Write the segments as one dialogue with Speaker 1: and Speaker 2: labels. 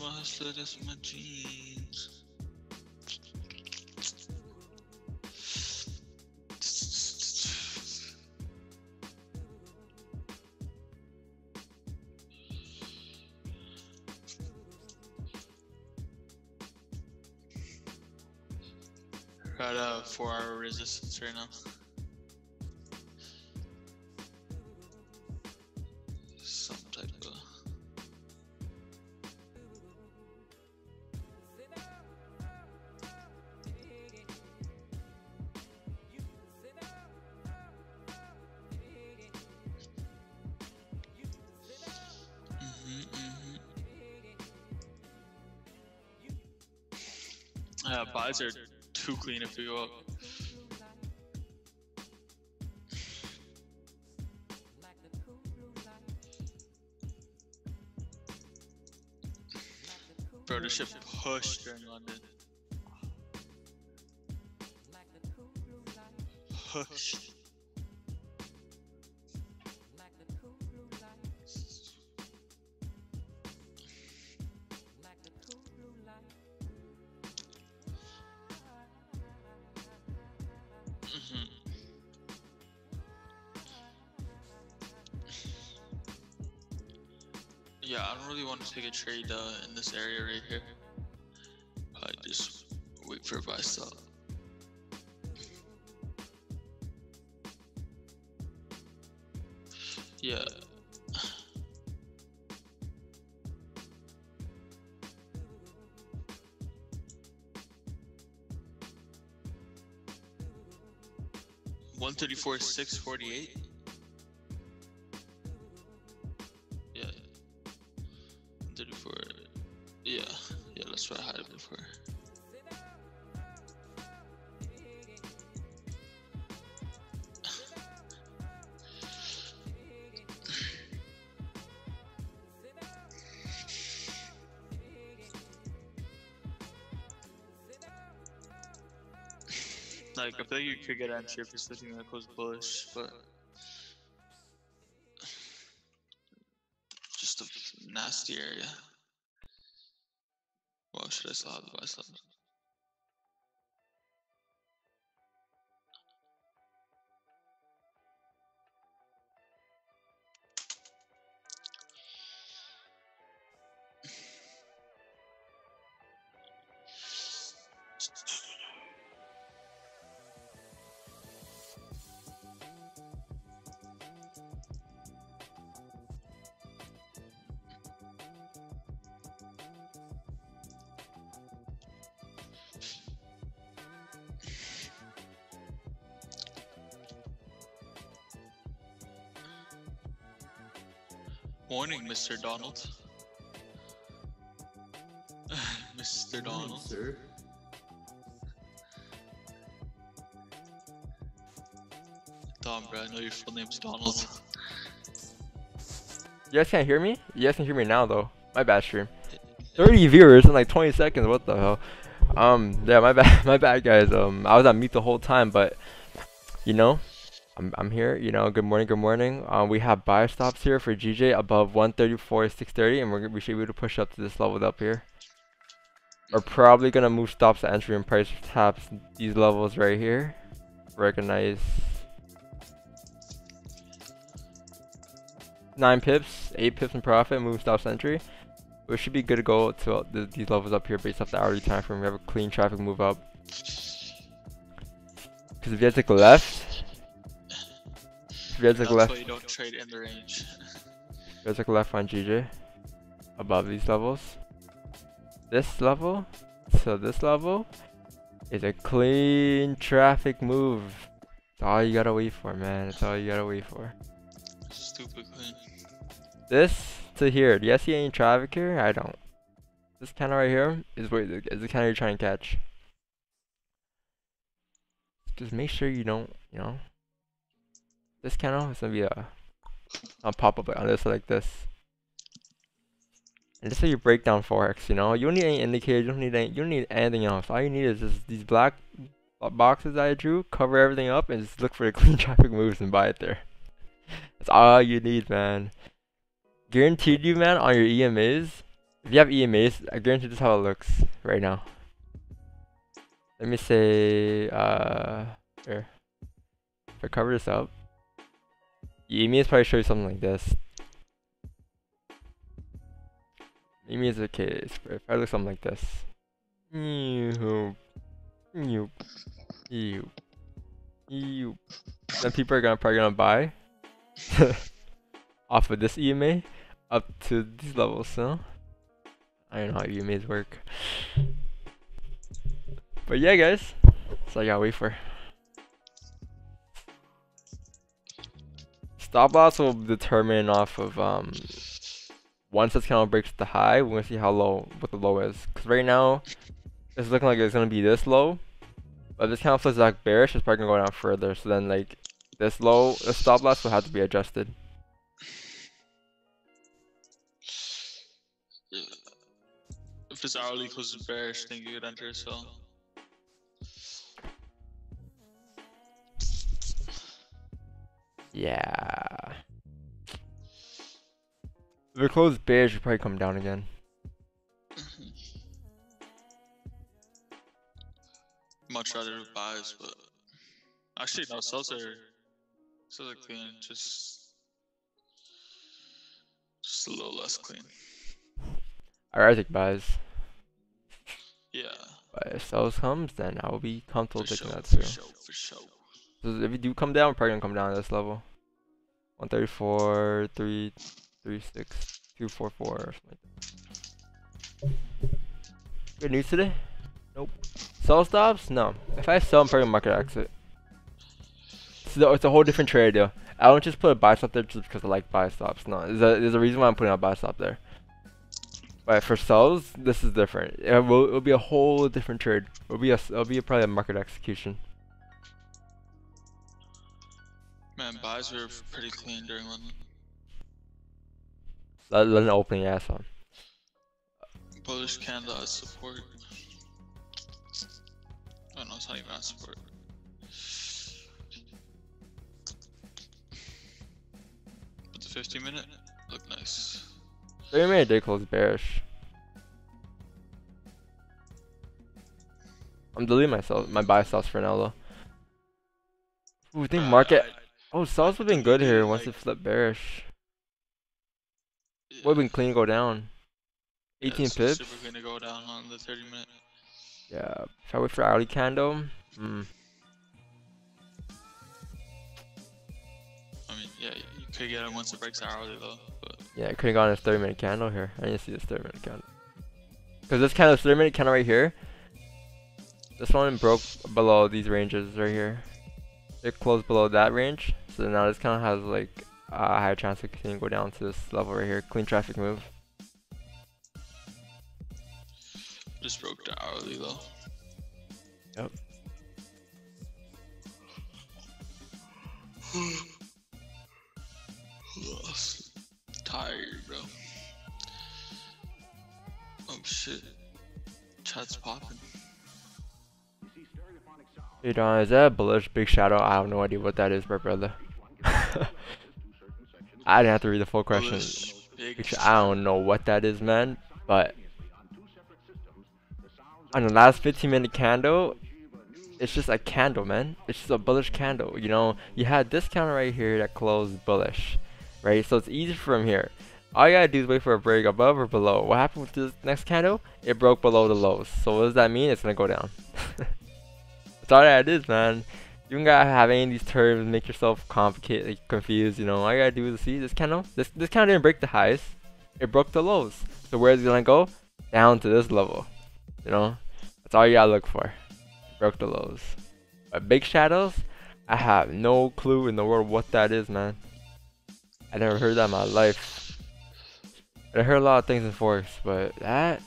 Speaker 1: My hustler, that's my jeans. Got a four hour resistance right now. Buys are too clean if go up. Bro, this shit pushed during London. Take a trade uh, in this area right here. I just wait for a buy stop. Yeah. One thirty four six forty eight. Like, I feel like you could get entry if you're switching that goes bullish, but. Well, should I Morning, Mr. Donald. Mr. Donald.
Speaker 2: sir.
Speaker 1: Dom, bro, I know your full name's Donald.
Speaker 3: You guys can't hear me? You guys can hear me now though. My bad stream. 30 viewers in like 20 seconds. What the hell? Um, yeah, my bad, my bad, guys. Um, I was on mute the whole time, but you know, I'm I'm here. You know, good morning, good morning. Um, we have buy stops here for GJ above 134, 630, and we're we should be able to push up to this level up here. We're probably gonna move stops to entry and price taps these levels right here. Recognize nine pips, eight pips in profit, move stops entry. We should be good to go to th these levels up here based off the hourly time frame. We have a clean traffic move up. Because if you guys take left, if you guys
Speaker 1: That's
Speaker 3: left,
Speaker 1: you don't trade in the range.
Speaker 3: if you guys take left on GJ, above these levels, this level, so this level is a clean traffic move. That's all you gotta wait for, man. That's all you gotta wait for.
Speaker 1: Stupid clean.
Speaker 3: This to here. Do you see any traffic here? I don't. This of right here is where the, is the kind you're trying to catch. Just make sure you don't, you know. This candle is gonna be a, a pop up on this like this. And just so you break down forex, you know, you don't need any indicators. You don't need any. You don't need anything else. All you need is just these black bo- boxes I drew. Cover everything up and just look for the clean traffic moves and buy it there. That's all you need, man guaranteed you, man, on your EMAs, If you have EMAs, I guarantee this is how it looks right now. Let me say, uh, here. If I cover this up, EMAs probably show you something like this. EMA is okay. If I look something like this. You, you, you, you. Then people are gonna probably gonna buy off of this EMA up to these levels. So I don't know how EMAs work. But yeah, guys. So I gotta wait for. Stop loss will determine off of um once this candle breaks the high, we're gonna see how low what the low is. Cause right now it's looking like it's gonna be this low. But this candle flips back bearish, it's probably gonna go down further. So then like this low the stop loss will have to be adjusted.
Speaker 1: If this hourly closes bearish, then you could enter a sell.
Speaker 3: Yeah. If it closed bearish, should probably come down again. Mm-hmm.
Speaker 1: Much rather buys, but actually no sells are sells are clean, just just a little less clean.
Speaker 3: Alright, I take buys.
Speaker 1: Yeah.
Speaker 3: But if sells comes, then I will be comfortable
Speaker 1: For
Speaker 3: taking
Speaker 1: sure,
Speaker 3: that
Speaker 1: for
Speaker 3: too.
Speaker 1: sure, for sure.
Speaker 3: So if you do come down, we're probably gonna come down to this level. 134, 3, 3, 6, 2, 4, 4, or something like that. Good news today? Nope. Sell stops? No. If I sell, I'm probably gonna market exit. A- it's a whole different trade deal. I don't just put a buy stop there just because I like buy stops. No, there's a, there's a reason why I'm putting a buy stop there. But for sells, this is different. It will, it'll be a whole different trade. It'll be a, it'll be a, probably a market execution.
Speaker 1: Man, buys were pretty clean during London.
Speaker 3: Let, let an opening ass on.
Speaker 1: Bullish candle as support. Oh no, it's not even as support. But the 50 minute look nice.
Speaker 3: 30 minute day close bearish. I'm deleting myself my buy stops for now though. Ooh, I think
Speaker 1: Uh,
Speaker 3: market.
Speaker 1: I-
Speaker 3: Oh, sells have been good here
Speaker 1: deleted,
Speaker 3: once it
Speaker 1: like-
Speaker 3: flipped bearish.
Speaker 1: yeah,
Speaker 3: Would have been clean to go down.
Speaker 1: yeah,
Speaker 3: 18
Speaker 1: it's
Speaker 3: pips.
Speaker 1: Super gonna go down on the 30 minute.
Speaker 3: Yeah. If I wait for hourly candle, hmm.
Speaker 1: I mean, yeah, you could get it once it breaks hourly though. But
Speaker 3: Yeah, I could have gone a 30 minute candle here. I need to see this 30 minute candle. Because this kind of 30 minute candle right here, this one broke below these ranges right here. It closed below that range. So now this kind of has like a higher chance of continuing to go down to this level right here. Clean traffic move.
Speaker 1: just broke the hourly though.
Speaker 3: Yep.
Speaker 1: Tired, bro. Oh shit. Chat's popping.
Speaker 3: Hey Don, is that a bullish big shadow? I have no idea what that is, my brother. I didn't have to read the full question.
Speaker 1: Bullish, big
Speaker 3: Which I don't know what that is, man. But on the last 15 minute candle, it's just a candle, man. It's just a bullish candle. You know, you had this candle right here that closed bullish, right? So it's easy from here. All you gotta do is wait for a break above or below. What happened with this next candle? It broke below the lows. So what does that mean? It's gonna go down. All that is, man. You gotta have any of these terms, make yourself complicated, like, confused. You know, all you gotta do is see this candle. This this candle didn't break the highs. It broke the lows. So where's it gonna go? Down to this level. You know, that's all you gotta look for. Broke the lows. But big shadows, I have no clue in the world what that is, man. I never heard that in my life. I heard a lot of things in Forex, but that,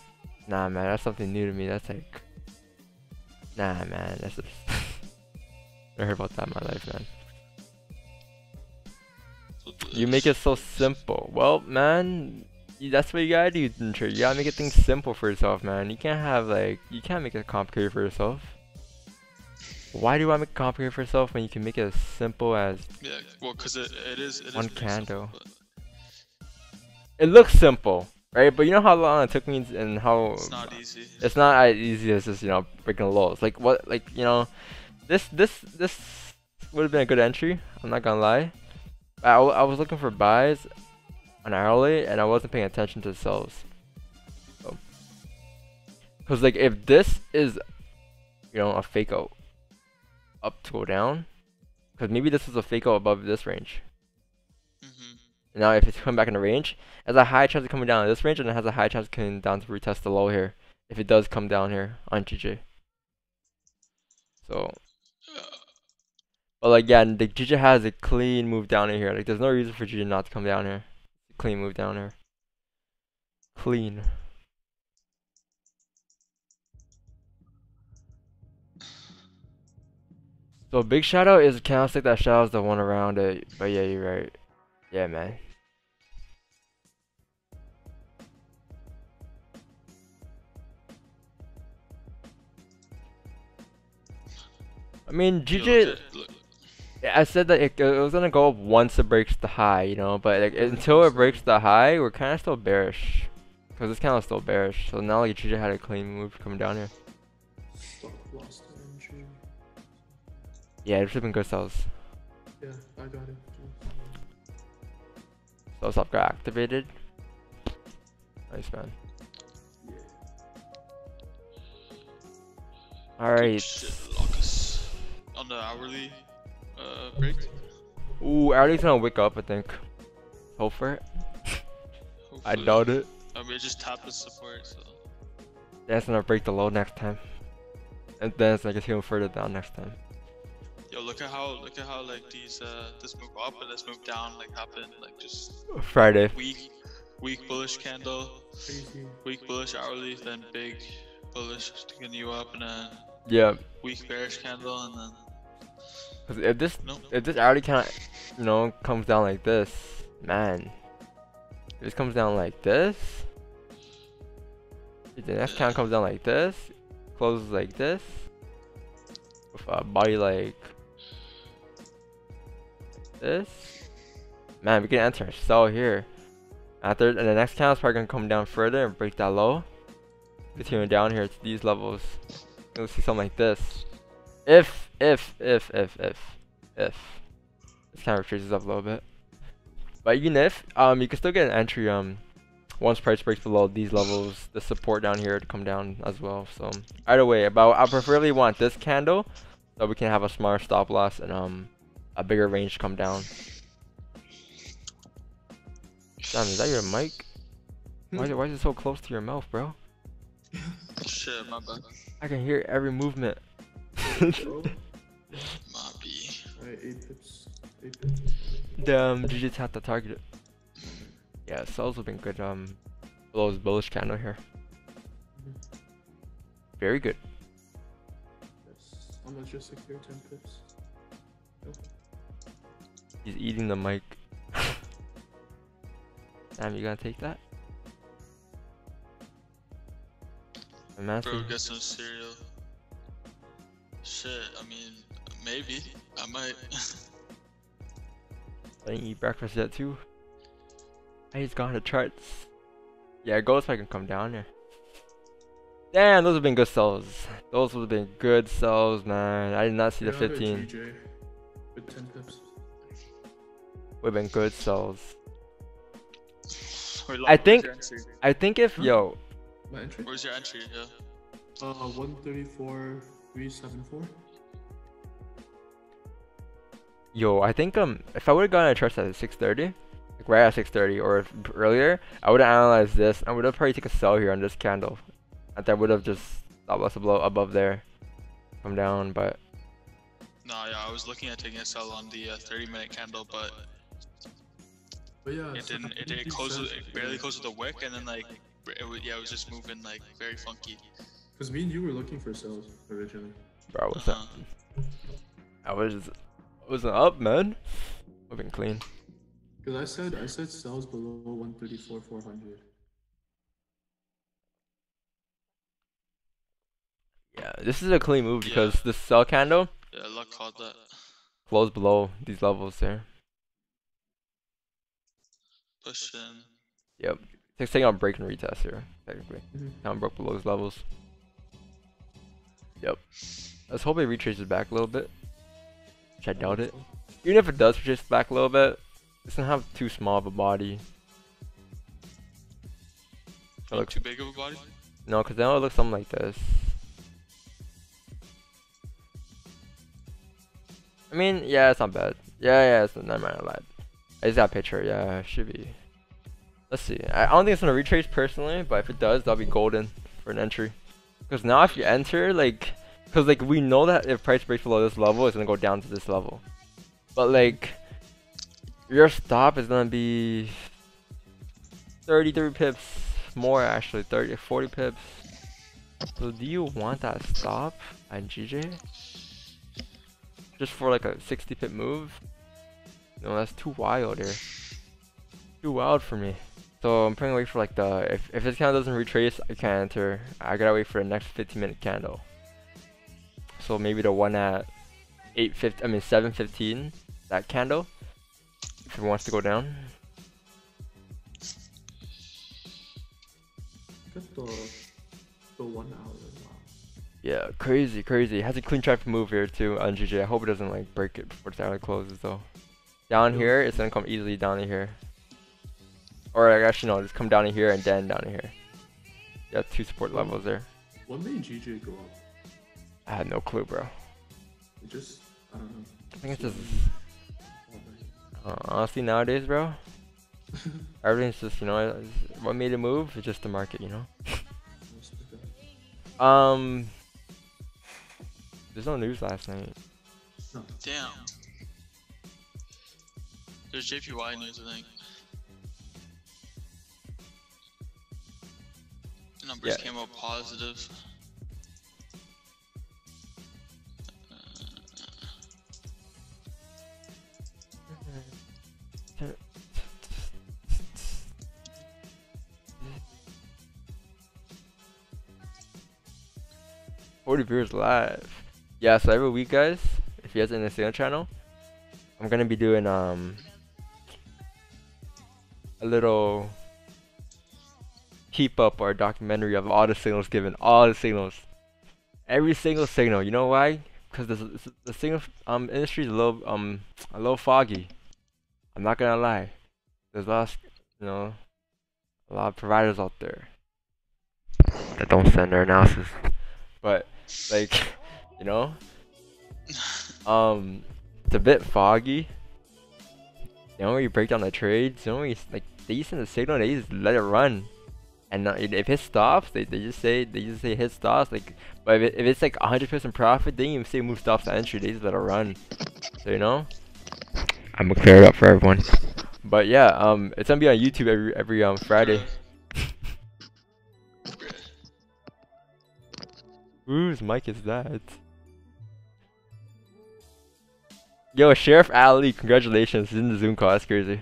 Speaker 3: nah, man, that's something new to me. That's like, nah, man, that's just, never heard about that in my life, man. You make it so simple. Well, man, that's what you gotta do. You gotta make it things simple for yourself, man. You can't have like, you can't make it complicated for yourself. Why do I make it complicated for yourself when you can make it as simple as
Speaker 1: Yeah, well, cause it, it is. It is
Speaker 3: One
Speaker 1: simple,
Speaker 3: candle.
Speaker 1: but-
Speaker 3: It looks simple. Right? But you know how long it took me and how
Speaker 1: It's not easy.
Speaker 3: it's not as easy as just you know breaking laws. Like what? Like you know, this this this would have been a good entry. I'm not gonna lie. I, I was looking for buys on hourly and I wasn't paying attention to sells. So, cause like if this is you know a fake out up to go down, cause maybe this is a fake out above this range. Now if it's coming back in the range, it has a high chance of coming down in this range and it has a high chance of coming down to retest the low here. If it does come down here on GJ. So but yeah, the GJ has a clean move down in here. Like there's no reason for GJ not to come down here. Clean move down here. Clean. So big out is candlestick that shadows the one around it. But yeah, you're right. Yeah, man. Mean,
Speaker 1: Yeah,
Speaker 3: GJ.
Speaker 1: look at- look-
Speaker 3: I said that it, it was gonna go up once it breaks the high, you know, but like, until it breaks the high, we're kind of still bearish. Cause it's kind of still bearish. So now like GJ had a clean move coming down here.
Speaker 2: Stop lost entry.
Speaker 3: Yeah, it should have been good sells.
Speaker 2: Yeah, I got it.
Speaker 3: So stop got activated. Nice man.
Speaker 2: Yeah.
Speaker 3: Alright.
Speaker 1: On the hourly uh, break.
Speaker 3: Ooh, Arlie's gonna wake up, I think. Hope for it. I doubt it.
Speaker 1: I mean, just the support, so.
Speaker 3: That's gonna break the low next time. And then it's like it's even further down next time.
Speaker 1: Yo, look at how look at how like these uh this move up and this move down like happened like just
Speaker 3: Friday.
Speaker 1: weak weak bullish candle, weak bullish hourly, then big bullish sticking you up, and then
Speaker 3: Yeah.
Speaker 1: weak bearish candle, and then
Speaker 3: Cause if this
Speaker 1: nope.
Speaker 3: if this Audi kind of, you know, comes down like this, man. If this comes down like this, the next count comes down like this, closes like this, with a body like this, man, we can enter a sell here. After and the next count is probably gonna come down further and break that low. Continue down here to these levels. You'll see something like this. If, if, if, if, if, if. This kind of retraces up a little bit. But even if, um, you can still get an entry, um, once price breaks below these levels, the support down here to come down as well. So, either way, but I preferably want this candle so we can have a smaller stop loss and, um, a bigger range to come down. Damn, is that your mic? Why, why is it so close to your mouth, bro?
Speaker 1: Shit, my bad.
Speaker 3: I can hear every movement.
Speaker 2: Bro.
Speaker 1: My B.
Speaker 2: Alright, 8 pips. 8 pips.
Speaker 3: Damn, GG tapped the target. It. Yeah, sells have been good. Um, below his bullish candle here.
Speaker 2: Mhm.
Speaker 3: Very good.
Speaker 2: Yes. How much just secure 10 pips?
Speaker 3: He's eating the mic. Damn, you gonna take that?
Speaker 1: Bro,
Speaker 3: Master.
Speaker 1: get some cereal. Shit, I mean, maybe. I might.
Speaker 3: I didn't eat breakfast yet too. I just got on the charts. Yeah, ghost if I can come down here. Damn, those have been good sells. Those would have been good sells, man. I did not see the
Speaker 2: Yeah, I
Speaker 3: 15.
Speaker 2: GJ with 10 pips.
Speaker 3: Would have been good sells. I think- I think if
Speaker 2: Huh?
Speaker 3: yo,
Speaker 2: My entry?
Speaker 1: Where's your entry? Yeah.
Speaker 2: Uh, 134, 374.
Speaker 3: Yo, I think um if I would have gotten a trust at 6:30, like right at 6:30 or if earlier, I would have analyzed this. I would have probably taken a sell here on this candle. And I would have just stop loss below above there, come down. But
Speaker 1: Nah, yeah, I was looking at taking a sell on the uh, 30 minute candle, but
Speaker 2: But yeah,
Speaker 1: it didn't.
Speaker 2: I
Speaker 1: It
Speaker 2: think
Speaker 1: didn't close.
Speaker 2: said-
Speaker 1: It barely closed with the wick, and then like, it was, yeah, it was just moving like very funky.
Speaker 2: Because me and you were looking for sales originally.
Speaker 3: bro, what's up?
Speaker 1: Uh-huh.
Speaker 3: I was I wasn't up, man. I've been clean.
Speaker 2: Because I said I said sales below 134, 400.
Speaker 3: Yeah, this is a clean move
Speaker 1: Yeah.
Speaker 3: because the sell candle
Speaker 1: Yeah, luck called that.
Speaker 3: closed below these levels there.
Speaker 1: Push in.
Speaker 3: Yep. It's saying on break and retest here, technically.
Speaker 2: Mhm.
Speaker 3: Haven't broke below those levels. Yep. Let's hope it retraces back a little bit. Which I doubt it. Even if it does retrace back a little bit, it's gonna have too small of a body. It looks,
Speaker 1: too big of a body.
Speaker 3: no, because then it'll look something like this. I mean, yeah, it's not bad. Yeah, yeah, it's not mind, I lied. I just got a picture. Yeah, should be. Let's see. I I don't think it's gonna retrace personally, but if it does, that'll be golden for an entry. Because now if you enter, like, because like we know that if price breaks below this level, it's gonna go down to this level. But like, your stop is gonna be 33 pips more actually, 30, 40 pips. So do you want that stop on GJ? Just for like a 60 pip move? No, that's too wild here. Too wild for me. So I'm putting wait for like the if if this candle doesn't retrace, I can't enter. I gotta wait for the next 15 minute candle. So maybe the one at 8:50. I mean 7:15. That candle. If it wants to go down.
Speaker 2: Get the the one hour. Wow.
Speaker 3: Yeah, crazy, crazy. Has a clean traffic move here too on GJ. I hope it doesn't like break it before the hour closes though. Down here, it's gonna come easily down to here. Or like, actually no, just come down to here and then down to here. Yeah, two support levels there.
Speaker 2: What made GJ go up?
Speaker 3: I had no clue, bro.
Speaker 2: It just I don't know.
Speaker 3: I think it's just
Speaker 2: Oh,
Speaker 3: uh, honestly nowadays, bro. Everything's just you know it's- what made it move is just the market, you know. Um, there's no news last night.
Speaker 1: Damn. There's JPY news, I think. The numbers
Speaker 3: Yeah.
Speaker 1: came out positive.
Speaker 3: Forty viewers live. Yeah, so every week, guys, if you guys are in the Instagram channel, I'm gonna be doing um a little keep up or documentary of all the signals given, all the signals, every single signal. You know why? Because the the signal um industry is a little um a little foggy. I'm not gonna lie. There's a lot, of, you know, a lot of providers out there that don't send their analysis, but like, you know, um, it's a bit foggy. You know, when you break down the trades, you know, you, like they send the signal, they just let it run, and uh, if it stops, they, they just say they just say hit stops. Like, but if, it, if it's like 100 percent profit, they didn't even say move stops to entry. They just let it run. So you know, I'm gonna clear it up for everyone. But yeah, um, it's gonna be on YouTube every every um Friday. Whose mic is that? Yo, Sheriff Ali, congratulations, he's in the Zoom call, that's crazy.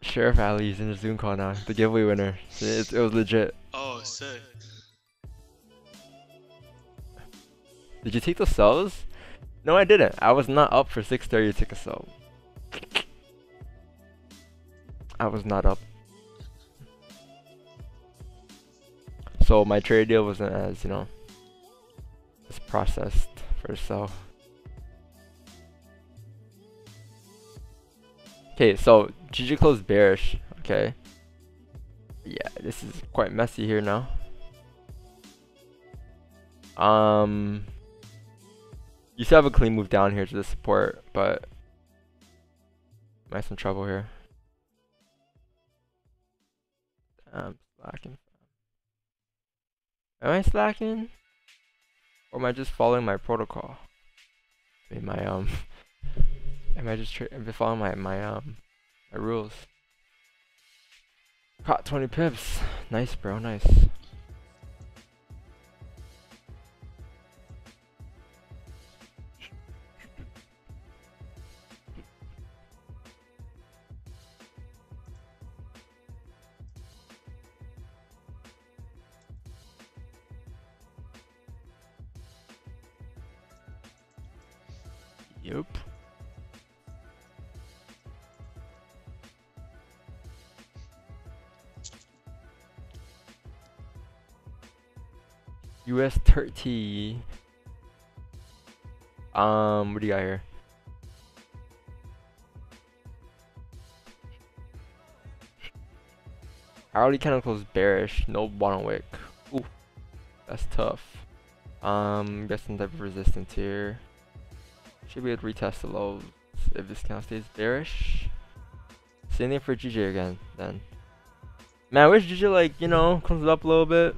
Speaker 3: Sheriff Ali is in the Zoom call now, the giveaway winner. It, it was legit.
Speaker 1: Oh, sick.
Speaker 3: Did you take the sells? No, I didn't. I was not up for 630 to take a. I was not up. So my trade deal wasn't as, you know, as processed for sell. Okay, so GG closed bearish. Okay. Yeah, this is quite messy here now. Um, you still have a clean move down here to the support, but I some trouble here? I'm slacking. Am I slacking? Or am I just following my protocol? I mean, my um, am I just following my my um, my rules? Caught 20 pips. Nice, bro. Nice. US 30. Um, what do you got here? Hourly Chemicals bearish, no bottom wick. Ooh, that's tough. Um, get some type of resistance here. Should be able to retest the lows if this count stays bearish. Same thing for GJ again, then. Man, I wish GJ like, you know, comes up a little bit.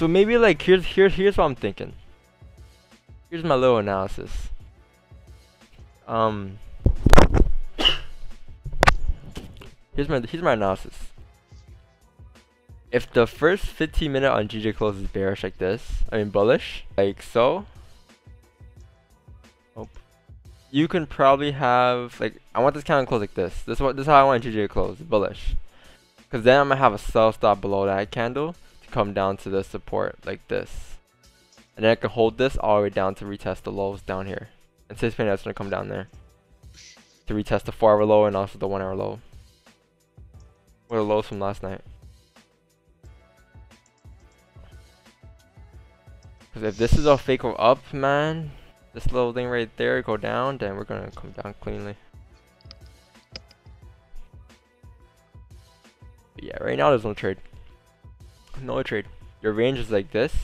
Speaker 3: So maybe like here's here's here's what I'm thinking. Here's my little analysis. Um Here's my here's my analysis. If the first 15 minute on GJ closes bearish like this, I mean bullish, like so, you can probably have like I want this candle close like this. This is what this is how I want GJ to close, bullish. Cause then I'm gonna have a sell stop below that candle come down to the support like this. And then I can hold this all the way down to retest the lows down here. Anticipating that's gonna come down there. To retest the 4 hour low and also the 1 hour low. What are the lows from last night? Because if this is a fake up, man, this little thing right there go down, then we're gonna come down cleanly. But yeah, right now there's no trade. No trade. Your range is like this.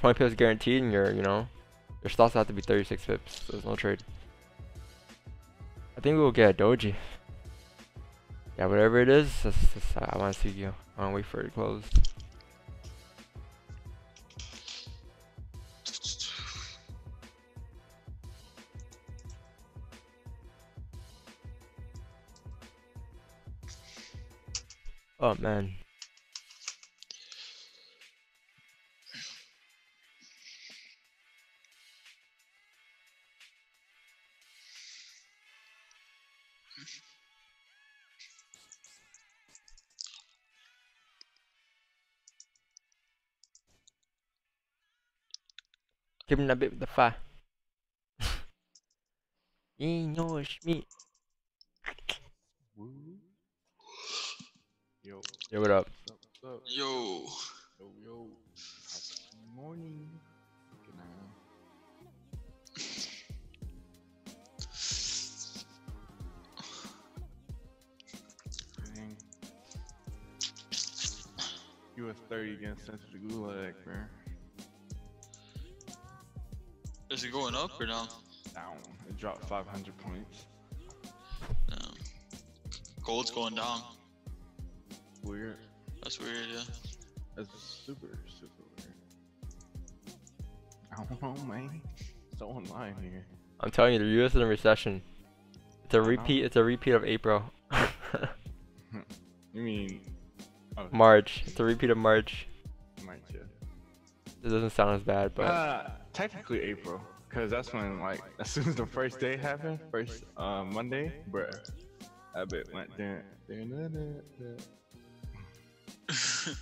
Speaker 3: 20 pips guaranteed, and your, you know, your stops have to be 36 pips. So there's no trade. I think we will get a doji. Yeah, whatever it is, I want to see you. I want to wait for it to close. Oh man. Give him a bit with the fire. In your me.
Speaker 4: Yo,
Speaker 3: Yo, what up?
Speaker 4: what's up? What's up?
Speaker 1: Yo.
Speaker 4: Yo, yo. Good morning. Good night. Dang. US 30 against Central the Gulag, man.
Speaker 1: Is it going up or down?
Speaker 4: Down. It dropped 500 points.
Speaker 1: No. Gold's going down.
Speaker 4: Weird.
Speaker 1: That's weird, yeah.
Speaker 4: That's super, super weird. I don't know, man. So online here.
Speaker 3: I'm telling you, the U.S. is in recession. It's a
Speaker 4: I know.
Speaker 3: repeat. It's a repeat of April.
Speaker 4: You mean oh,
Speaker 3: March. It's a repeat of March.
Speaker 4: March, yeah.
Speaker 3: It doesn't sound as bad, but
Speaker 4: Uh, technically April, cause that's when like as soon as the first day happened, first uh, Monday, bruh, that bit went down.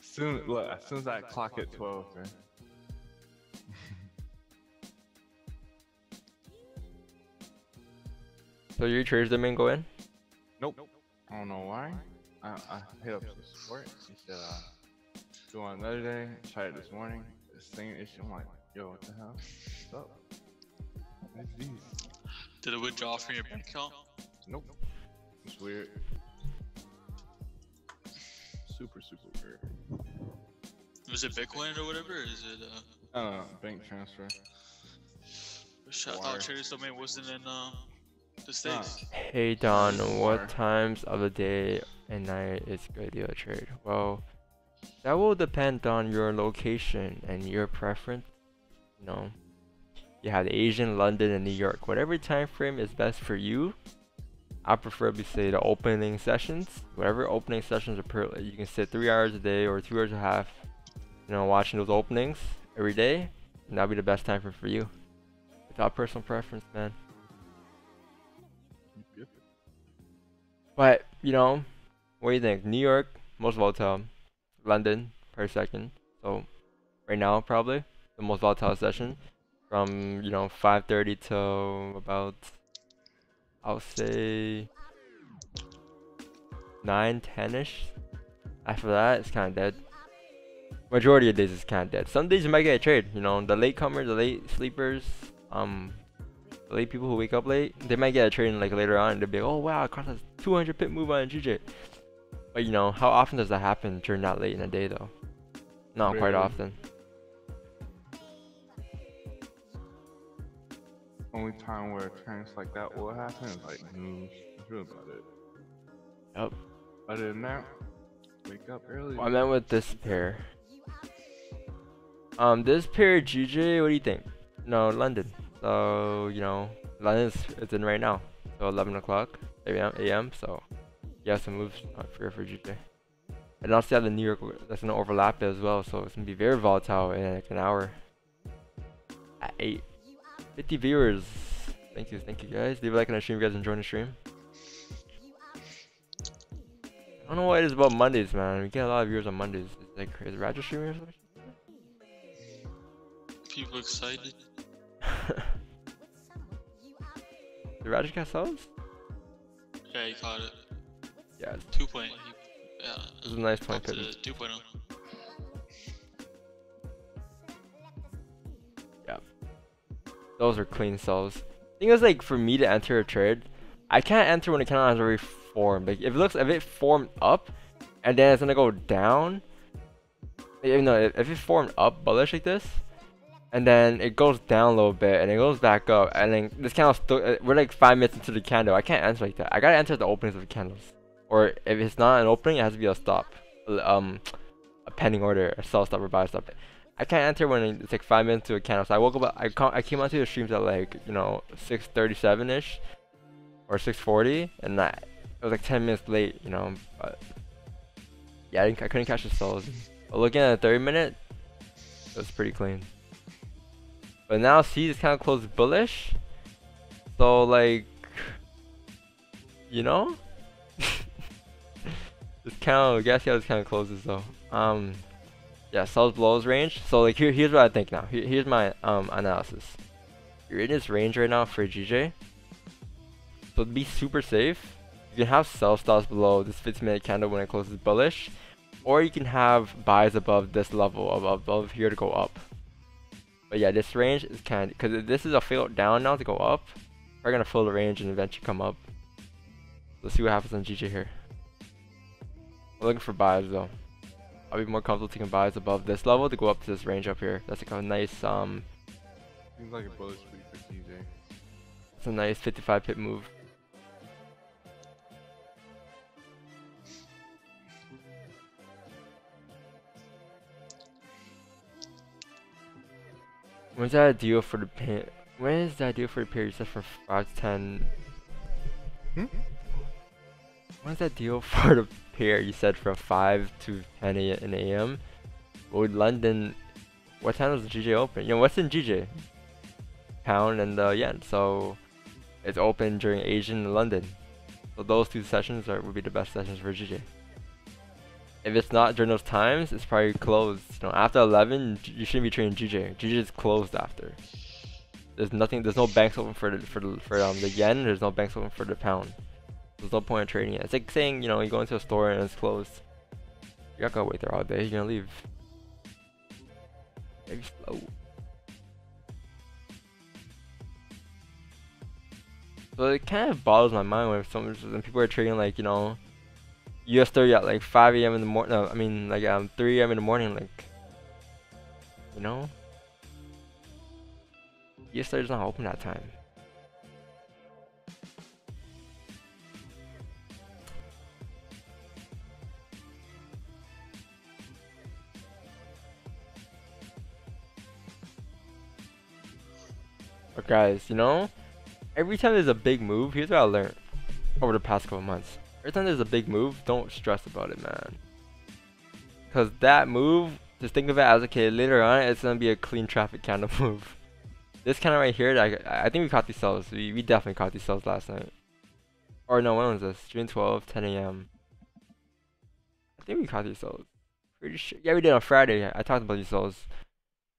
Speaker 4: Soon, look, as soon as I clock at twelve, man.
Speaker 3: so your traders didn't go in.
Speaker 4: Nope. I don't know why. I, I hit up some support. He said, uh, do on another day. Tried it this morning. The same issue. I'm like, yo, what the hell? What's up? What's these?
Speaker 1: Did it withdraw from your bank account?
Speaker 4: Nope. It's weird. Super, super weird.
Speaker 1: Was it Bitcoin or whatever? Or is it uh?
Speaker 4: Uh, bank transfer.
Speaker 1: Shit, I
Speaker 4: Wire.
Speaker 1: thought Trader's Domain wasn't in uh the states.
Speaker 3: Hey Don, what times of the day and night is good to trade? Well, that will depend on your location and your preference. You know, you have Asian, London, and New York. Whatever time frame is best for you. I preferably say the opening sessions. Whatever opening sessions are per, you can sit three hours a day or two hours and a half. You know, watching those openings every day, and that'll be the best time frame for you. Without personal preference, man. But you know, what do you think? New York, most volatile. London, per second. So right now, probably the most volatile session from you know 5:30 till about I'll say 9, 10 ish. After that, it's kind of dead. majority of days is kind of dead. Some days you might get a trade. You know, the late comers, the late sleepers, um, the late people who wake up late, they might get a trade like later on. They'll be like, oh wow, I caught a 200 pip move on GJ. But you know, how often does that happen during that late in the day though? Not quite often.
Speaker 4: Only time where trends like that will happen is like news. That's really about it.
Speaker 3: Yep.
Speaker 4: Other than that, wake up early.
Speaker 3: I meant with this pair. Um, this pair GJ, what do you think? No, London. So you know, London's it's in right now. So 11 o'clock a.m. a.m. So you have some moves uh, for for GJ. And also have the New York that's gonna overlap it as well. So it's gonna be very volatile in like an hour. At eight. 50 viewers. Thank you, thank you guys. Leave a like on the stream if you guys enjoying the stream. I don't know what it is about Mondays, man. We get a lot of viewers on Mondays. It's like, is Roger streaming or something?
Speaker 1: People excited.
Speaker 3: Did Roger got subs?
Speaker 1: Yeah, he caught it.
Speaker 3: Yeah, it's-
Speaker 1: Two point. Yeah.
Speaker 3: this is a nice point.
Speaker 1: to
Speaker 3: Pittman.
Speaker 1: 2.0.
Speaker 3: Those are clean sells. Thing is, like, for me to enter a trade, I can't enter when the candle has already formed. Like, if it looks, if it formed up, and then it's gonna go down, even though if it formed up bullish like this, and then it goes down a little bit, and it goes back up, and then this candle still, uh, we're like five minutes into the candle. I can't enter like that. I gotta enter the openings of the candles, or if it's not an opening, it has to be a stop, um, a pending order, a sell stop or buy stop. I can't enter when it's like five minutes to a candle. So I woke up. I I came onto the streams at like you know 6:37 ish, or 6:40, and I, it was like 10 minutes late. You know, but yeah, I, I couldn't catch the sells. But looking at the 30 minute, it was pretty clean. But now see, it's kind of close bullish. So like, you know, this kind of guess how this kind of closes though. Um, yeah, sells blows range. So like here, here's what I think now. Here, here's my um analysis. You're in this range right now for GJ. So to be super safe, you can have sell stops below this 15 minute candle when it closes bullish, or you can have buys above this level above, above here to go up. But yeah, this range is kind of because this is a failed down now to go up. We're gonna fill the range and eventually come up. Let's see what happens on GJ here. We're looking for buys though. I'll be more comfortable taking buys above this level to go up to this range up here. That's like a nice um,
Speaker 4: Seems like a bullish week for TJ.
Speaker 3: it's a nice 55 pip move. When's that deal for the pin? When is that deal for the period? You said from 5 to 10.
Speaker 4: Hmm?
Speaker 3: When's that deal for the pair? You said from 5 to 10 a.m. Well, London, what time does GJ open? You know, what's in GJ? Pound and the yen. So it's open during Asian London. So those two sessions are would be the best sessions for GJ. If it's not during those times, it's probably closed. You know, after 11, you shouldn't be trading GJ. GJ is closed after. There's nothing. There's no banks open for the for the, for um the yen. There's no banks open for the pound. There's no point in trading it. It's like saying you know you go into a store and it's closed. You're not gonna wait there all day. You're gonna leave. Maybe slow. So it kind of boggles my mind when some when people are trading like you know, US 30 at like 5 a.m. in the morning. No, I mean like um 3 a.m. in the morning. Like, you know, US 30 is not open that time. Guys, you know, every time there's a big move, here's what I learned over the past couple months. Every time there's a big move, don't stress about it, man. Cause that move, just think of it as okay. Later on, it's gonna be a clean traffic candle move. This kind of right here, I, I think we caught these sells. We, we definitely caught these sells last night. Or no, when was this? June 12, 10 a.m. I think we caught these sells. Pretty sure. Yeah, we did on Friday. I talked about these sells.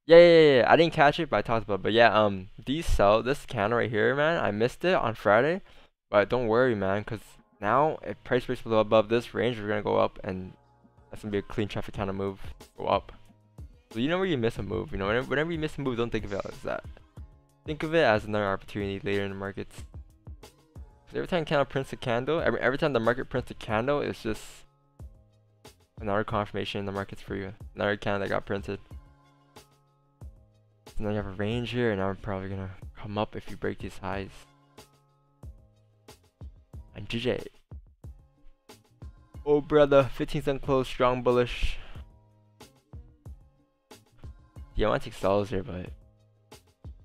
Speaker 3: Yeah, yeah, yeah. I didn't catch it, but I talked about it. But yeah, um, these sell this candle right here, man. I missed it on Friday, but don't worry, man, because now if price breaks below above this range, we're gonna go up, and that's gonna be a clean traffic candle move. Go up. So you know where you miss a move. You know, whenever, whenever you miss a move, don't think of it as that. Think of it as another opportunity later in the markets. every time candle prints a candle, every every time the market prints a candle, it's just another confirmation in the markets for you. Another candle that got printed. And then you have a range here, and I'm probably gonna come up if you break these highs. And GJ. Oh brother, 15 cent close, strong bullish. Yeah, I want to take sells here, but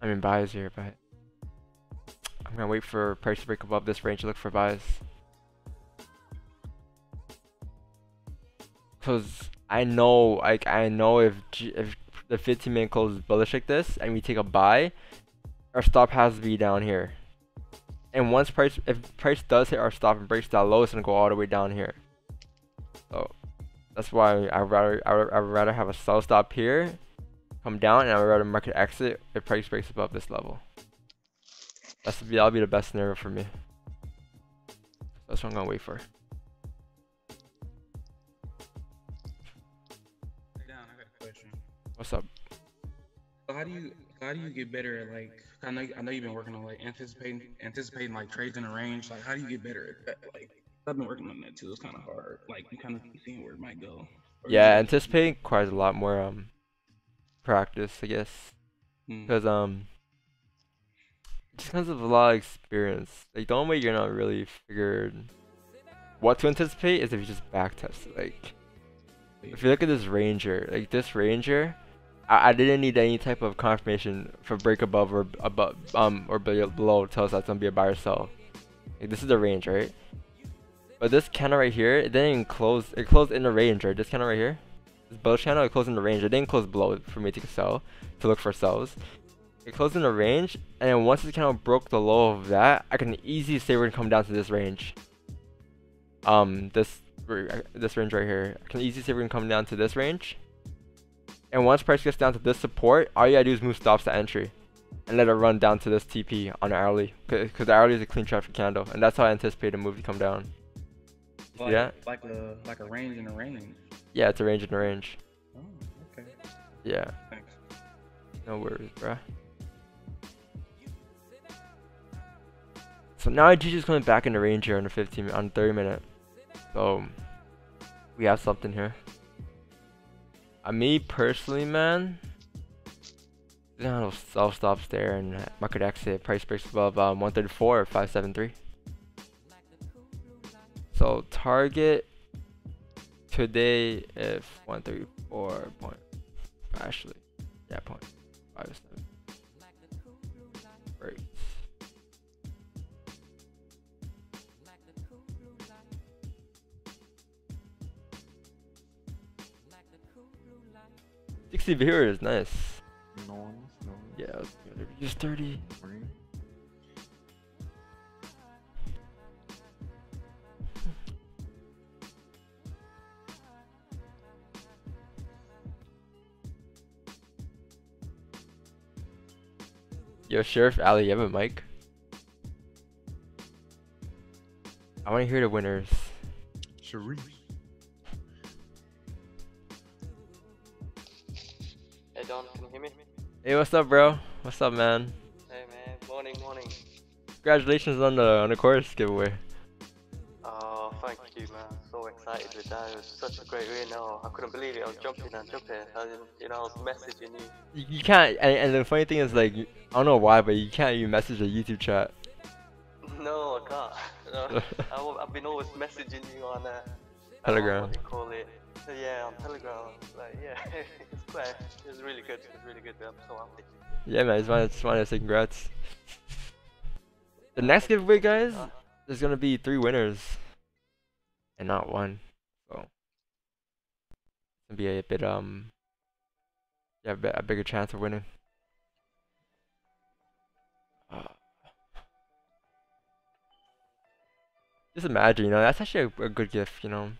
Speaker 3: I mean buys here, but I'm gonna wait for price to break above this range. To look for buys. Cause I know, like I know if G if the 15 minute close like this, and we take a buy, our stop has to be down here. And once price, if price does hit our stop and breaks that low, it's gonna go all the way down here. So that's why I rather I would, I would rather have a sell stop here, come down, and I would rather market exit if price breaks above this level. That's the, that'll be the best scenario for me. That's what I'm gonna wait for. What's up?
Speaker 5: How do you how do you get better at like I know I know you've been working on like anticipating anticipating like trades in a range. Like how do you get better at that? Like I've been working on that too. It's kind of hard. Like you kind of seeing where it might go. Or
Speaker 3: Yeah, anticipating requires a lot more um practice, I guess,
Speaker 5: Hmm.
Speaker 3: because um just because of a lot of experience. Like the only way you're not really figured what to anticipate is if you just back test. it. Like if you look at this ranger, like this ranger, I, I didn't need any type of confirmation for break above or above um or below to tell us that's gonna be a buy or sell. Like this is the range, right? But this candle right here, it didn't close. It closed in the range, right? This candle right here, this bullish candle, it closed in the range. It didn't close below for me to sell, to look for sells. It closed in the range, and then once this candle broke the low of that, I can easily say we're gonna come down to this range. Um, this this range right here. I can easily say we're gonna come down to this range. And once price gets down to this support, all you gotta do is move stops to entry, and let it run down to this TP on hourly, because the hourly is a clean traffic candle, and that's how I anticipate a move to come down.
Speaker 5: like,
Speaker 3: yeah.
Speaker 5: like a like a range in a range.
Speaker 3: Yeah, it's a range in a range.
Speaker 5: Oh, okay.
Speaker 3: Yeah,
Speaker 5: Thanks.
Speaker 3: no worries, bruh. So now GJ's coming back in the range here on the 15 on 30 minute. So we have something here. Uh, me personally, man, know, sell stops there and market exit price breaks above um, 134 or 573. So target today if 134 point actually yeah point five seven 60 viewers, nice.
Speaker 4: Nice, nice.
Speaker 3: Yeah, was, just
Speaker 4: 30.
Speaker 3: Yo, Sheriff Ali, you have a mic? I want to hear the winners.
Speaker 4: Sharif.
Speaker 6: Can you hear me?
Speaker 3: Hey, what's up, bro? What's up, man?
Speaker 6: Hey man, morning, morning.
Speaker 3: Congratulations on the on the chorus giveaway.
Speaker 6: Oh, thank you man. So excited with that. It was such a great win. Oh, I couldn't believe it. I was jumping and jumping. I you know, I was messaging you.
Speaker 3: You, you can't, and, and the funny thing is, like, I don't know why, but you can't even message a YouTube chat.
Speaker 6: No, I can't. No, I, I've been always messaging you on uh,
Speaker 3: Telegram.
Speaker 6: What do you call it? Yeah, on Telegram. Like, yeah, it's quite. It's really good. It's really good. I'm so happy.
Speaker 3: Yeah, man, I just wanted, just wanted to say congrats. The next giveaway, guys,
Speaker 6: Uh,
Speaker 3: there's gonna be three winners, and not one. So it's gonna be a bit um, yeah, a, bigger chance of winning. Just imagine, you know, that's actually a, a good gift, you know.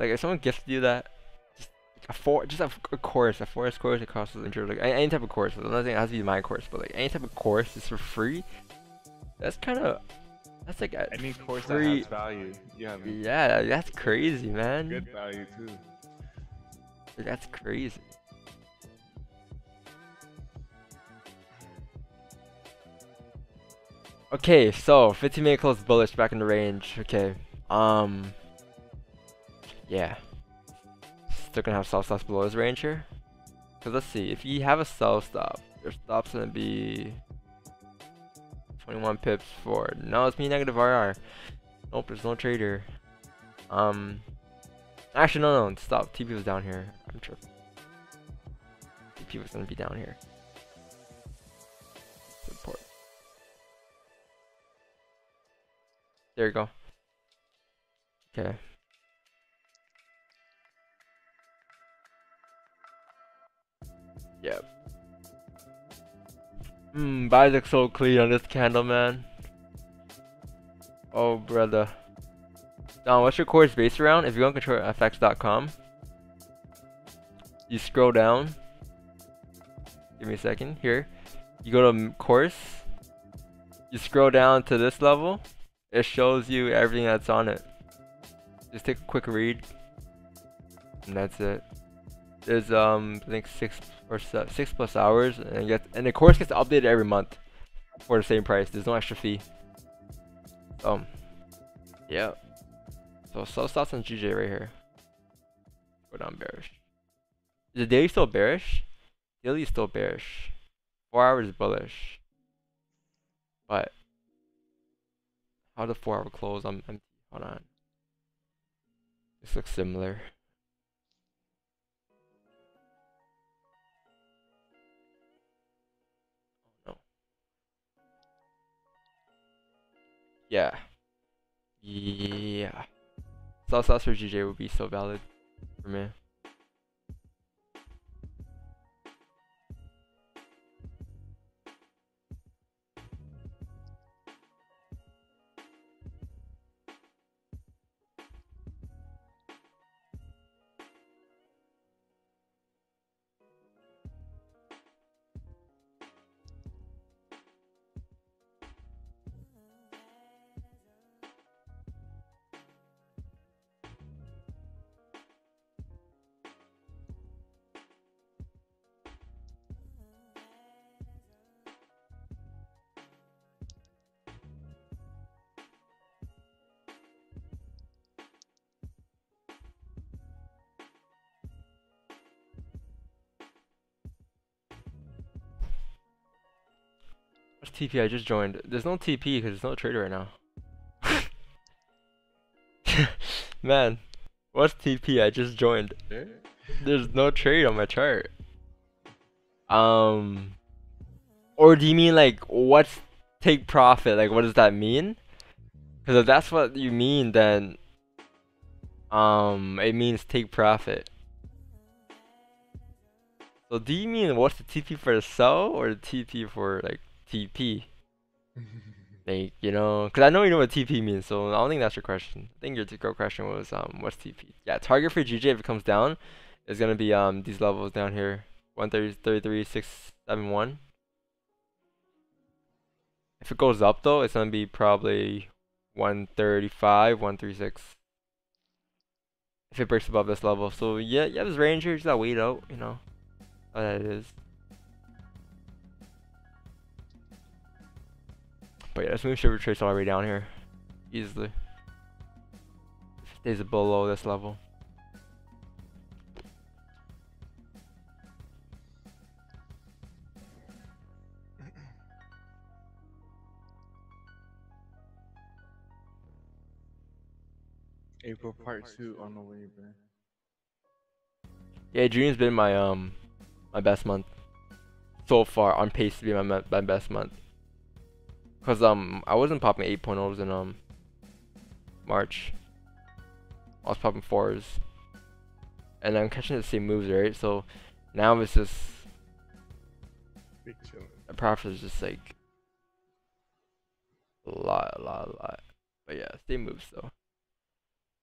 Speaker 3: Like if someone gifted you that, just a for just a, a course, a forex course, across the intro, like any type of course. I'm not saying it has to be my course, but like any type of course is for free. That's kind of that's like a
Speaker 4: any course
Speaker 3: free...
Speaker 4: that has value. Yeah.
Speaker 3: Yeah, that's crazy, man.
Speaker 4: Good value too.
Speaker 3: That's crazy. Okay, so 15 minute close bullish back in the range. Okay. Um yeah. Still gonna have sell stops below his range here. Cause let's see, if you have a sell stop, your stop's gonna be 21 pips for. No, it's me negative RR. Nope, there's no trader. Um. Actually, no, no, stop. TP was down here. I'm tripping. TP was gonna be down here. Support. There you go. Okay. Yep. Hmm, buys look so clean on this candle, man. Oh, brother. Don, what's your course based around? If you go on controllerfx.com, you scroll down. Give me a second. Here. You go to course. You scroll down to this level. It shows you everything that's on it. Just take a quick read. And that's it. There's um I think six or six plus hours and get and the course gets updated every month for the same price. There's no extra fee. Um yeah. So sell stocks on GJ right here. Go down bearish. Is the daily still bearish? Daily still bearish. Four hours bullish. But how the four hour close? I'm empty. Hold on. This looks similar. Yeah. Yeah. South South for GJ would be so valid for me. TP? I just joined. There's no TP because there's no trader right now. Man, what's TP? I just joined. There's no trade on my chart. Um, or do you mean like what's take profit? Like what does that mean? Because if that's what you mean, then um, it means take profit. So do you mean what's the TP for the sell or the TP for like TP? Like you know, because I know you know what TP means, so I don't think that's your question. I think your real question was um, what's TP? Yeah, target for GJ if it comes down is gonna be um these levels down here, 133, 671. If it goes up though, it's gonna be probably 135, 136. If it breaks above this level, so yeah, yeah, this range here, just gotta wait out, you know, how that is. But yeah, let's move Shiver Trace all the way down here. Easily. Stays below this level.
Speaker 4: April part two on the way, bro.
Speaker 3: Yeah, June's been my um my best month so far on pace to be my my best month. Cause um I wasn't popping 8.0s in um March. I was popping fours, and I'm catching the same moves, right? So now it's just the profit is just like a lot, a lot, a lot. But yeah, same moves though.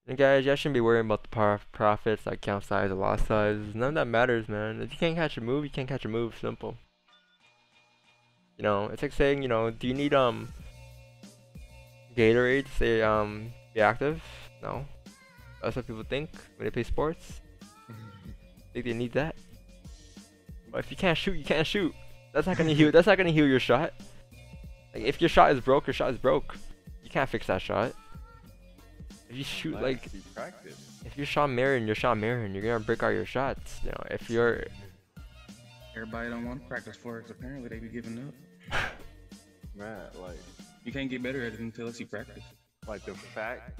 Speaker 3: And guys, you shouldn't be worrying about the profits, like count size or loss size. None of that matters, man. If you can't catch a move, you can't catch a move. Simple. You know, it's like saying, you know, do you need um Gatorade to stay um be active? No. That's what people think when they play sports. Think they need that. But if you can't shoot, you can't shoot. That's not gonna heal. That's not gonna heal your shot. Like if your shot is broke, your shot is broke. You can't fix that shot. If you shoot like
Speaker 4: it be practice.
Speaker 3: if you're Shawn Marion, you're Shawn Marion. You're gonna break all your shots. You know, if you're
Speaker 5: Everybody don't want to practice for it. Apparently, they be giving up.
Speaker 4: Man, like
Speaker 5: You can't get better at it until you practice.
Speaker 4: like the fact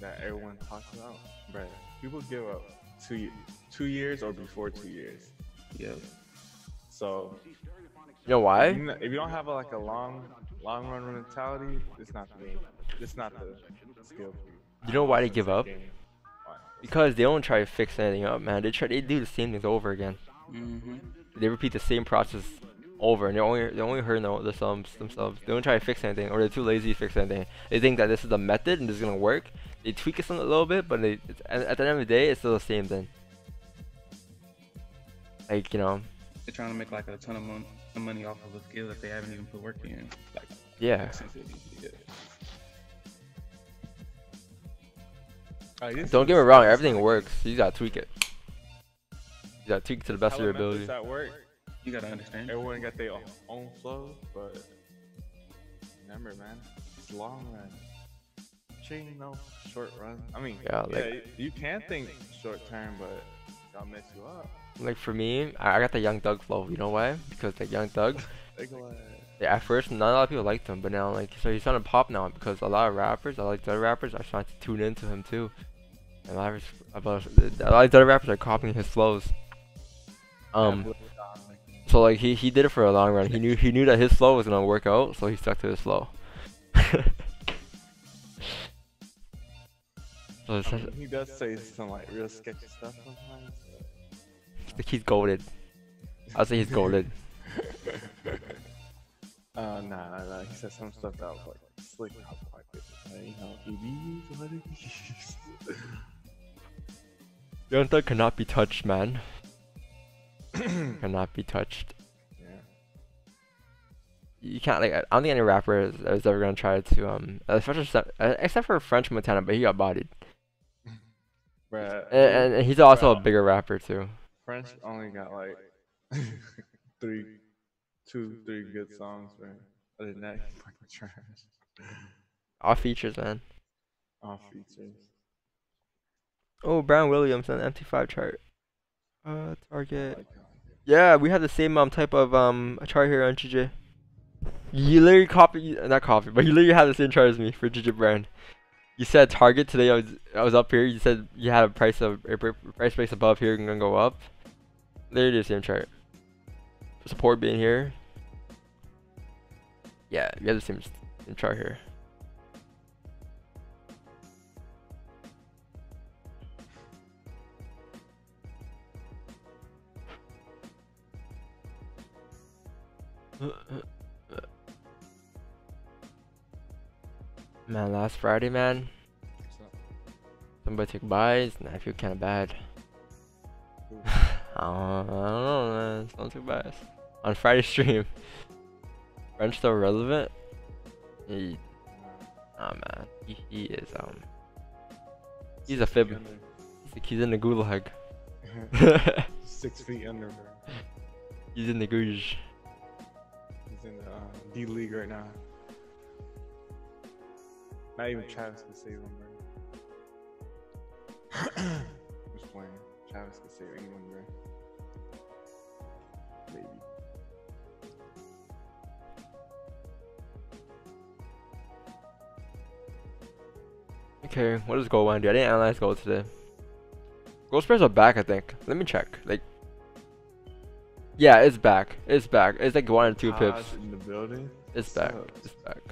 Speaker 4: that everyone talks about, bruh, people give up two two years or before two years.
Speaker 5: Yeah.
Speaker 4: So
Speaker 3: you know why?
Speaker 4: you if you don't have a, like a long long run mentality, it's not the it's not the skill. you.
Speaker 3: You know why they give up? Because they don't try to fix anything up, man. They try they do the same things over again.
Speaker 5: Mm-hmm.
Speaker 3: They repeat the same process over, and they only they only hurt the themselves themselves. They don't try to fix anything, or they're too lazy to fix anything. They think that this is the method and this is gonna work. They tweak it a little bit, but they it's, at, at the end of the day, it's still the same thing. Like you know,
Speaker 5: They're trying to make like a ton of mon- money off of a skill that they haven't even put work in. Like,
Speaker 3: yeah.
Speaker 5: since it, yeah.
Speaker 4: Alright, this
Speaker 3: Don't get me wrong, everything works. You gotta tweak it. You gotta tweak it to the best of your
Speaker 4: hella
Speaker 3: ability.
Speaker 4: Methods At work,
Speaker 5: You gotta understand.
Speaker 4: everyone got their own flow, but remember, man, it's long run. Chain no short run. I mean,
Speaker 3: Yeah,
Speaker 4: yeah,
Speaker 3: like-
Speaker 4: y- you can think short term, but that'll mess you up.
Speaker 3: Like for me, I, I got the Young Thug flow. You know why? Because the Young Thug, yeah, at first not a lot of people liked him, but now like so he's trying to pop now because a lot of rappers, I like the other rappers, are trying to tune into him too. And a lot of about a lot of other rappers are copying his flows. Um, so like he he did it for a long run. He knew he knew that his flow was gonna work out, so he stuck to his flow. so
Speaker 4: I mean, he does say some like real sketchy stuff sometimes.
Speaker 3: like he's goaded. I'll say he's goaded.
Speaker 4: Uh, nah, nah, nah. He said some stuff that was like slick out pocket. Like, you know, is what.
Speaker 3: Young Thug cannot be touched, man. cannot be touched.
Speaker 4: yeah.
Speaker 3: You can't like. I don't think any rapper is, is ever gonna try to um, especially except, uh, for French Montana, but he got bodied.
Speaker 4: Bruh,
Speaker 3: And, and he's also a bigger rapper too.
Speaker 4: French only got like three, two, three good songs, man. Other than that, fucking trash.
Speaker 3: All features, man.
Speaker 4: All features.
Speaker 3: Oh, Brown Williams on the MT5 chart. Uh, Target. Yeah, we have the same um type of um chart here on GJ. You literally copy, not copy, but you literally have the same chart as me for GJ brand. You said Target today. I was I was up here. You said you had a price of a price base above here and gonna go up. Literally the same chart. Support being here. Yeah, we have the same, same chart here. Man, last Friday, man, somebody took buys, and I feel kind of bad. I don't, I don't know, man. Someone took buys on Friday stream. French still relevant? He, oh man, he, he is um, he's a fib. He's, like, he's in the gulag.
Speaker 4: Six feet under,
Speaker 3: he's in the googe.
Speaker 4: He's in the uh, D League right now. Not even Travis could save him, bro. Just playing. Travis could save anyone, bro. Maybe.
Speaker 3: Okay, what does gold want to do? I didn't analyze gold today. Gold spreads are back, I think. Let me check. Like, yeah, it's back. It's back. It's like one or two pips.
Speaker 4: In the building.
Speaker 3: It's back. It's back.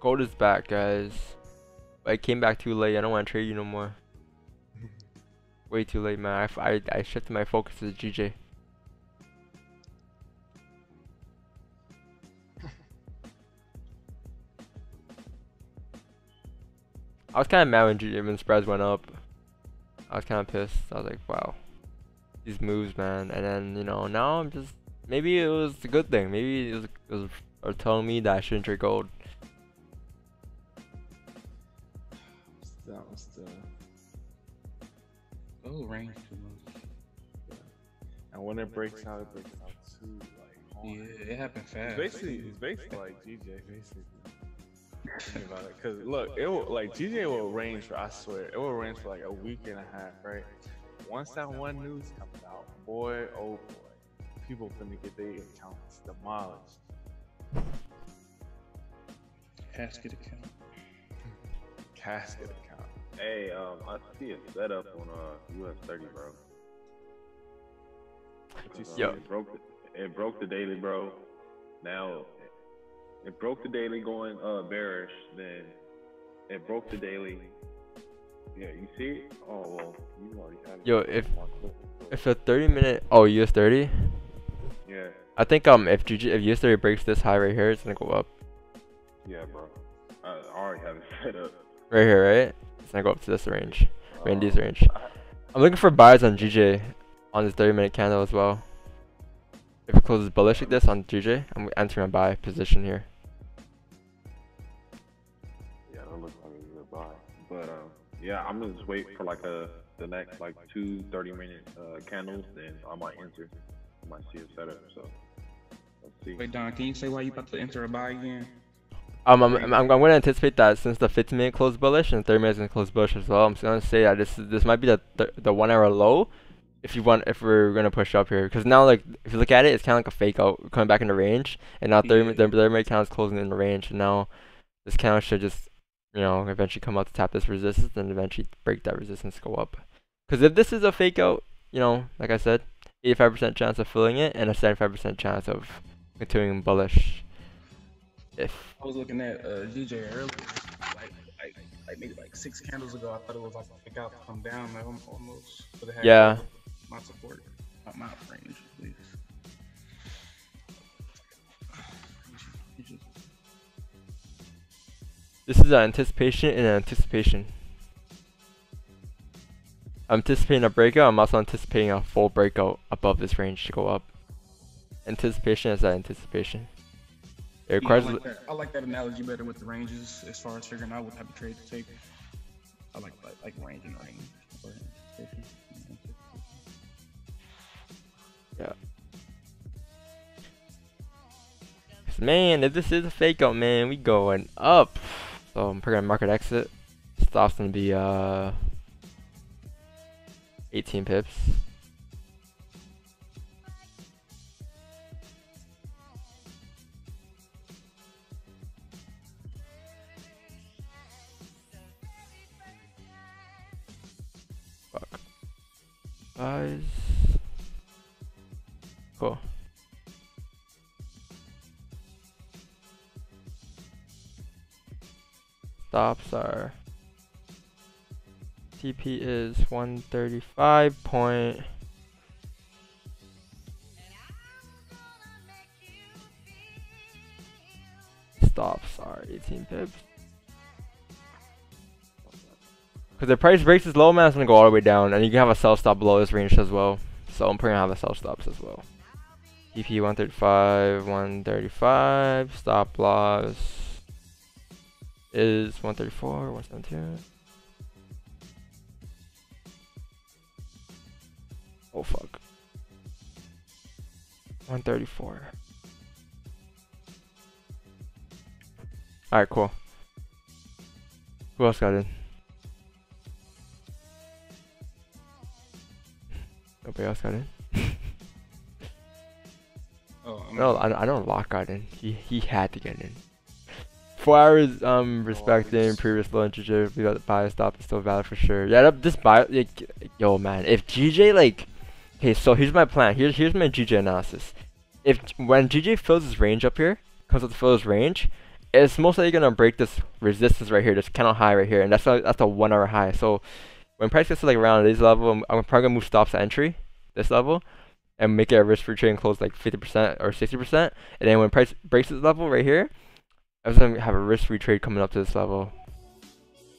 Speaker 3: Gold is back, guys. I came back too late. I don't want to trade you no more. Way too late, man. I I shifted my focus to the GJ. I was kind of mad when, G- when spreads went up. I was kind of pissed. I was like, wow, these moves, man. And then you know now I'm just maybe it was a good thing. Maybe it was, it was or telling me that I shouldn't trade gold.
Speaker 4: That was the
Speaker 5: Oh, range too much.
Speaker 4: And when it breaks out, it breaks out too like.
Speaker 5: Yeah, it happened
Speaker 4: It's
Speaker 5: fast.
Speaker 4: basically, it's basically like GJ, basically. Think about it, cause look, it will like GJ will range for I swear it will range for like a week and a half, right? Once that one news comes out, boy, oh boy, people finna get their accounts demolished.
Speaker 5: Casket account.
Speaker 4: Casket account.
Speaker 7: Hey, um, I see a setup on uh US 30, bro.
Speaker 4: What you see?
Speaker 3: Yo.
Speaker 7: It broke, the, it broke the daily, bro. Now, it broke the daily going uh bearish. Then it broke the daily. Yeah, you see it? Oh well, you already have it.
Speaker 3: Yo, if- If a 30 minute, oh US 30.
Speaker 7: Yeah,
Speaker 3: I think um if GJ if US 30 breaks this high right here, it's gonna go up
Speaker 7: yeah, bro. I already have it set up.
Speaker 3: right here, right? It's gonna go up to this range, Randy's
Speaker 7: Um,
Speaker 3: range. I'm looking for buys on GJ on this 30 minute candle as well. If it closes bullish like this on GJ, I'm entering a buy position here.
Speaker 7: Yeah, I'm gonna just wait for like a the next like two 30 minute uh, candles, then I might enter. I might see a setup. So let's see.
Speaker 5: Wait, Don, can you say why you about to enter a buy again?
Speaker 3: Um, I'm, I'm, I'm going to anticipate that since the 15 minute closed bullish and 30 minutes gonna close bullish as well. I'm gonna say that this is, this might be the th the one hour low. If you want, if we're gonna push up here, because now like if you look at it, it's kind of like a fake out coming back into range, and now 30
Speaker 5: Yeah.
Speaker 3: the 30 minute count is closing in the range, and now this candle should just you know eventually come out to tap this resistance and eventually break that resistance, go up. Because if this is a fake out, you know, like I said, 85% chance of filling it and a 75% chance of continuing bullish. If
Speaker 5: I was looking at uh, GJ earlier, like, like, like maybe like six candles ago. I thought it was like a pick out to come down, like, alm- almost. But it had
Speaker 3: Yeah.
Speaker 5: my support, not my range,
Speaker 3: This is an anticipation and an anticipation. I'm anticipating a breakout. I'm also anticipating a full breakout above this range to go up. Anticipation is that anticipation. It
Speaker 5: Yeah, I,
Speaker 3: requires.
Speaker 5: like that. I like that analogy better with the ranges as far as figuring out what type of trade to take. I like like, like range and range. anticipation.
Speaker 3: Man, if this is a fake out, man, we going up. So I'm probably market exit. Stop's gonna be uh 18 pips. Fuck. Guys. Cool. Stops are TP is 135 point. Stops are 18 pips. Because the price breaks this low, man, it's gonna go all the way down, and you can have a sell stop below this range as well. So I'm probably gonna have a sell stops as well. TP 135, 135, stop loss is 134, 172. Oh fuck. 134. Alright, cool. Who else got in? Nobody else got in?
Speaker 5: Oh, I'm
Speaker 3: No, I, I don't lock got in. He he had to get in. Four hours um respecting
Speaker 5: hours.
Speaker 3: previous low and we got the buy stop is still valid for sure. Yeah, this buy like, yo man, if GJ like okay, so here's my plan. Here's here's my GJ analysis. If when GJ fills his range up here, comes up to fill his range, it's most likely gonna break this resistance right here, this candle high right here, and that's a, that's a one hour high. So when price gets to like around this level, I'm, I'm probably gonna move stops to entry, this level, and make it a risk free trade and close like 50% or 60%. And then when price breaks this level right here, I was gonna have a risk free trade coming up to this level.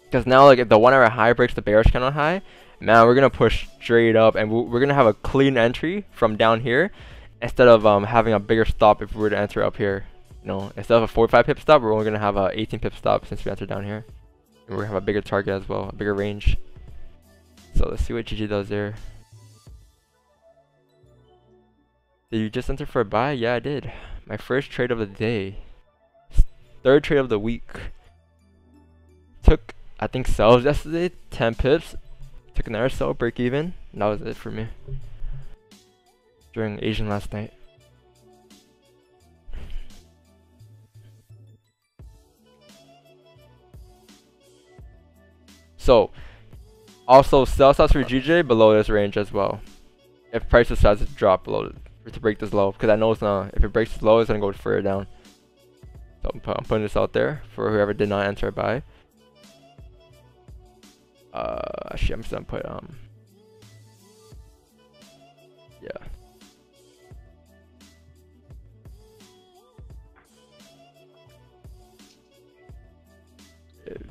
Speaker 3: Because now, like, if the one hour high breaks the bearish candle high, man, we're gonna push straight up, and we're we're gonna have a clean entry from down here, instead of um having a bigger stop if we were to enter up here. You know, instead of a 45 pip stop, we're only gonna have a 18 pip stop since we entered down here. And we're gonna have a bigger target as well, a bigger range. So let's see what GJ does there. Did you just enter for a buy? Yeah, I did. My first trade of the day. Third trade of the week. Took, I think, sells yesterday, 10 pips. Took another sell, break even. And that was it for me. During Asian last night. So, also sell stops for GJ below this range as well. If price decides to drop below to break this low, because I know it's not. If it breaks low, it's gonna go further down. So I'm, I'm putting this out there for whoever did not enter by. Uh, actually, I'm just gonna put um. Yeah. If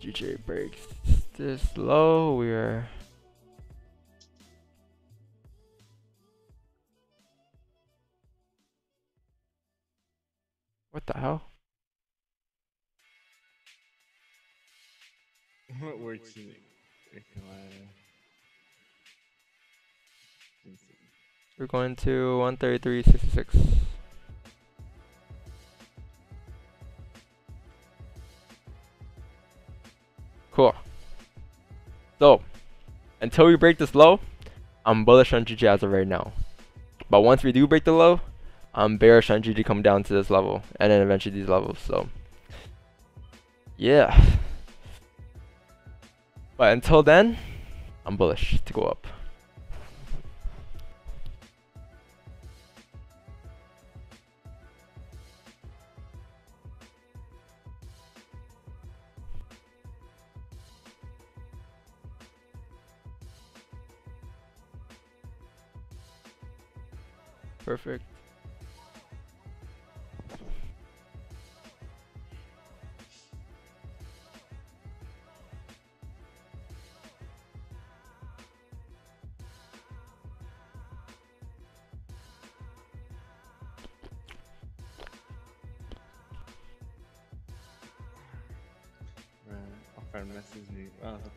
Speaker 3: GJ breaks this low, we are. What the hell?
Speaker 4: What works in in Carolina? Let's see.
Speaker 3: We're going to 133.66. Cool. So, until we break this low, I'm bullish on GJ as of right now. But once we do break the low, I'm bearish on GJ come down to this level and then eventually these levels. So, yeah. But until then, I'm bullish to go up. Perfect.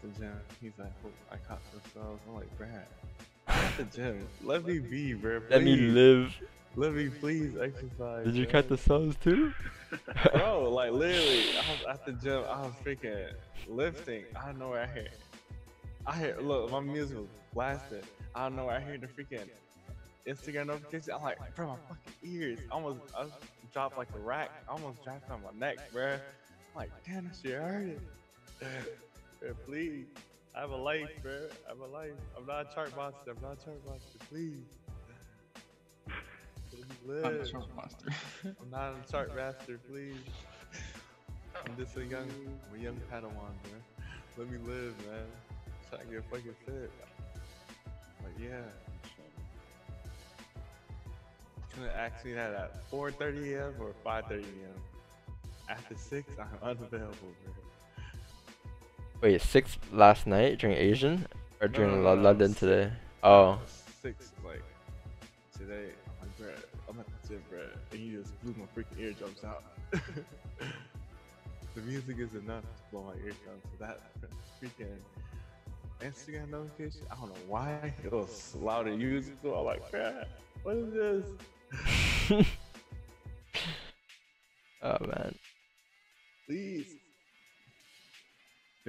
Speaker 4: The gym. He's like, "Hope I caught the sells." I'm like, "Brad, at the gym. Let me be, bro.
Speaker 3: Let me live.
Speaker 4: Let me please exercise."
Speaker 3: Did you
Speaker 4: bro."
Speaker 3: cut the subs too?
Speaker 4: Bro, like literally, I was at the gym. I was freaking lifting. I don't know where I hear. I hear. Look, my music was blasting. I don't know where I hear the freaking Instagram notification. I'm like, bro, my fucking ears. I almost, I dropped like a rack. I almost dropped on my neck, bro. I'm like, damn, that shit hurting. Bro, please. I have a life, bro. I have a life. I'm not a chart monster. I'm not a chart monster. Please. Let me
Speaker 5: I'm a
Speaker 4: live.
Speaker 5: short monster.
Speaker 4: I'm not a chart master, please. I'm just a young, I'm a young Padawan, man. Let me live, man. Try to get fucking fit. Like, yeah. You gonna ask me that at 4:30 a.m. or 5:30 a.m. After six, I'm unavailable, bro.
Speaker 3: Wait, six last night during Asian or
Speaker 4: No,
Speaker 3: during
Speaker 4: no, no,
Speaker 3: London today? Oh,
Speaker 4: Six, like today. I'm like, bro, I'm at the gym, bro, and you just blew my freaking eardrums out. the music is enough to blow my eardrums. So that freaking Instagram notification, I don't know why it was louder usual. I'm like, bro, what is this?
Speaker 3: oh man.
Speaker 4: Please.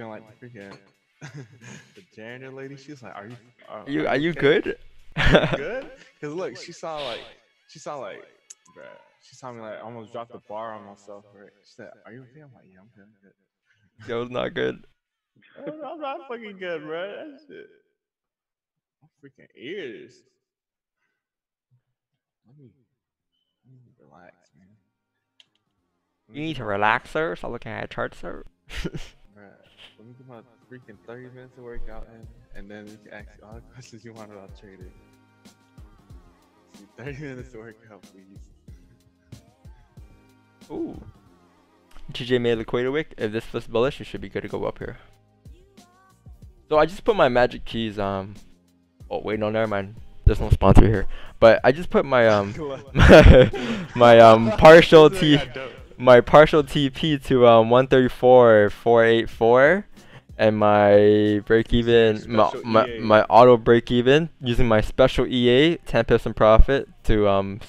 Speaker 4: Feeling like the freaking the janitor lady. She's like, are you?
Speaker 3: Uh, are you are you good?
Speaker 4: good? Cause look, she saw like she saw like bruh, she saw me like almost drop the bar on myself, right? She said, Are you okay? I'm like, Yeah, I'm good, I'm good.
Speaker 3: Yo, it's not good.
Speaker 4: I'm, I'm not fucking good, bro. That shit. My freaking ears. Let me, let me relax, man.
Speaker 3: You need
Speaker 4: get
Speaker 3: to
Speaker 4: my-
Speaker 3: relax, sir. Stop looking at a chart, sir.
Speaker 4: Bruh, let me get my freaking 30 minutes of workout in, and then you can ask me all the questions you want about trading. See, 30 minutes of workout, please.
Speaker 3: Ooh. GJ made Liquida Wick. If this was bullish, you should be good to go up here. So I just put my magic keys. Um. Oh wait, no, never mind. There's no sponsor here. But I just put my um my, my um partial T my partial TP to um 134 484 and my break even, my, my, my auto break even using my special EA, 10 pips in profit to um,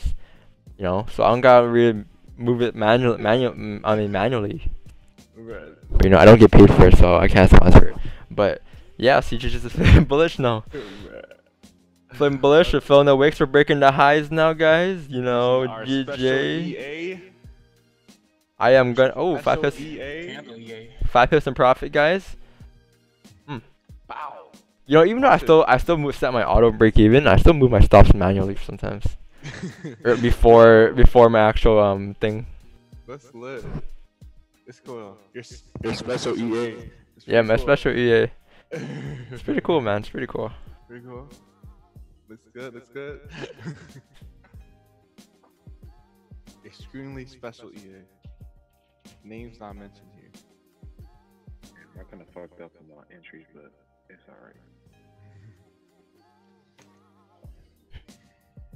Speaker 3: you know, so I don't gotta really move it manually, manual, mm, I mean manually.
Speaker 4: Bruh.
Speaker 3: But you know, I don't get paid for it, so I can't sponsor it. But yeah, GJ is bullish now.
Speaker 4: Bruh.
Speaker 3: Feeling bullish. We're feeling the wicks. We're breaking the highs now, guys. You know,
Speaker 4: Our special
Speaker 3: GJ.
Speaker 4: EA.
Speaker 3: I am gonna. Oh, five
Speaker 4: special
Speaker 3: pips.
Speaker 4: EA.
Speaker 3: Five pips in profit, guys.
Speaker 4: Wow.
Speaker 3: You know, even though I still I still move, set my auto break even, I still move my stops manually sometimes. before before my actual um thing.
Speaker 4: That's lit. It's cool. Your, s- your special EA.
Speaker 3: Yeah,
Speaker 4: pretty
Speaker 3: my
Speaker 4: cool.
Speaker 3: special EA. It's pretty cool, man. It's pretty cool.
Speaker 4: Pretty cool. Looks good. Looks good. Extremely special EA. Names not mentioned here.
Speaker 7: I kind of fucked up in my entries, but it's alright.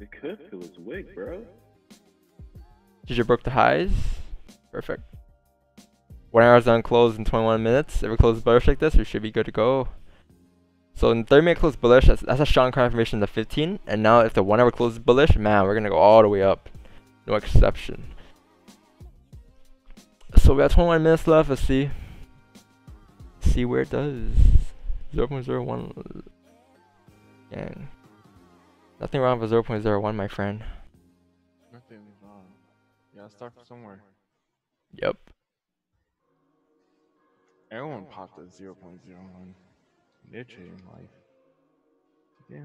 Speaker 7: It could feel his wig, bro.
Speaker 3: Did you broke the highs. Perfect. One hour's on close in 21 minutes. If it closes bullish like this, we should be good to go. So in 30 minute close bullish, that's, that's a strong confirmation in the 15. And now if the one hour closes bullish, man, we're gonna go all the way up. No exception. So we got 21 minutes left. Let's see. See where it does. 0.01. Gang. Nothing wrong with 0.01, my friend.
Speaker 4: Nothing wrong. Yeah, start from somewhere.
Speaker 3: Yep.
Speaker 4: Everyone popped at 0.01. They're trading life. Yeah,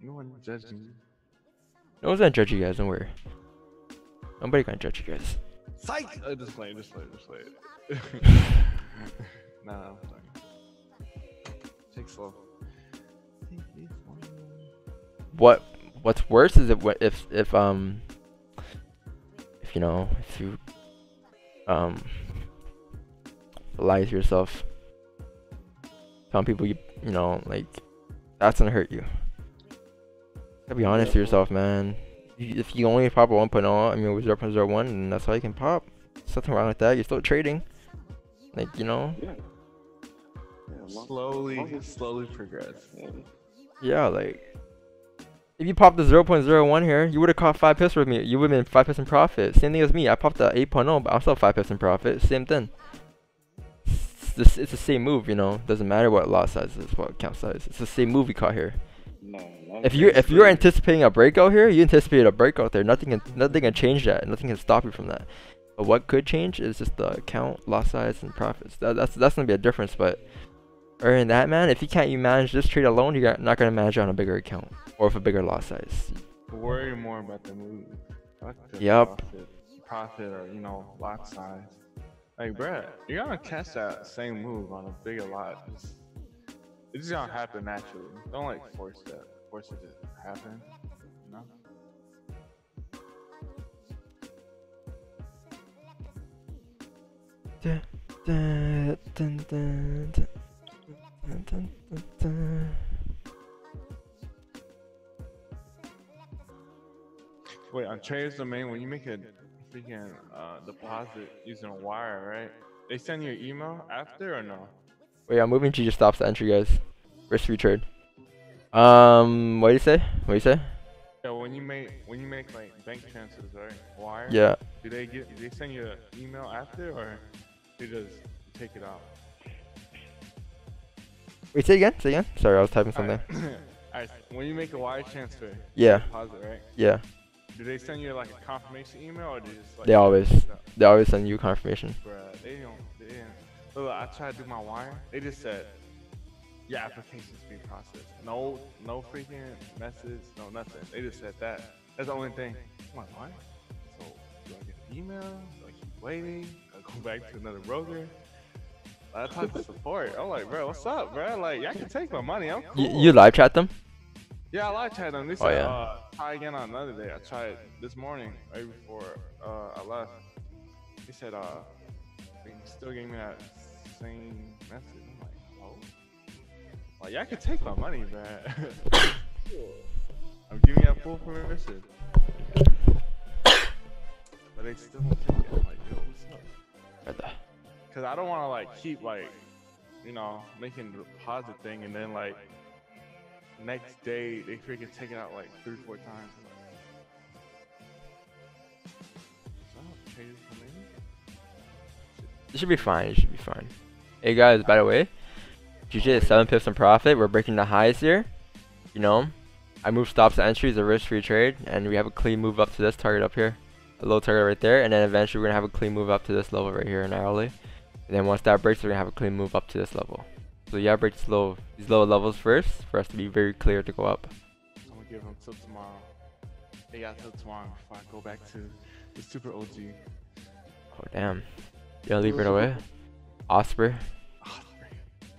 Speaker 4: no one judging you.
Speaker 3: No one's gonna judge you guys, don't worry. Nobody gonna judge you guys.
Speaker 4: Psych! Uh, just play it, just play it, just play it. nah, I'm fine. Take slow. Take it slow.
Speaker 3: What what's worse is if if if um if you know if you um lie to yourself, telling people you you know like that's gonna hurt you. Gotta be honest to yourself, man. You- If you only pop a 1.0, I mean with 0.01, and that's all you can pop. There's nothing wrong with that. You're still trading. Like you know,
Speaker 7: Yeah. Yeah,
Speaker 4: Slowly, slowly progress.
Speaker 7: yeah.
Speaker 3: Yeah, like if you popped the 0.01 here, you would have caught five pips with me. You would have been 5% profit. Same thing as me. I popped the 8.0, but I'm still five pips in profit. Same thing. It's the, it's the same move, you know. Doesn't matter what lot size is, what account size. It's the same move we caught here.
Speaker 7: No,
Speaker 3: If you
Speaker 7: it's
Speaker 3: if you're anticipating a breakout here, you anticipate a breakout there. Nothing can nothing can change that. Nothing can stop you from that. But what could change is just the account, loss size, and profits. That, that's that's gonna be a difference. But other than that, man, if you can't you manage this trade alone, you're not gonna manage it on a bigger account or with a bigger loss size.
Speaker 4: Worry more about the move. Fuck the Profit, profit or, you know, lot size. Like, bruh, you're gonna catch that same move on a bigger lot. It's, it's just gonna happen naturally. Don't like force that. Force it to happen.
Speaker 3: No.
Speaker 4: Wait, on Trader's Domain, when you make a freaking uh, deposit using a wire, right? They send you an email after or no?
Speaker 3: Wait, I'm moving G just stops the entry, guys. Risk free trade. Um, what do you say? What do you say?
Speaker 4: Yeah, when you make when you make like bank transfers, right? Wire.
Speaker 3: Yeah.
Speaker 4: Do they get? Do they send you an email after, or they just take it out?
Speaker 3: Wait, say again. Say again. Sorry, I was typing something.
Speaker 4: Alright, Alright, when you make a wire transfer,
Speaker 3: Yeah.
Speaker 4: deposit, right?
Speaker 3: Yeah.
Speaker 4: Do they send you like a confirmation email, or do you just like?
Speaker 3: They always. They always send you confirmation.
Speaker 4: Bruh, they don't. They didn't. Look, I tried to do my wire. They just said, "Your application's being processed." No, no freaking message, no nothing. They just said that. That's the only thing. I'm like, what? So do I get an email? Do I keep waiting? Do I go back to another broker? I talked to support. I'm like, bro, what's up, bro? Like, y'all can take my money. I'm cool.
Speaker 3: You, you live chat them?
Speaker 4: Yeah, I live chat them. They
Speaker 3: Oh,
Speaker 4: said,
Speaker 3: yeah.
Speaker 4: uh, try again on another day. I tried this morning, right before uh, I left. They said, uh, they still gave me that same message. I'm like, oh. Like, y'all can take my money, man. I'm giving you full permission. But they still won't take it. I'm like, yo, what's up?
Speaker 3: Right.
Speaker 4: Cause I don't want to like keep like you know, making the deposit thing, and then like next day they freaking take it out like three, four times. So, traders come in.
Speaker 3: It should be fine. It should be fine. Hey guys, by the way, GJ is seven pips in profit. We're breaking the highs here. You know, I move stops to entries, a risk-free trade, and we have a clean move up to this target up here, a low target right there, and then eventually we're gonna have a clean move up to this level right here in hourly. And then once that breaks, we're gonna have a clean move up to this level. So yeah, break this low, these low levels first for us to be very clear to go up.
Speaker 4: I'm gonna give them till tomorrow. They got till tomorrow before I go back to the super OG.
Speaker 3: Oh damn, you gonna leave right away? Osprey.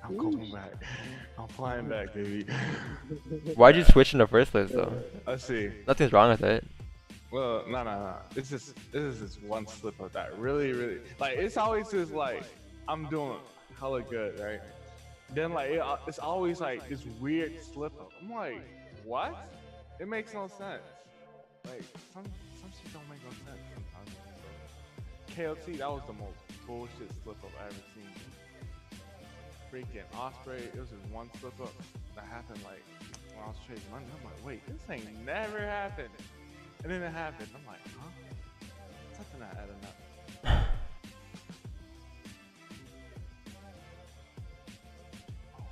Speaker 4: I'm going back. I'm flying back, baby.
Speaker 3: Why'd you switch in the first place though?
Speaker 4: Let's see.
Speaker 3: Nothing's wrong with it.
Speaker 4: Well, no, no, no. It's just this is just one slip of that. Really, really. Like it's always just like I'm doing hella good, right? Then like it, uh, it's always like this weird slip up. I'm like, what? It makes no sense. Like some some shit don't make no sense. KLT, that was the most bullshit slip up I've ever seen. Freaking Osprey, it was just one slip up that happened like when I was trading money. I'm like, wait, this ain't never happened. And then it happened. I'm like, huh? Something not adding up. Oh,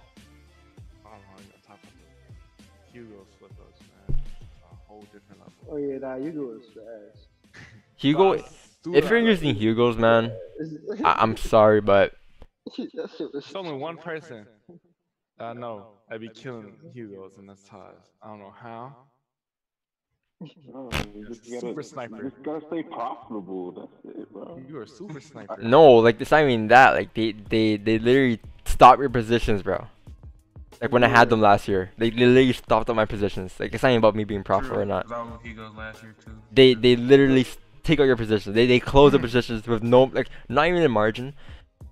Speaker 4: I don't know, on top of the Hugo slip ups, man. A whole different level.
Speaker 8: Oh yeah, nah, you go is trash.
Speaker 3: Hugo,
Speaker 4: Dude,
Speaker 3: if you're using Hugo's, man, I- I'm sorry, but
Speaker 8: that shit was
Speaker 4: There's only one person that I know that be killing Hugos, in that's Taz. I don't know how.
Speaker 7: No, you just gotta,
Speaker 4: Super sniper.
Speaker 7: You just gotta stay profitable. That's it, bro.
Speaker 4: You are a super sniper.
Speaker 3: no, like it's not even that. Like they, they, they literally stop your positions, bro. Like when I had them last year, they literally stopped all my positions. Like it's not even about me being profitable or not.
Speaker 5: That was with last year too.
Speaker 3: They, they literally s- take out your positions. They, they close the positions with no, like not even a margin.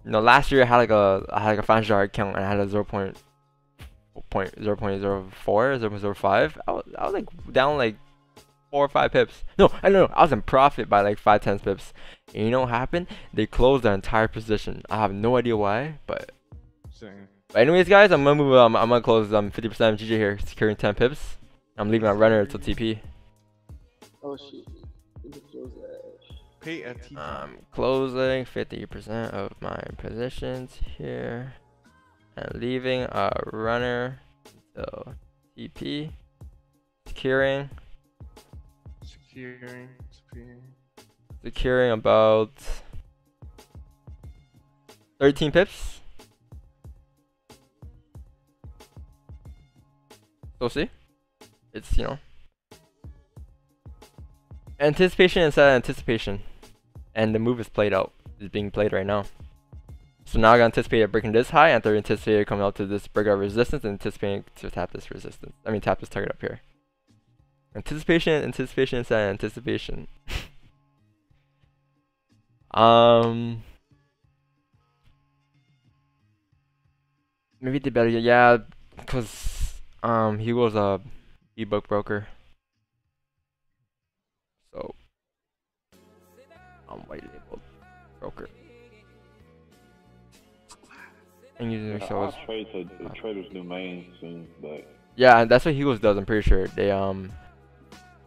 Speaker 3: You know, last year I had like a, I had like a financial Jar account and I had a zero point, point zero point zero four, zero point zero five. I was, I was like down like four or five pips. No, I don't know. I was in profit by like five, ten pips. And you know what happened? They closed the entire position. I have no idea why, but
Speaker 4: Same.
Speaker 3: but anyways, guys, I'm gonna move. Um, I'm gonna close um 50% of GJ here, securing 10 pips. I'm leaving my runner until TP.
Speaker 8: Oh shit.
Speaker 3: I'm um, closing 50% of my positions here, and leaving a runner so TP. Securing,
Speaker 4: Securing. Securing.
Speaker 3: securing about 13 pips. So see, it's you know anticipation instead of anticipation, and the move is played out. Is being played right now. So now I anticipate it breaking this high, and they're anticipating coming out to this break breakout resistance, and anticipating to tap this resistance. I mean tap this target up here. Anticipation, anticipation of anticipation. um. Maybe they better, yeah, because um he was a B book broker. I'm white labeled broker. And using
Speaker 7: Yeah,
Speaker 3: Excel
Speaker 7: I'll trade to the Trader's Domain soon, but
Speaker 3: Yeah, that's what Hugo's does. I'm pretty sure they um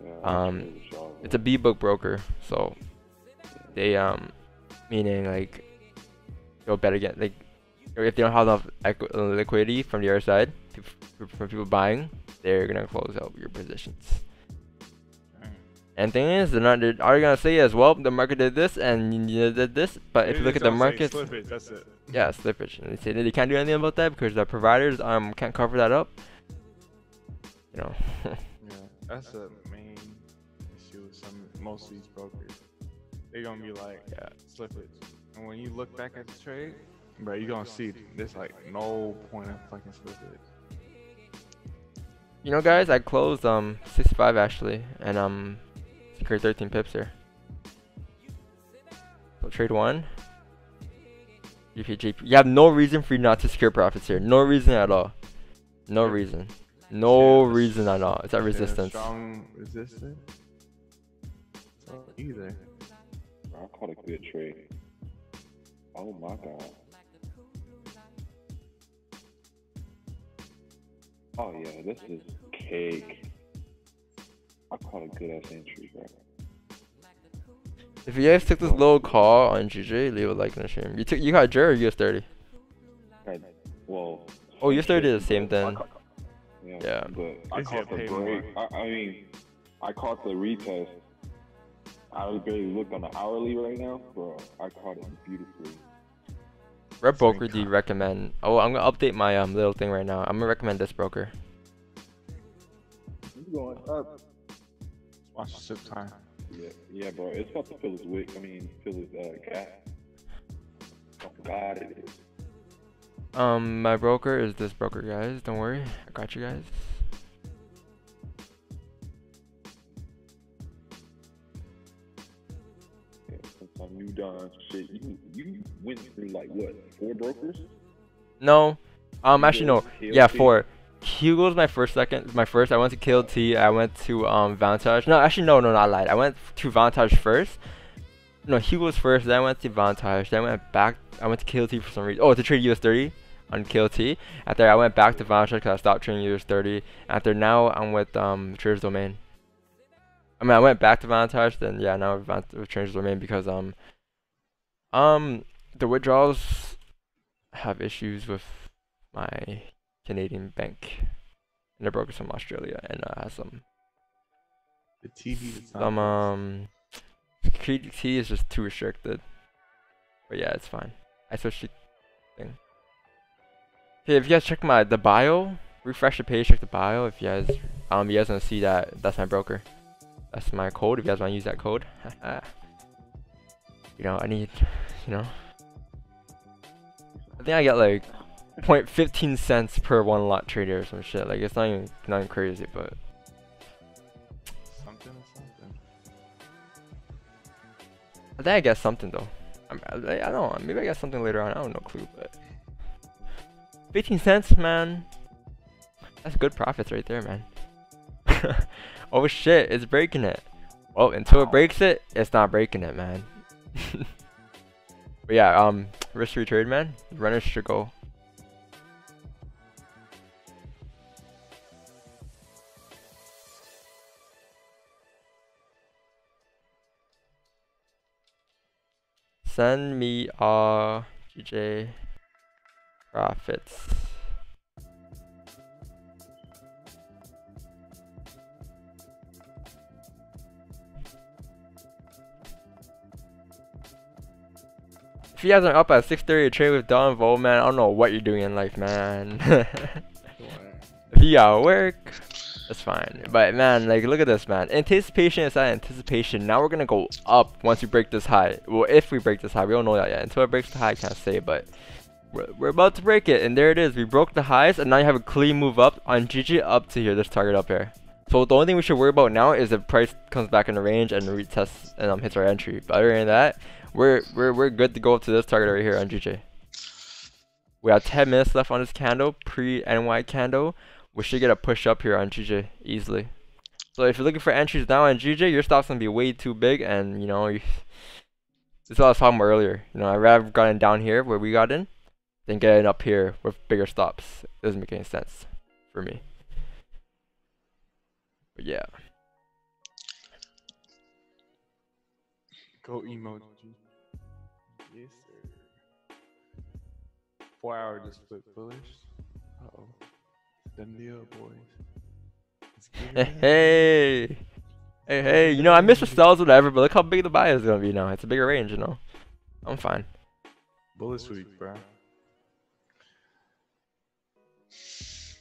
Speaker 7: yeah,
Speaker 3: Um,
Speaker 7: trade with y'all,
Speaker 3: it's a B book broker, so they um meaning like they'll bet again like if they don't have enough equi- uh, liquidity from the other side to, from people buying, they're gonna close out your positions. And thing is, they're not. They're already gonna say as well. The market did this and you did this, but if you look at the market,
Speaker 4: Slippage, that's it.
Speaker 3: yeah, slippage. And they say that they can't do anything about that because the providers um can't cover that up. You know.
Speaker 4: Yeah, that's the main issue with some most of these brokers. They're gonna be like,
Speaker 3: Yeah.
Speaker 4: slippage. And when you look back at the trade, bro, you're gonna see there's like no point of fucking slippage.
Speaker 3: You know, guys, I closed um 65 actually, and um secured 13 pips here. So trade one. GP, GP. You have no reason for you not to secure profits here. No reason at all. No reason. No
Speaker 4: Yeah,
Speaker 3: reason at all. It's at resistance.
Speaker 4: Strong resistance. So either.
Speaker 7: I caught a good trade. Oh my god. Oh yeah, this is cake. I caught a good ass entry, bro.
Speaker 3: If you guys took this little call on GJ, leave a like in the stream. You took you got Jer or US30?
Speaker 7: I, well,
Speaker 3: Oh, US30 is the same thing.
Speaker 7: ca- yeah,
Speaker 3: Yeah.
Speaker 7: but I caught the break. I, I mean, I caught the retest. I barely looked on the hourly right now, bro. I caught it beautifully.
Speaker 3: What broker do you recommend? Oh, I'm gonna update my um little thing right now. I'm gonna recommend this broker.
Speaker 8: You going up?
Speaker 4: Sponsorship time.
Speaker 7: Yeah, yeah, bro. It's about to fill his wick. I mean, fill his uh, cat. Oh God, it is.
Speaker 3: Um, my broker is this broker, guys. Don't worry, I got you guys.
Speaker 7: Yeah, since new Don shit, you you went through like what four brokers?
Speaker 3: No, um, actually no. Yeah, four. Hugo was my first second. My first. I went to KLT. I went to um Vantage. No, actually no, no, not lied. I went to Vantage first. No, Hugo was first. Then I went to Vantage. Then I went back. I went to KLT for some reason. Oh, to trade US30 on KLT. After I went back to Vantage because I stopped trading US30. After now I'm with um Traders Domain. I mean, I went back to Vantage. Then yeah, now with Traders Domain because um um the withdrawals have issues with my Canadian bank. And the broker's from Australia and uh, has some
Speaker 4: The TV is
Speaker 3: some um security is just too restricted. But yeah, it's fine. I switched to thing. Okay, if you guys check my the bio, refresh the page, check the bio. If you guys um you guys gonna see that that's my broker. That's my code. If you guys wanna use that code, you know I need, you know. I think I get like 0.15 cents per one lot trader or some shit. Like it's not even not even crazy, but
Speaker 4: something or something.
Speaker 3: I think I get something though. I, mean, I, I don't know. Maybe I get something later on. I don't know clue, but 15 cents, man. That's good profits right there, man. oh shit, it's breaking it. Well, until it breaks it, it's not breaking it, man. but yeah, um, risk free trade, man. Runners should go. Send me all GJ profits. If you guys are up at 6:30 to trade with Don Vo, man, I don't know what you're doing in life, man. if you got work, that's fine. But man, like look at this, man. Anticipation is that anticipation. Now we're gonna go up once we break this high. Well, if we break this high, we don't know that yet. Until it breaks the high, I can't say. But we're, we're about to break it, and there it is. We broke the highs, and now you have a clean move up on GG up to here. This target up here. So the only thing we should worry about now is if price comes back in the range and retests and um, hits our entry. But other than that, we're we're we're good to go up to this target right here on GJ. We have 10 minutes left on this candle, pre NY candle. We should get a push up here on GJ easily. So if you're looking for entries now on GJ, your stop's gonna be way too big, and you know, you, this is what I was talking about earlier. You know, I'd rather have gotten down here where we got in, than getting up here with bigger stops. It doesn't make any sense for me. But yeah.
Speaker 4: Go emoji. Yes, sir. Four hour just flip bullish. Uh oh. Done deal, boys.
Speaker 3: Hey, hey, hey, hey. You know, I miss the styles, whatever, but look how big the buy is gonna be now. It's a bigger range, you know. I'm fine.
Speaker 4: Bullish week, bro.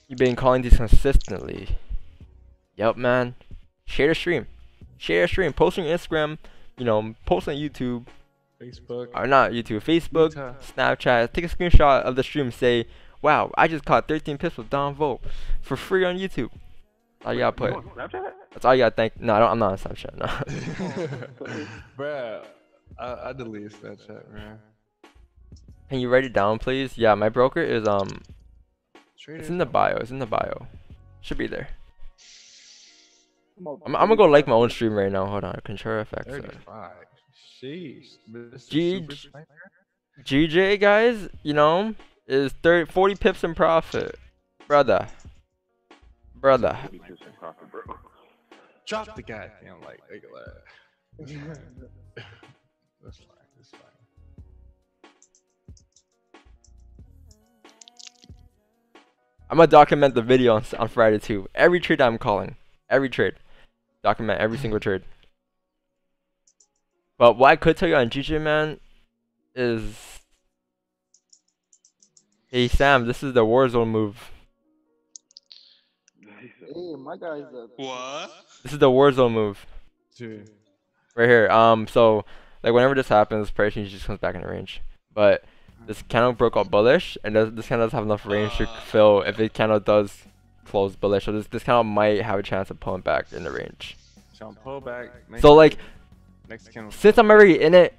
Speaker 3: You've been calling these consistently. Yup, man. Share the stream. Share the stream. Post on Instagram. You know, post on YouTube.
Speaker 4: Facebook.
Speaker 3: Or not YouTube. Facebook. Snapchat. Take a screenshot of the stream. Say, wow, I just caught 13 pips with Don Vo for free on YouTube. That's all you gotta put.
Speaker 7: You?
Speaker 3: That's all you gotta thank. No, I don't, I'm not on Snapchat. No.
Speaker 4: Bruh, I, I deleted Snapchat, man.
Speaker 3: Can you write it down, please? Yeah, my broker is um.
Speaker 4: Traders
Speaker 3: It's in the bio. It's in the bio. Should be there. I'm, I'm gonna go like my own stream right now. Hold on. Control FX. uh,
Speaker 4: 35. Sheesh. Mr.
Speaker 3: G-
Speaker 4: Super Sniper?
Speaker 3: GJ guys, you know, is 30, 40 pips in profit, brother. Brother.
Speaker 7: profit, bro.
Speaker 4: Drop the goddamn like, like that. That's fine. That's fine.
Speaker 3: I'm gonna document the video on, on Friday too. Every trade I'm calling. Every trade. Document every single trade. But what I could tell you on GJ man is Hey Sam, this is the Warzone move.
Speaker 8: Hey, my guy's a
Speaker 1: What?
Speaker 3: This is the Warzone move.
Speaker 4: Dude.
Speaker 3: Right here. Um so like whenever this happens, pricing just comes back in the range. But this candle broke out bullish and this, this candle doesn't have enough range to fill if it candle does close bullish. So this this candle might have a chance of pulling back in the range.
Speaker 4: So pull back. next-
Speaker 3: So like
Speaker 4: next candle.
Speaker 3: since I'm already in it,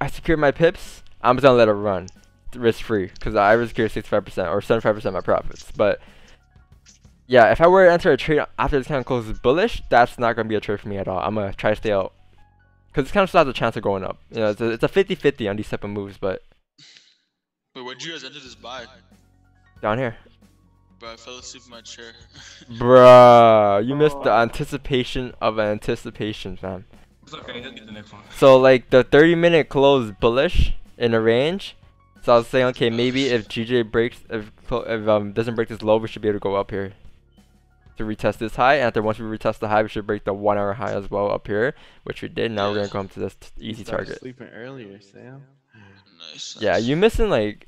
Speaker 3: I secured my pips. I'm just gonna let it run, risk free, because I risk here 65% or 75% of my profits. But yeah, if I were to enter a trade after this kind of closes bullish, that's not gonna be a trade for me at all. I'm gonna try to stay out, because this kind of still has a chance of going up. You know, it's a, 50-50 on these type of moves, but
Speaker 1: Wait, where'd you guys enter this buy?
Speaker 3: down here,
Speaker 1: Bro, I fell asleep in my chair.
Speaker 3: bruh, you missed the anticipation of anticipation, fam.
Speaker 5: It's okay. He'll get the next one.
Speaker 3: So like the 30 minute close bullish in a range. So I was saying, okay, maybe if GJ breaks, if if um doesn't break this low, we should be able to go up here to retest this high. And after once we retest the high, we should break the one hour high as well up here, which we did. Now we're gonna come to this t- easy
Speaker 4: started
Speaker 3: target.
Speaker 4: Sleeping earlier, Sam.
Speaker 1: Nice.
Speaker 3: Yeah, you missing like.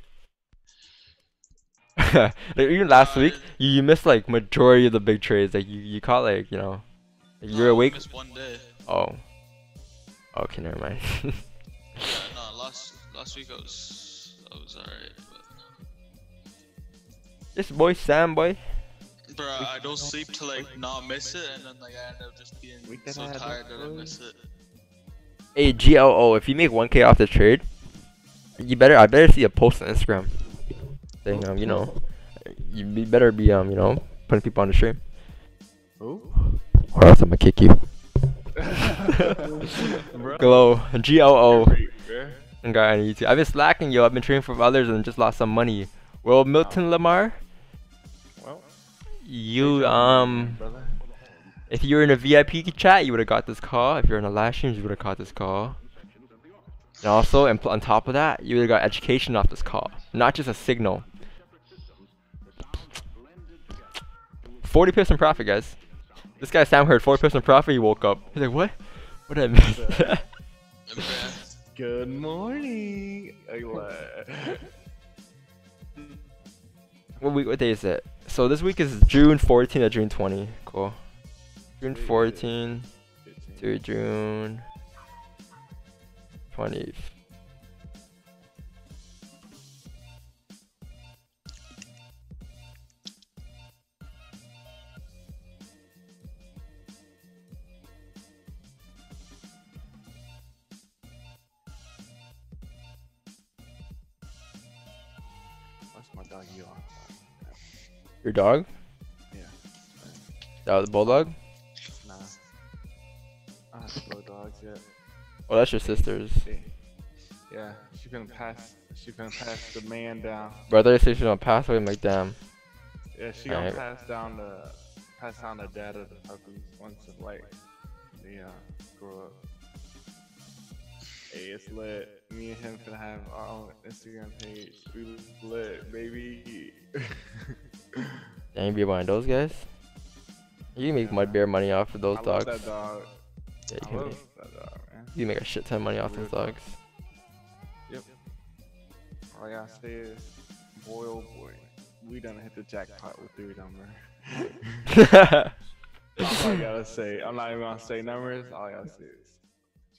Speaker 3: like even last
Speaker 1: Nah,
Speaker 3: week, you, you missed like majority of the big trades. Like you, you caught like you know, like, you're
Speaker 1: I
Speaker 3: awake.
Speaker 1: missed one day.
Speaker 3: Oh. Okay, never mind.
Speaker 1: Yeah, no, last last week I was alright, but
Speaker 3: this boy Sam boy.
Speaker 1: bro, I don't sleep to like not miss it, and then like I end up just being
Speaker 4: We can
Speaker 1: so
Speaker 4: have
Speaker 1: tired
Speaker 4: it,
Speaker 1: that I miss it.
Speaker 3: Hey GLO, if you make 1k off the trade, you better I better see a post on Instagram saying um you know you be better be um you know putting people on the stream
Speaker 4: Who?
Speaker 3: or else I'm gonna kick you.
Speaker 4: Bro.
Speaker 3: Glow G O O
Speaker 4: Great, bro.
Speaker 3: and guy on YouTube. I've been slacking yo. I've been trading for others and just lost some money. Well, Milton Lamar,
Speaker 4: Well,
Speaker 3: you um
Speaker 4: brother.
Speaker 3: if you were in a VIP chat, you would have got this call. If you're in a live stream, you would have caught this call. And also, and on top of that, you would have got education off this call, not just a signal. 40% profit, guys. This guy Sam heard 40% profit. He woke up. He's like, what? What did I miss?
Speaker 4: Good morning. What?
Speaker 3: what week? What day is it? So this week is June 14 to June 20. Cool. June 14 to June 20. Your dog?
Speaker 4: Yeah.
Speaker 3: That was a bulldog?
Speaker 4: Nah. I don't have dogs yet.
Speaker 3: Oh, that's your sister's.
Speaker 4: Yeah, she gonna pass. She gonna pass the man down.
Speaker 3: Brother said she's gonna pass away. I'm like, damn.
Speaker 4: Yeah, she gonna
Speaker 3: Alright.
Speaker 4: pass down the pass down the data to puppies once like they uh grow up. Hey, it's lit. Me and him finna have our own Instagram page. We lit, baby.
Speaker 3: You be buying those guys? You can make mud bear money off of those
Speaker 4: I
Speaker 3: dogs.
Speaker 4: love that dog.
Speaker 3: Yeah, you
Speaker 4: I
Speaker 3: can, make,
Speaker 4: that dog, man.
Speaker 3: you can make a shit ton of money off those dogs.
Speaker 4: Yep. All I gotta say is, boy oh boy, we done hit the jackpot with three number. All I gotta say. I'm not even gonna say numbers. All I gotta say is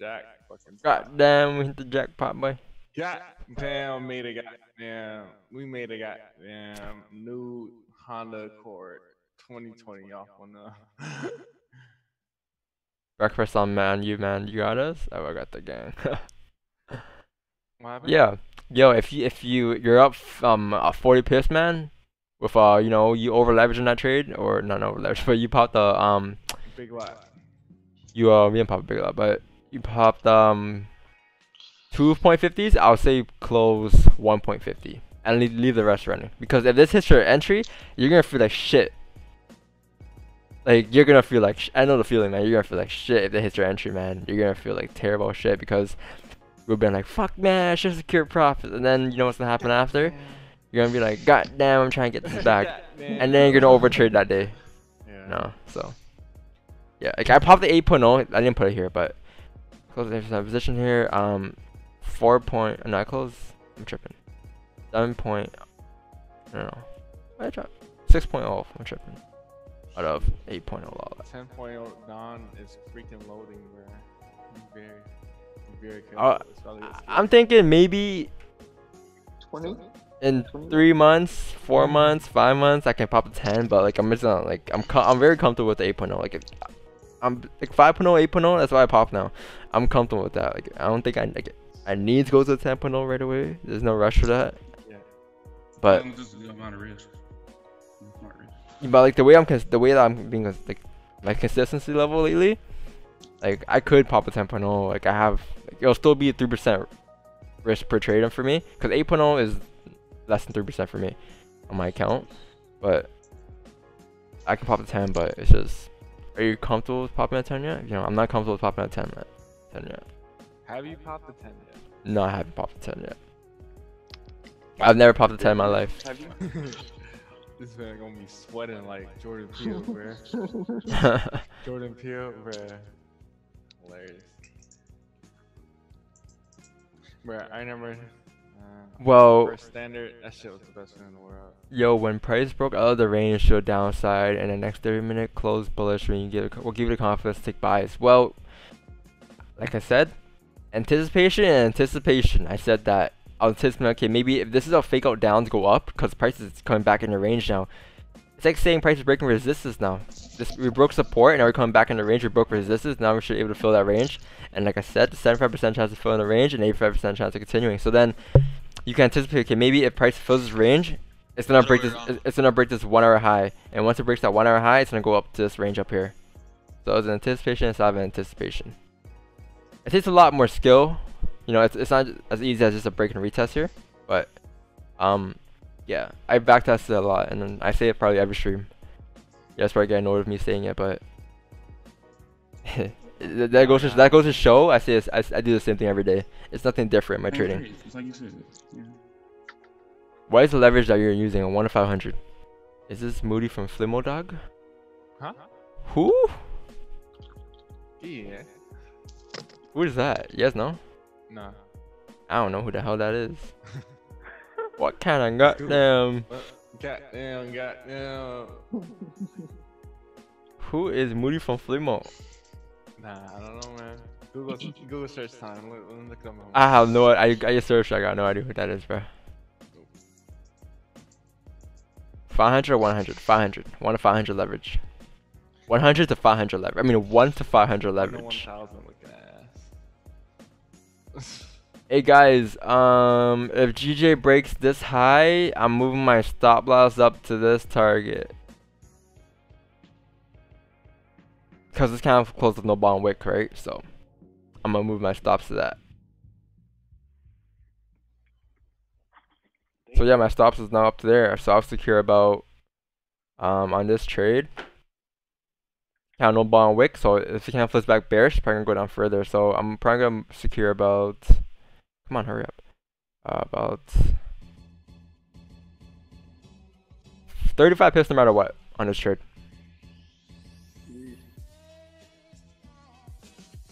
Speaker 4: Jack fucking.
Speaker 3: God damn, we hit the jackpot, boy.
Speaker 4: God damn, made a goddamn. We made a goddamn new Honda Accord 2020 off on the.
Speaker 3: Breakfast on man, you man, you got us. Oh, I got the gang.
Speaker 4: What
Speaker 3: yeah, yo, if you if you you're up um a 40 pips, man, with uh you know you over leverage in that trade or not over leverage, but you popped the um
Speaker 4: Big lot.
Speaker 3: you uh we didn't pop a big lot, but you popped um two point fifties. I'll say close one point fifty and leave, leave the rest running because if this hits your entry, you're gonna feel like shit. like you're gonna feel like sh- I know the feeling, man. You're gonna feel like shit if they hit your entry, man. You're gonna feel like terrible shit because we've been like, fuck, man, I should secure profit, and then you know what's gonna happen after? You're gonna be like, god damn, I'm trying to get this back, and then you're gonna overtrade that day.
Speaker 4: Yeah.
Speaker 3: No, so yeah, like I popped the 8.0. I didn't put it here, but close the position here. Um, four point. No, I close. I'm tripping. Seven point. I don't know. What did I drop? Six oh. I'm tripping. Out of 8.0 lol.
Speaker 4: 10.0 Don is freaking loading, bro. Be very, be very careful.
Speaker 3: Uh,
Speaker 4: It's probably a
Speaker 3: I-
Speaker 4: skip.
Speaker 3: I'm thinking maybe
Speaker 8: 20?
Speaker 3: in three months, four months, five months, I can pop a 10. But like I'm just not like I'm co- I'm very comfortable with the 8.0. Like if, I'm like 5.0, 8.0. That's why I pop now. I'm comfortable with that. Like I don't think I like I need to go to 10.0 right away. There's no rush for that.
Speaker 4: Yeah.
Speaker 3: But
Speaker 5: the amount of risk.
Speaker 3: But like the way I'm the way that I'm being like my consistency level lately, like I could pop a 10.0. Like I have, like, it'll still be three percent risk per trade for me because 8.0 is less than three percent for me on my account. But I can pop a 10. But it's just, are you comfortable with popping a 10 yet? You know, I'm not comfortable with popping a 10 yet. 10 yet.
Speaker 4: Have you popped the 10 yet?
Speaker 3: No, I haven't popped a 10 yet. I've never popped a 10 in my life.
Speaker 8: Have you?
Speaker 4: this man gonna be sweating like Jordan Peele, bro. Jordan Peele, bro. Hilarious. Bro, I remember.
Speaker 3: Well-
Speaker 4: standard, that shit was the best thing in the world.
Speaker 3: Yo, when price broke out of the range, showed downside, and the next 30 minute close bullish when you give it, will give you the confidence to take buys. Well, like I said, anticipation and anticipation. I said that I was anticipating, okay, maybe if this is a fake out down to go up, because price is coming back in the range now. It's like saying price is breaking resistance now. This we broke support, and now we're coming back in the range. We broke resistance. Now we should be able to fill that range. And like I said, the 75% chance of filling the range and 85% chance of continuing. So then you can anticipate, okay, maybe if price fills this range, it's gonna break this. It's gonna break this one hour high, and once it breaks that one hour high, it's gonna go up to this range up here. So it's an anticipation instead of an anticipation. It takes a lot more skill. You know, it's it's not as easy as just a break and retest here, but um, yeah, I backtest it a lot, and then I say it probably every stream. Yeah, that's probably get annoyed with me saying it, but that that goes to that goes to show. I say it's, I, s- I do the same thing every day. It's nothing different in my
Speaker 5: Same
Speaker 3: trading.
Speaker 5: trade, It's like you said. Yeah.
Speaker 3: What is the leverage that you're using on one to five hundred? Is this Moody from Flimo Dog?
Speaker 4: Huh?
Speaker 3: Who?
Speaker 4: Yeah.
Speaker 3: Who is that? Yes, no?
Speaker 4: Nah.
Speaker 3: I don't know who the hell that is. what kind of goddamn?
Speaker 4: Goddamn, goddamn.
Speaker 3: Who is Moody from Flimo?
Speaker 4: Nah, I don't know, man. Google, Google search time. Let, let me look up.
Speaker 3: I have no. I I just searched. I got no idea who that is, bro. 500 or 100? 500. 1 to 500 leverage. 100 to 500 leverage. I mean, 1 to 500 leverage.
Speaker 4: 1000 looking ass.
Speaker 3: Hey guys, um, if GJ breaks this high, I'm moving my stop loss up to this target. Cause it's kind of close to no bottom wick, right? So, I'm gonna move my stops to that. So yeah, my stops is now up to there. So I'll secure about, um, on this trade. Count no bottom wick, so if it can't flip back bearish, probably gonna go down further. So I'm probably gonna secure about. Come on, hurry up. Uh, about 35 pips no matter what on this trade.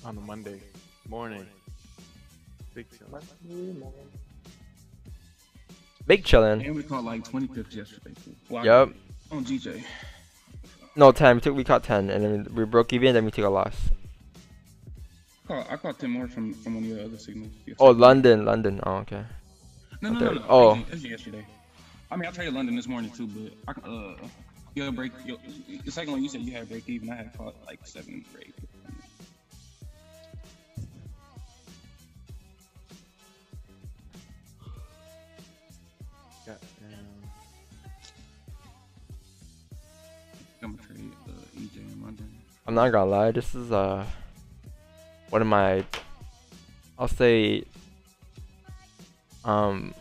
Speaker 4: On a Monday morning. Big chill.
Speaker 3: Big chillin'.
Speaker 5: And we caught like 20 pips yesterday. Too. Well, I- On GJ.
Speaker 3: No, 10. We took we caught 10 and then we broke even. Then we took a loss.
Speaker 5: I caught, I caught 10 more from, from one of your other signals.
Speaker 3: Oh, London, London. Oh, okay.
Speaker 5: No, no, no, no.
Speaker 3: oh.
Speaker 5: That's yesterday. I mean, I traded London this morning too, but I, c- uh, your break, your, the second one you said you had break even, I had caught like seven or eight.
Speaker 4: Goddamn.
Speaker 5: I'm gonna trade uh, EJ London.
Speaker 3: I'm not gonna lie. This is uh one of my. I'll say. Um,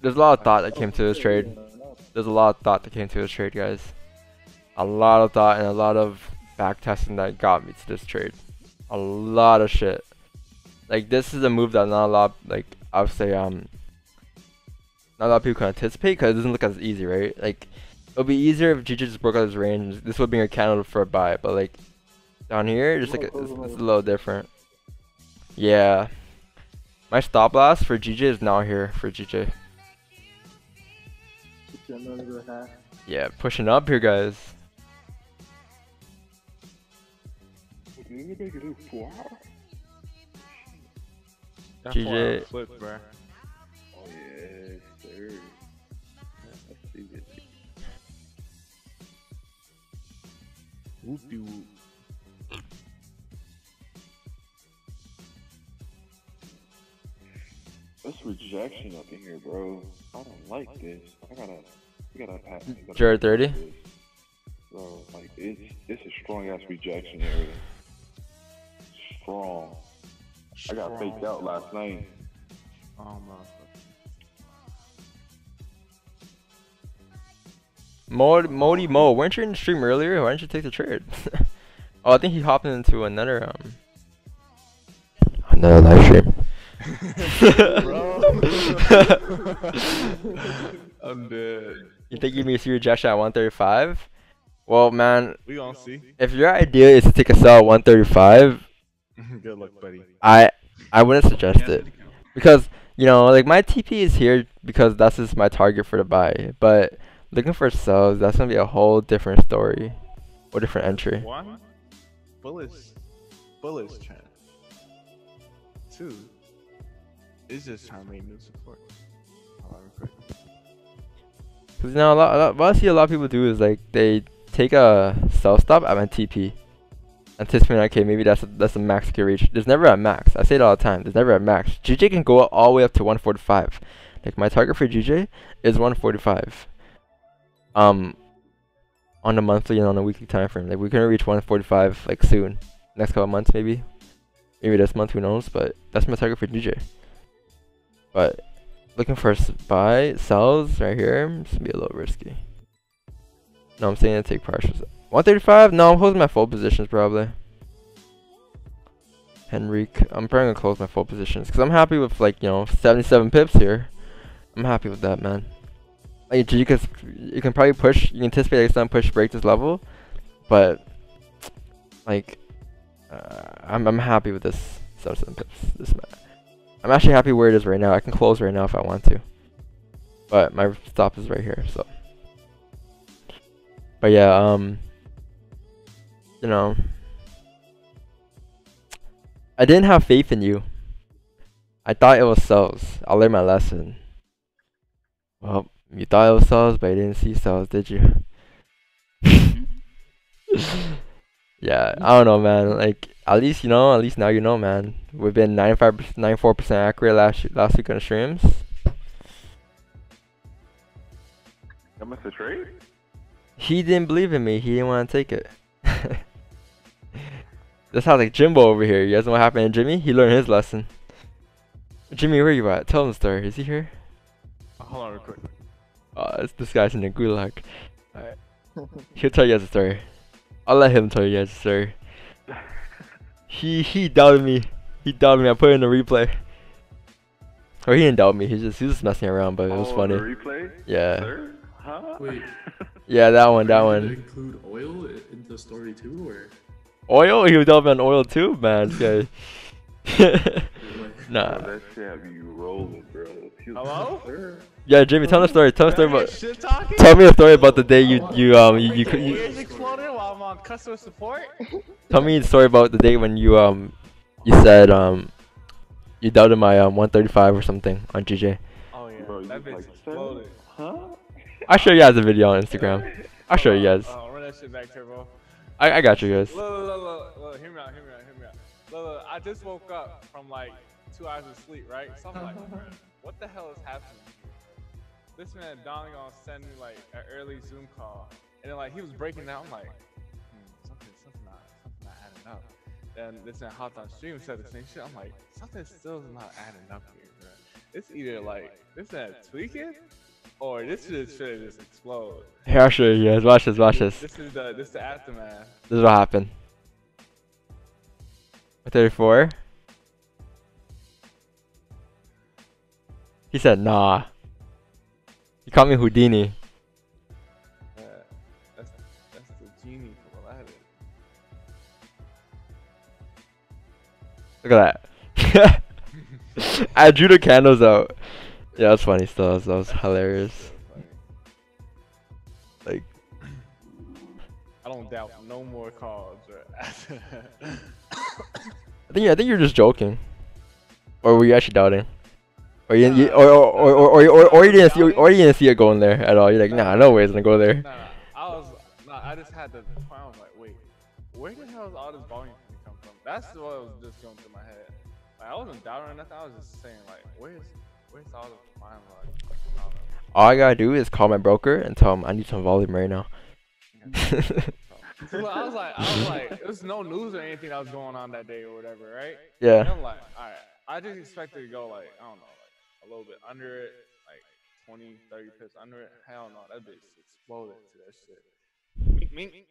Speaker 3: there's a lot of thought that came to this trade. There's a lot of thought that came to this trade, guys. a lot of thought and a lot of back testing that got me to this trade. A lot of shit. Like this is a move that not a lot like I would say um not a lot of people can anticipate because it doesn't look as easy, right? Like it would be easier if GG just broke out his range. This would be a candidate for a buy, but like down here, just like it's, it's a little different. Yeah. My stop loss for GJ is now here for GJ. Yeah, pushing up here, guys. GJ.
Speaker 4: four hour flip, bro.
Speaker 7: Oh yes, sir. Let's this.
Speaker 4: Whoop de whoop.
Speaker 7: That's rejection up in here, bro. I don't like this. I gotta, we gotta pass. we gotta
Speaker 3: Jared 30?
Speaker 7: this. Bro, like it's it's a strong ass rejection area. Strong. I got faked out last night.
Speaker 4: Oh, motherfucker.
Speaker 3: Mod Modi Mo, weren't you in the stream earlier? Why didn't you take the trade? oh, I think he hopped into another um another live stream.
Speaker 4: I'm dead.
Speaker 3: You think you need to see rejection at 135? Well, man,
Speaker 4: We gonna see.
Speaker 3: if your idea is to take a sell at 135,
Speaker 4: Good luck, buddy.
Speaker 3: I I wouldn't suggest it because you know like my TP is here because that's just my target for the buy. But looking for sells, that's gonna be a whole different story or different entry.
Speaker 4: One, bullets, bullets trend. Two, it's just time new support.
Speaker 3: Cause now a lot, a lot, what I see a lot of people do is like they take a sell stop at my TP, anticipating okay maybe that's a, that's a max can reach. There's never a max. I say it all the time. There's never a max. GJ can go all the way up to 145. Like my target for GJ is 145. Um, on a monthly and on a weekly time frame. Like we're gonna reach 145 like soon, next couple months maybe, maybe this month who knows. But that's my target for GJ. But looking for buy sells right here. It's gonna be a little risky. No, I'm saying to take partials. 135? No, I'm closing my full positions probably. Henrique, I'm probably gonna close my full positions because I'm happy with like you know 77 pips here. I'm happy with that, man. Like you can you can probably push. You can anticipate like some push break this level, but like uh, I'm I'm happy with this 77 pips. This I'm actually happy where it is right now. I can close right now if I want to. But my stop is right here, so. But yeah, um you know I didn't have faith in you. I thought it was sells. I learned my lesson. Well, you thought it was sells, but you didn't see sells, did you? yeah, I don't know, man. Like, at least you know. At least now you know, man. We've been 95, 94 percent accurate last last week on the streams.
Speaker 7: That must have trade.
Speaker 3: He didn't believe in me. He didn't want to take it. that sounds like Jimbo over here. You guys know what happened to Jimmy? He learned his lesson. Jimmy, where you at? Tell him the story. Is he here?
Speaker 4: Oh, hold on real quick.
Speaker 3: Uh, oh, it's this guy's in the gulag. Alright. He'll tell you guys a story. I'll let him tell you guys a story. He he doubted me. He doubted me. I put it in the replay. Or he didn't doubt me. He just he was just messing around, but it was
Speaker 7: oh,
Speaker 3: funny.
Speaker 7: The replay?
Speaker 3: Yeah.
Speaker 7: Sir? Huh?
Speaker 2: Wait,
Speaker 3: Yeah, that one, that
Speaker 2: are you gonna
Speaker 3: one.
Speaker 2: include oil in the story too, or
Speaker 3: Oil? He was double on oil too, man. This guy. nah.
Speaker 7: Bro, that shit have you rolling, bro. He
Speaker 4: Hello?
Speaker 3: Yeah, Jimmy, tell the story. Tell the story about.
Speaker 4: get shit talking?
Speaker 3: Tell me a story about the day you you um you, you,
Speaker 4: Your
Speaker 3: you
Speaker 4: ears exploded while I'm on customer support?
Speaker 3: Tell me the story about the day when you um you said um you doubted my um 135 or something on GJ.
Speaker 4: Oh yeah,
Speaker 7: Bro,
Speaker 4: that bitch
Speaker 7: like,
Speaker 4: exploded.
Speaker 7: Huh?
Speaker 3: I'll show you guys a video on Instagram. I'll show you guys.
Speaker 4: Oh, run that shit back, Turbo.
Speaker 3: I, I got you guys.
Speaker 4: Look, look, look, look, look, hear me out, hear me out, hear me out. Look, look, I just woke up from like two hours of sleep, right? So I'm like, what the hell is happening? This man Don gonna send me like an early Zoom call, and then like he was breaking down. I'm like, hmm, something, something not, something not adding up. Then this man hopped on stream said the same shit. I'm like, something still is not adding up here, bro. It's either like this man tweaking, Or this shit should just explode.
Speaker 3: Here, I'll show you guys. Watch this, watch this.
Speaker 4: This is the this is the aftermath.
Speaker 3: This is what happened. 34. He said, nah. He called me Houdini.
Speaker 4: Yeah, that's that's the genie from Aladdin.
Speaker 3: Look at that. I drew the candles out. Yeah, that's funny still. That was, hilarious. Like,
Speaker 4: I don't doubt no more calls. Right?
Speaker 3: I think I think you're just joking. Or were you actually doubting? Or you, you or, or, or, or, or, or, you didn't see or you didn't see it going there at all. You're like, nah, no way it's gonna go there.
Speaker 4: nah, I was nah, I just had to. I was like, wait, where the hell is all this volume gonna come from? That's what was just going through my head. Like, I wasn't doubting nothing. I was just saying like, where's where's all the volume like?
Speaker 3: All I gotta do is call my broker and tell him I need some volume right now.
Speaker 4: So I was like, I was like, there's no news or anything that was going on that day or whatever, right? And
Speaker 3: yeah.
Speaker 4: I'm like, all right, I just expected to go like, I don't know, little bit under it, like 20, 30 pips under it. Hell no, that bitch exploded to that shit. Mink, mink.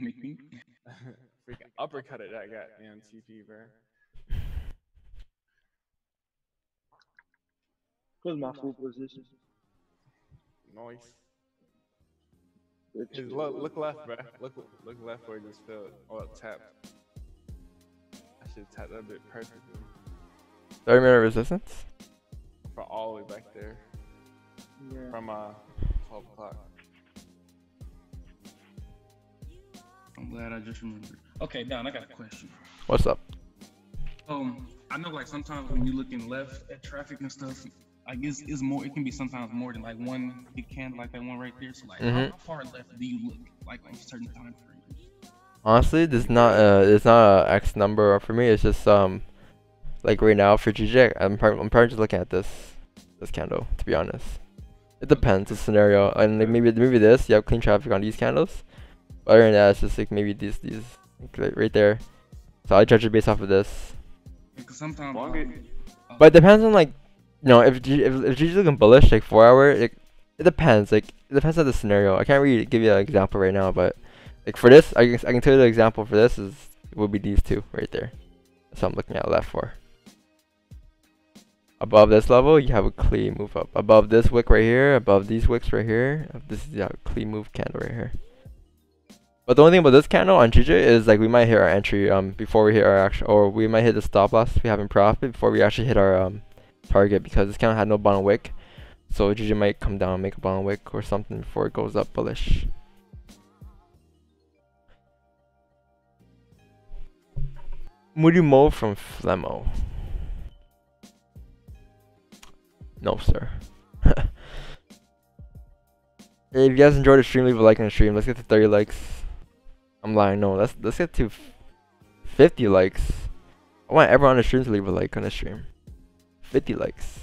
Speaker 5: Make me.
Speaker 4: Freaking uppercut at that goddamn TP, bro.
Speaker 8: What's my full position?
Speaker 4: Noise. Just look, look left, bro. Look, look left where it just fell. Or tap. I should tap that bit perfectly.
Speaker 3: 30 minute resistance?
Speaker 4: For all the way back there.
Speaker 8: Yeah.
Speaker 4: From uh 12 o'clock.
Speaker 5: I'm glad I just remembered. Okay, Don, I got a question.
Speaker 3: What's up?
Speaker 5: Um, I know like sometimes when you're looking left at traffic and stuff, I guess it's more. It can be sometimes more than like one big candle, like that one right there. So like,
Speaker 3: mm -hmm.
Speaker 5: how far left do you look, like on certain time frames?
Speaker 3: Honestly, this is not uh it's not a X number for me. It's just um like right now for GJ, I'm probably, I'm probably just looking at this this candle to be honest. It depends the scenario and like maybe maybe this you have clean traffic on these candles. But other than that, it's just like maybe these these like, right- right there. So I judge it based off of this.
Speaker 5: Because sometimes.
Speaker 7: Long it-
Speaker 5: um, uh,
Speaker 3: But it depends on like you know if G, if if GG's looking bullish like four hour it, it depends like it depends on the scenario. I can't really give you an example right now, but like for this I can I can tell you the example for this is would be these two right there. So I'm looking at left for. Above this level, you have a clean move up. Above this wick right here, above these wicks right here, uh, this is a clean move candle right here. But the only thing about this candle on GJ is like we might hit our entry um before we hit our actual, or we might hit the stop loss we have in profit before we actually hit our um target because this candle had no bottom wick. So GJ might come down, make a bottom wick or something before it goes up bullish. Moody Mo from Flemo. No, sir. If you guys enjoyed the stream, leave a like on the stream. Let's get to 30 likes. I'm lying. No, let's let's get to 50 likes. I want everyone on the stream to leave a like on the stream. 50 likes.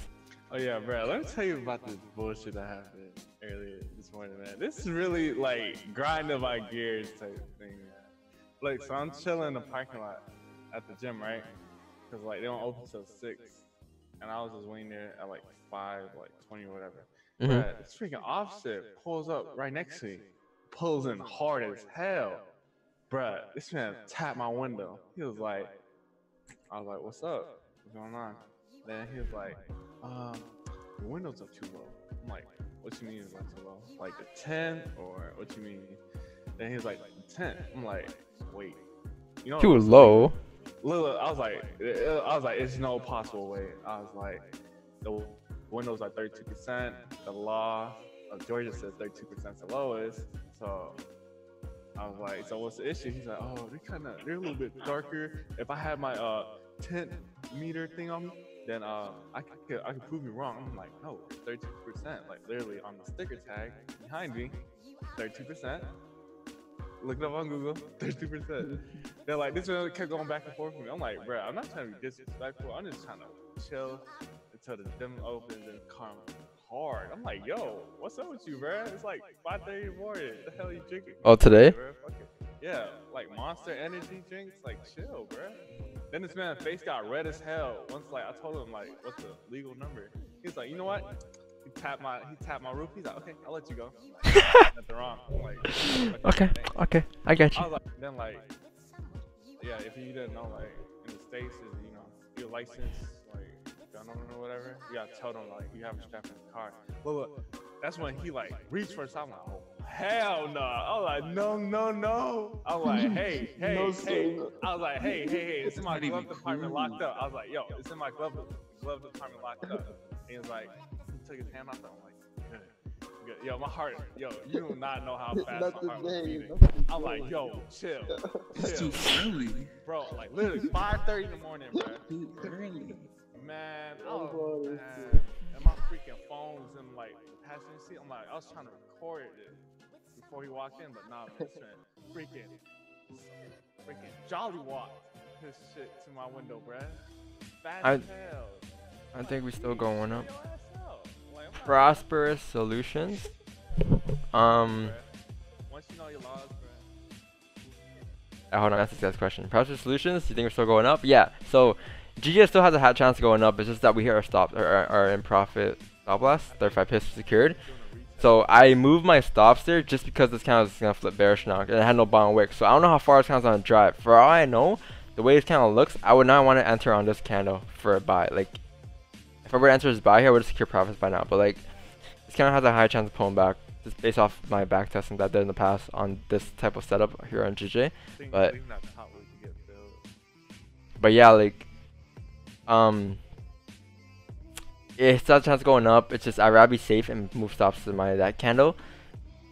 Speaker 4: Oh yeah, bro. Let me tell you about this bullshit that happened earlier this morning, man. This is really like grinding my gears type thing, man. Like, so I'm chilling in the parking lot at the gym, right? Cause like they don't open till six, and I was just waiting there at like five, like twenty or whatever.
Speaker 3: Mhm.
Speaker 4: Bruh, this freaking offset pulls up right next to me, pulls in hard as hell. Bruh, this man tapped my window. He was like, I was like, what's up? What's going on? Then he was like, um, the windows are too low. I'm like, what you mean is like too low? Like the 10 or what you mean? Then he was like, 10. I'm like, wait. You know,
Speaker 3: Too low.
Speaker 4: Look, look, I was like, uh, I was like, it's no possible way. I was like, the windows are 32%. The law of Georgia says 32% is the lowest. So I was like, so what's the issue? He's like, oh, they're kind of, they're a little bit darker. If I had my uh 10 meter thing on then uh I could, I could prove you wrong. I'm like, no, 32%. Like literally on the sticker tag behind me, 32%. Look it up on Google, Thirty percent. They're like, this one kept going back and forth with me. I'm like, bro, I'm not trying to be disrespectful. I'm just trying to chill until the gym opens and come hard. I'm like, yo, what's up with you, bro? It's like 5:30 in the morning. What the hell are you drinking?
Speaker 3: Oh, today?
Speaker 4: Bro, fuck it. yeah, like Monster Energy drinks, like chill, bro. Then this man's face got red as hell. Once like I told him like what's the legal number. He's like, you know what? He tapped my he tapped my roof. He's like, okay, I'll let you go. Nothing wrong. Like,
Speaker 3: Okay,
Speaker 4: thanks.
Speaker 3: okay, I got
Speaker 4: I
Speaker 3: you.
Speaker 4: was like, then like, yeah, if you didn't know, like in the states, is you know, your license, like gun owner or whatever, you gotta tell them like you have a strap in the car. But look, that's when he like reached for something. I'm like, oh hell no! I was like, no, no, no. I was like, hey, hey,
Speaker 8: No,
Speaker 4: hey. I was like, hey, hey, hey, it's in my
Speaker 5: Not
Speaker 4: glove department locked up. I was like, yo, it's in my glove glove department locked up. And he was like, he took his hand off. I'm like, good. Good. Yo, my heart, yo, you do not know how fast
Speaker 8: Not
Speaker 4: my heart was beating. I'm like, yo, chill,
Speaker 5: It's
Speaker 4: chill,
Speaker 5: too early.
Speaker 4: bro. Like literally 5:30 in the morning, bro.
Speaker 5: Too early.
Speaker 4: Man,
Speaker 8: Oh,
Speaker 4: man, and my freaking phones in like the passenger seat. I'm like, I was trying to record it before he walked in, but nah, man, this man, freaking, freaking jolly walked his shit to my window, bruh. Fast
Speaker 3: I-
Speaker 4: hell.
Speaker 3: I think we still going up. Prosperous Solutions. Um, uh, hold on, that's guy's question. Prosperous Solutions, Do you think we're still going up? Yeah. So, GGS still has a hat chance going up. It's just that we hit our stop, our, our, in profit stop loss. 35 pips secured. So I moved my stops there just because this candle is gonna flip bearish now, and it had no bottom wick. So I don't know how far this candle's gonna drive. For all I know, the way this candle looks, I would not want to enter on this candle for a buy. Like, if I were to enter this buy here, I would have secured profits by now. But like, this candle has a high chance of pulling back, just based off my back testing that I did in the past on this type of setup here on GJ. But-
Speaker 4: think that top would get filled.
Speaker 3: But yeah, like, um, it's not a chance of going up. It's just I'd rather be safe and move stops to my that candle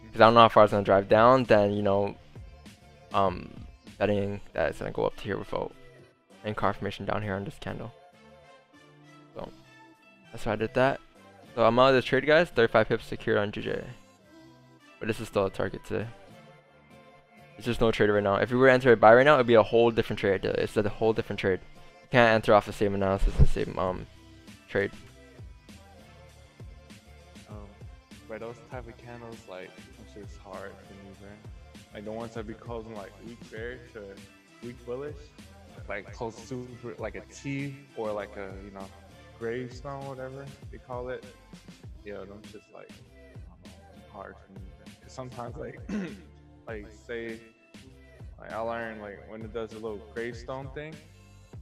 Speaker 3: because I don't know how far it's gonna drive down. Then you know, um, betting that it's gonna go up to here without any confirmation down here on this candle. That's why I did that. So I'm out of the trade, guys. 35 pips secured on GJ. But this is still a target today. It's just no trade right now. If we were to enter a buy right now, it'd be a whole different trade. It's a whole different trade. You can't enter off the same analysis and same um trade.
Speaker 4: Um, but those type of candles, like, it's just hard for me, man. Like the ones that be closing like weak bearish or weak bullish, like close super like a T or like a you know gravestone, whatever they call it. Yeah, them just like I don't know, hard for me. sometimes like like say like I learned like when it does a little gravestone thing,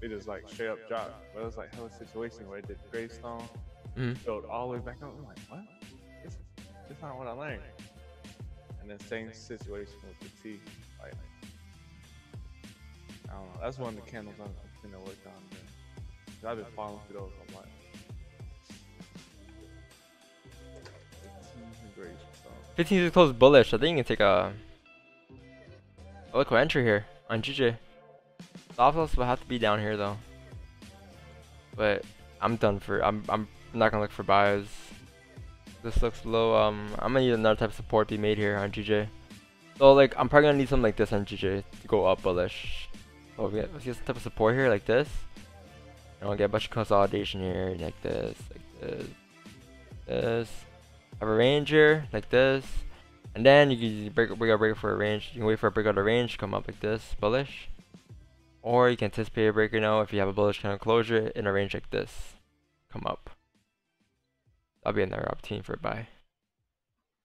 Speaker 4: it just like straight up drop. But it was like hella situation where it did gravestone,
Speaker 3: Mhm.
Speaker 4: built all the way back up. I'm like, what? This, this is not what I learned. And the same situation with the T. Like, I don't know. That's one of the candles I'm gonna work on. I've been falling through those. I'm.
Speaker 3: 15 is close bullish. I think you can take a, a look entry here on GJ. Stop loss will have to be down here though. But I'm done for. I'm I'm not gonna look for buys. This looks low. Um, I'm gonna need another type of support be made here on GJ. So like I'm probably gonna need something like this on GJ to go up bullish. So we let's get some type of support here like this. And I'll get a bunch of consolidation here like this, like this, this. Have a range here like this. And then you can break, break out break for a range. You can wait for a breakout of range, come up like this, bullish. Or you can anticipate a breaker now if you have a bullish kind of closure in a range like this. Come up. That'll be another opportunity for a buy.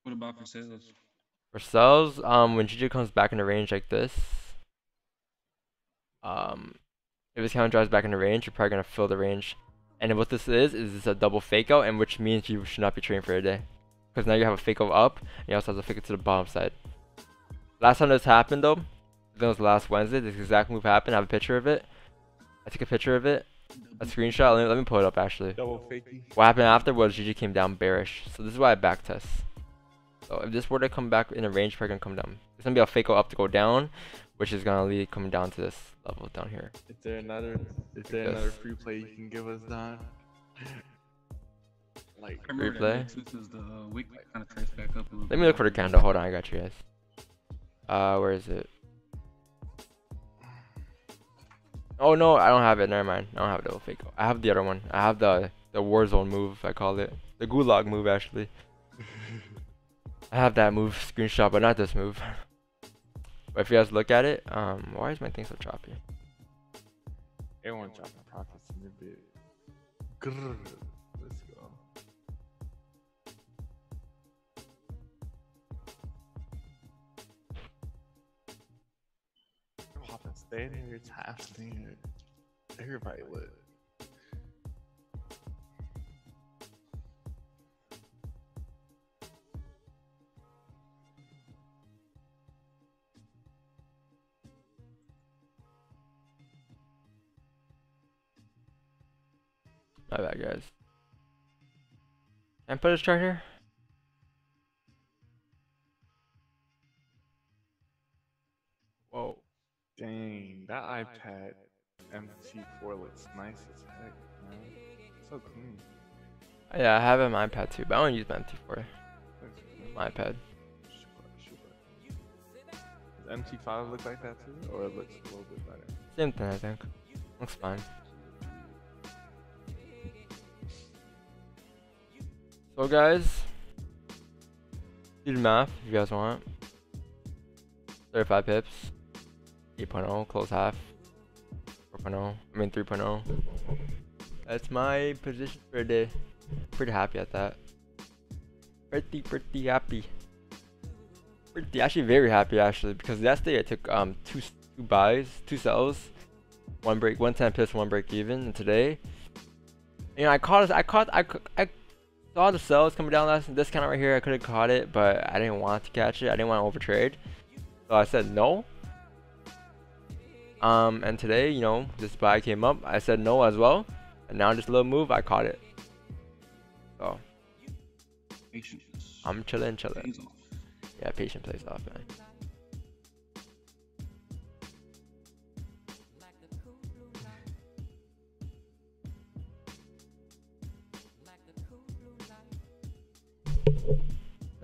Speaker 5: What about for sales?
Speaker 3: For sells, um, when GJ comes back in a range like this, um, if this kind of drives back in the range, you're probably gonna fill the range. And what this is, is this a double fake out, and which means you should not be trading for a day. Because now you have a fake out up, and you also have a fake out to the bottom side. Last time this happened though, I think it was last Wednesday, this exact move happened, I have a picture of it. I took a picture of it, a screenshot, let me, let me pull it up actually.
Speaker 4: Double fakey.
Speaker 3: What happened after was GJ came down bearish. So this is why I backtest. So if this were to come back in a range, probably gonna come down. It's gonna be a fake out up to go down, which is gonna lead coming down to this level down here.
Speaker 4: Is there another? Is there another free play you can give us, Don? like,
Speaker 5: I remember
Speaker 3: Replay?
Speaker 5: that since the week kind of traced back up. a little
Speaker 3: Let me look for the candle. Hold on, I got you guys. Uh, where is it? Oh no, I don't have it. Never mind. I don't have the fake. I have the other one. I have the the Warzone move. I call it the Gulag move actually. I have that move screenshot, but not this move. If you guys look at it, um, why is my thing so choppy?
Speaker 4: Everyone dropping profits in a bit. Grrr. Let's go. Popping standards, half standard. Everybody lit.
Speaker 3: My bad, guys. Can I put a chart here?
Speaker 4: Whoa. Dang, that iPad MT4 looks nice as heck, man. So clean.
Speaker 3: Oh, yeah, I have an iPad too, but I don't use my MT4.
Speaker 4: Looks clean.
Speaker 3: My iPad.
Speaker 4: Sure, sure. Does MT5 look like that too? Or it looks a little bit better?
Speaker 3: Same thing, I think. Looks fine. So, guys, do the math if you guys want. 35 pips, 8.0, close half, 4.0, I mean 3.0. That's my position for the day. Pretty happy at that. Pretty, pretty happy. Pretty, actually very happy actually because yesterday I took um two two buys, two sells, one break, one ten pips, one break even, and today, you know, I caught, I caught, I, I saw the sells coming down last this kind of right here. I could have caught it, but I didn't want to catch it. I didn't want to overtrade, so I said no. Um, and today, you know, this buy came up. I said no as well, and now this little move, I caught it. So
Speaker 5: Patience.
Speaker 3: I'm chilling, chilling. Yeah, patient plays off, man.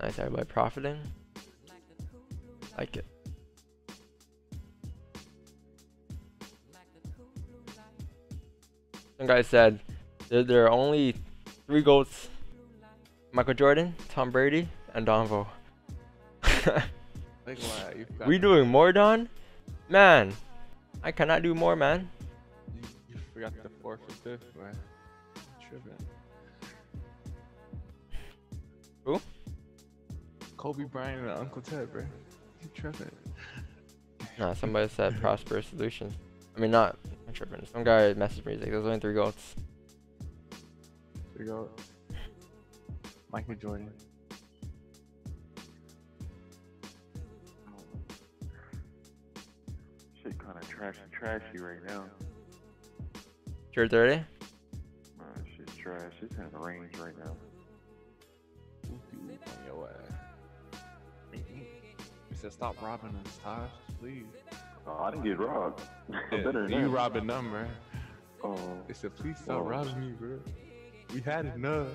Speaker 3: Nice, everybody profiting. Like it. Some guy said there, there are only three goats Michael Jordan, Tom Brady, and
Speaker 4: Don Vo.
Speaker 3: We doing more, Don? Man, I cannot do more, man.
Speaker 4: you, you forgot the fourth or fifth, man. Tripping.
Speaker 3: Who?
Speaker 4: Kobe Bryant and Uncle Ted, bro. You tripping.
Speaker 3: Nah, somebody said Prosperous Solutions. I mean, not I'm tripping. Some guy messaged me. He's like, there's only three goats.
Speaker 4: There you go. Michael Jordan.
Speaker 7: Shit kind of trashy, trashy right now.
Speaker 3: Tier 30?
Speaker 7: Man, shit's trash. It's in the range right now.
Speaker 4: Whoopie on your ass. He said, stop robbing us, Tosh, please.
Speaker 7: Oh, I didn't get robbed.
Speaker 4: Yeah,
Speaker 7: Better than
Speaker 4: you
Speaker 7: that.
Speaker 4: robbing them, bro.
Speaker 7: Oh,
Speaker 4: They said, please stop
Speaker 7: Oh.
Speaker 4: robbing me, bro. We had enough.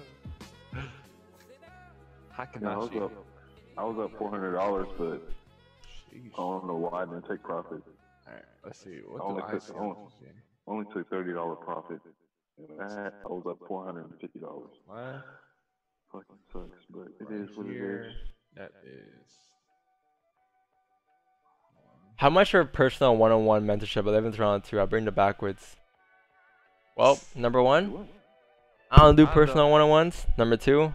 Speaker 4: How can
Speaker 7: yeah, I
Speaker 4: I
Speaker 7: was up. I was up four hundred dollars, but
Speaker 4: Sheesh.
Speaker 7: I don't know why I didn't take profit.
Speaker 4: Alright, let's see. What
Speaker 7: Only
Speaker 4: do I
Speaker 7: took-
Speaker 4: see?
Speaker 7: only-
Speaker 4: on this game?
Speaker 7: Only took thirty dollar profit. And that I was up four hundred and fifty dollars.
Speaker 4: What?
Speaker 7: Fucking sucks, but it
Speaker 4: Right
Speaker 7: is what it
Speaker 4: here.
Speaker 7: is.
Speaker 4: That is.
Speaker 3: How much for personal one-on-one mentorship? 11 to round two. I'll bring the backwards. Well, number one, I don't do personal one-on-ones. Number two,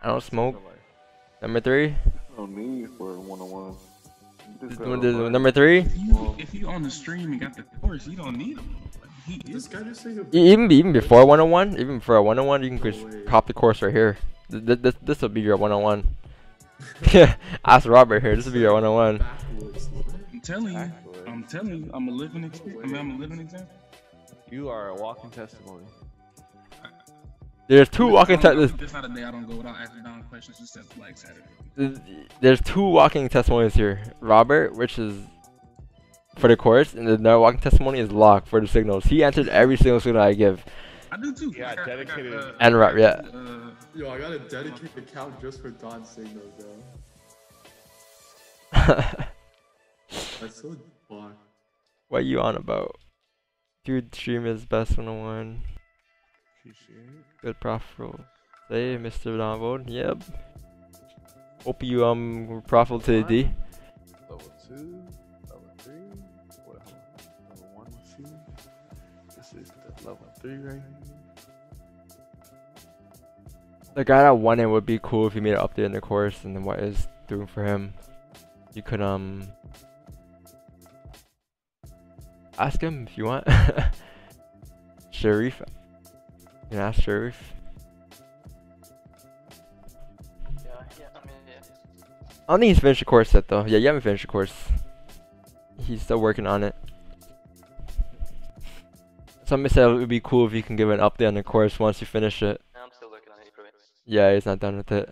Speaker 3: I don't smoke. Number three,
Speaker 7: No need for one on one.
Speaker 3: number three,
Speaker 5: If you if you on the stream and got the course, you don't need them. Like, he
Speaker 2: This
Speaker 5: is
Speaker 2: guy just saying a
Speaker 3: even even before one-on-one, oh even for a one-on-one, oh you can
Speaker 2: No
Speaker 3: just
Speaker 2: way.
Speaker 3: copy the course right here. Th- th- This this will be your one-on-one. Oh yeah, ask Robert here. This will be your one-on-one.
Speaker 2: backwards. what?
Speaker 5: I'm telling you. I'm telling you. I'm a living experience. I mean, I'm a living example.
Speaker 4: You are a walking testimony.
Speaker 3: There's two walking
Speaker 5: I don't-
Speaker 3: testimonies.
Speaker 5: There's not a day I don't go without asking Don questions except like Saturday.
Speaker 3: There's two walking testimonies here. Robert, which is for the course, and the another walking testimony is locked for the signals. He answered every single signal I give.
Speaker 5: I do too.
Speaker 4: Yeah,
Speaker 5: got- I got,
Speaker 4: dedicated-
Speaker 5: uh,
Speaker 3: And Rob, yeah.
Speaker 5: Uh,
Speaker 2: Yo, I got a dedicated account just for Don signals, yo. That's so far.
Speaker 3: what you on about? Dude, stream is best one on one.
Speaker 4: Appreciate it.
Speaker 3: Good profitable. Say, Mr. Donvold. Yep. Hope you um were profitable to the D.
Speaker 4: So two, three right.
Speaker 3: The guy that won it would be cool if he made an update in the course and then what is doing for him. You could um ask him if you want. Sharif. You can ask Sharif.
Speaker 6: Yeah, yeah, I mean, yeah.
Speaker 3: I don't think he's finished the course yet though. Yeah, you haven't finished the course. He's still working on it. Somebody said it would be cool if you can give an update on the course once you finish it.
Speaker 6: I'm still working on it.
Speaker 3: Yeah, he's not done with it.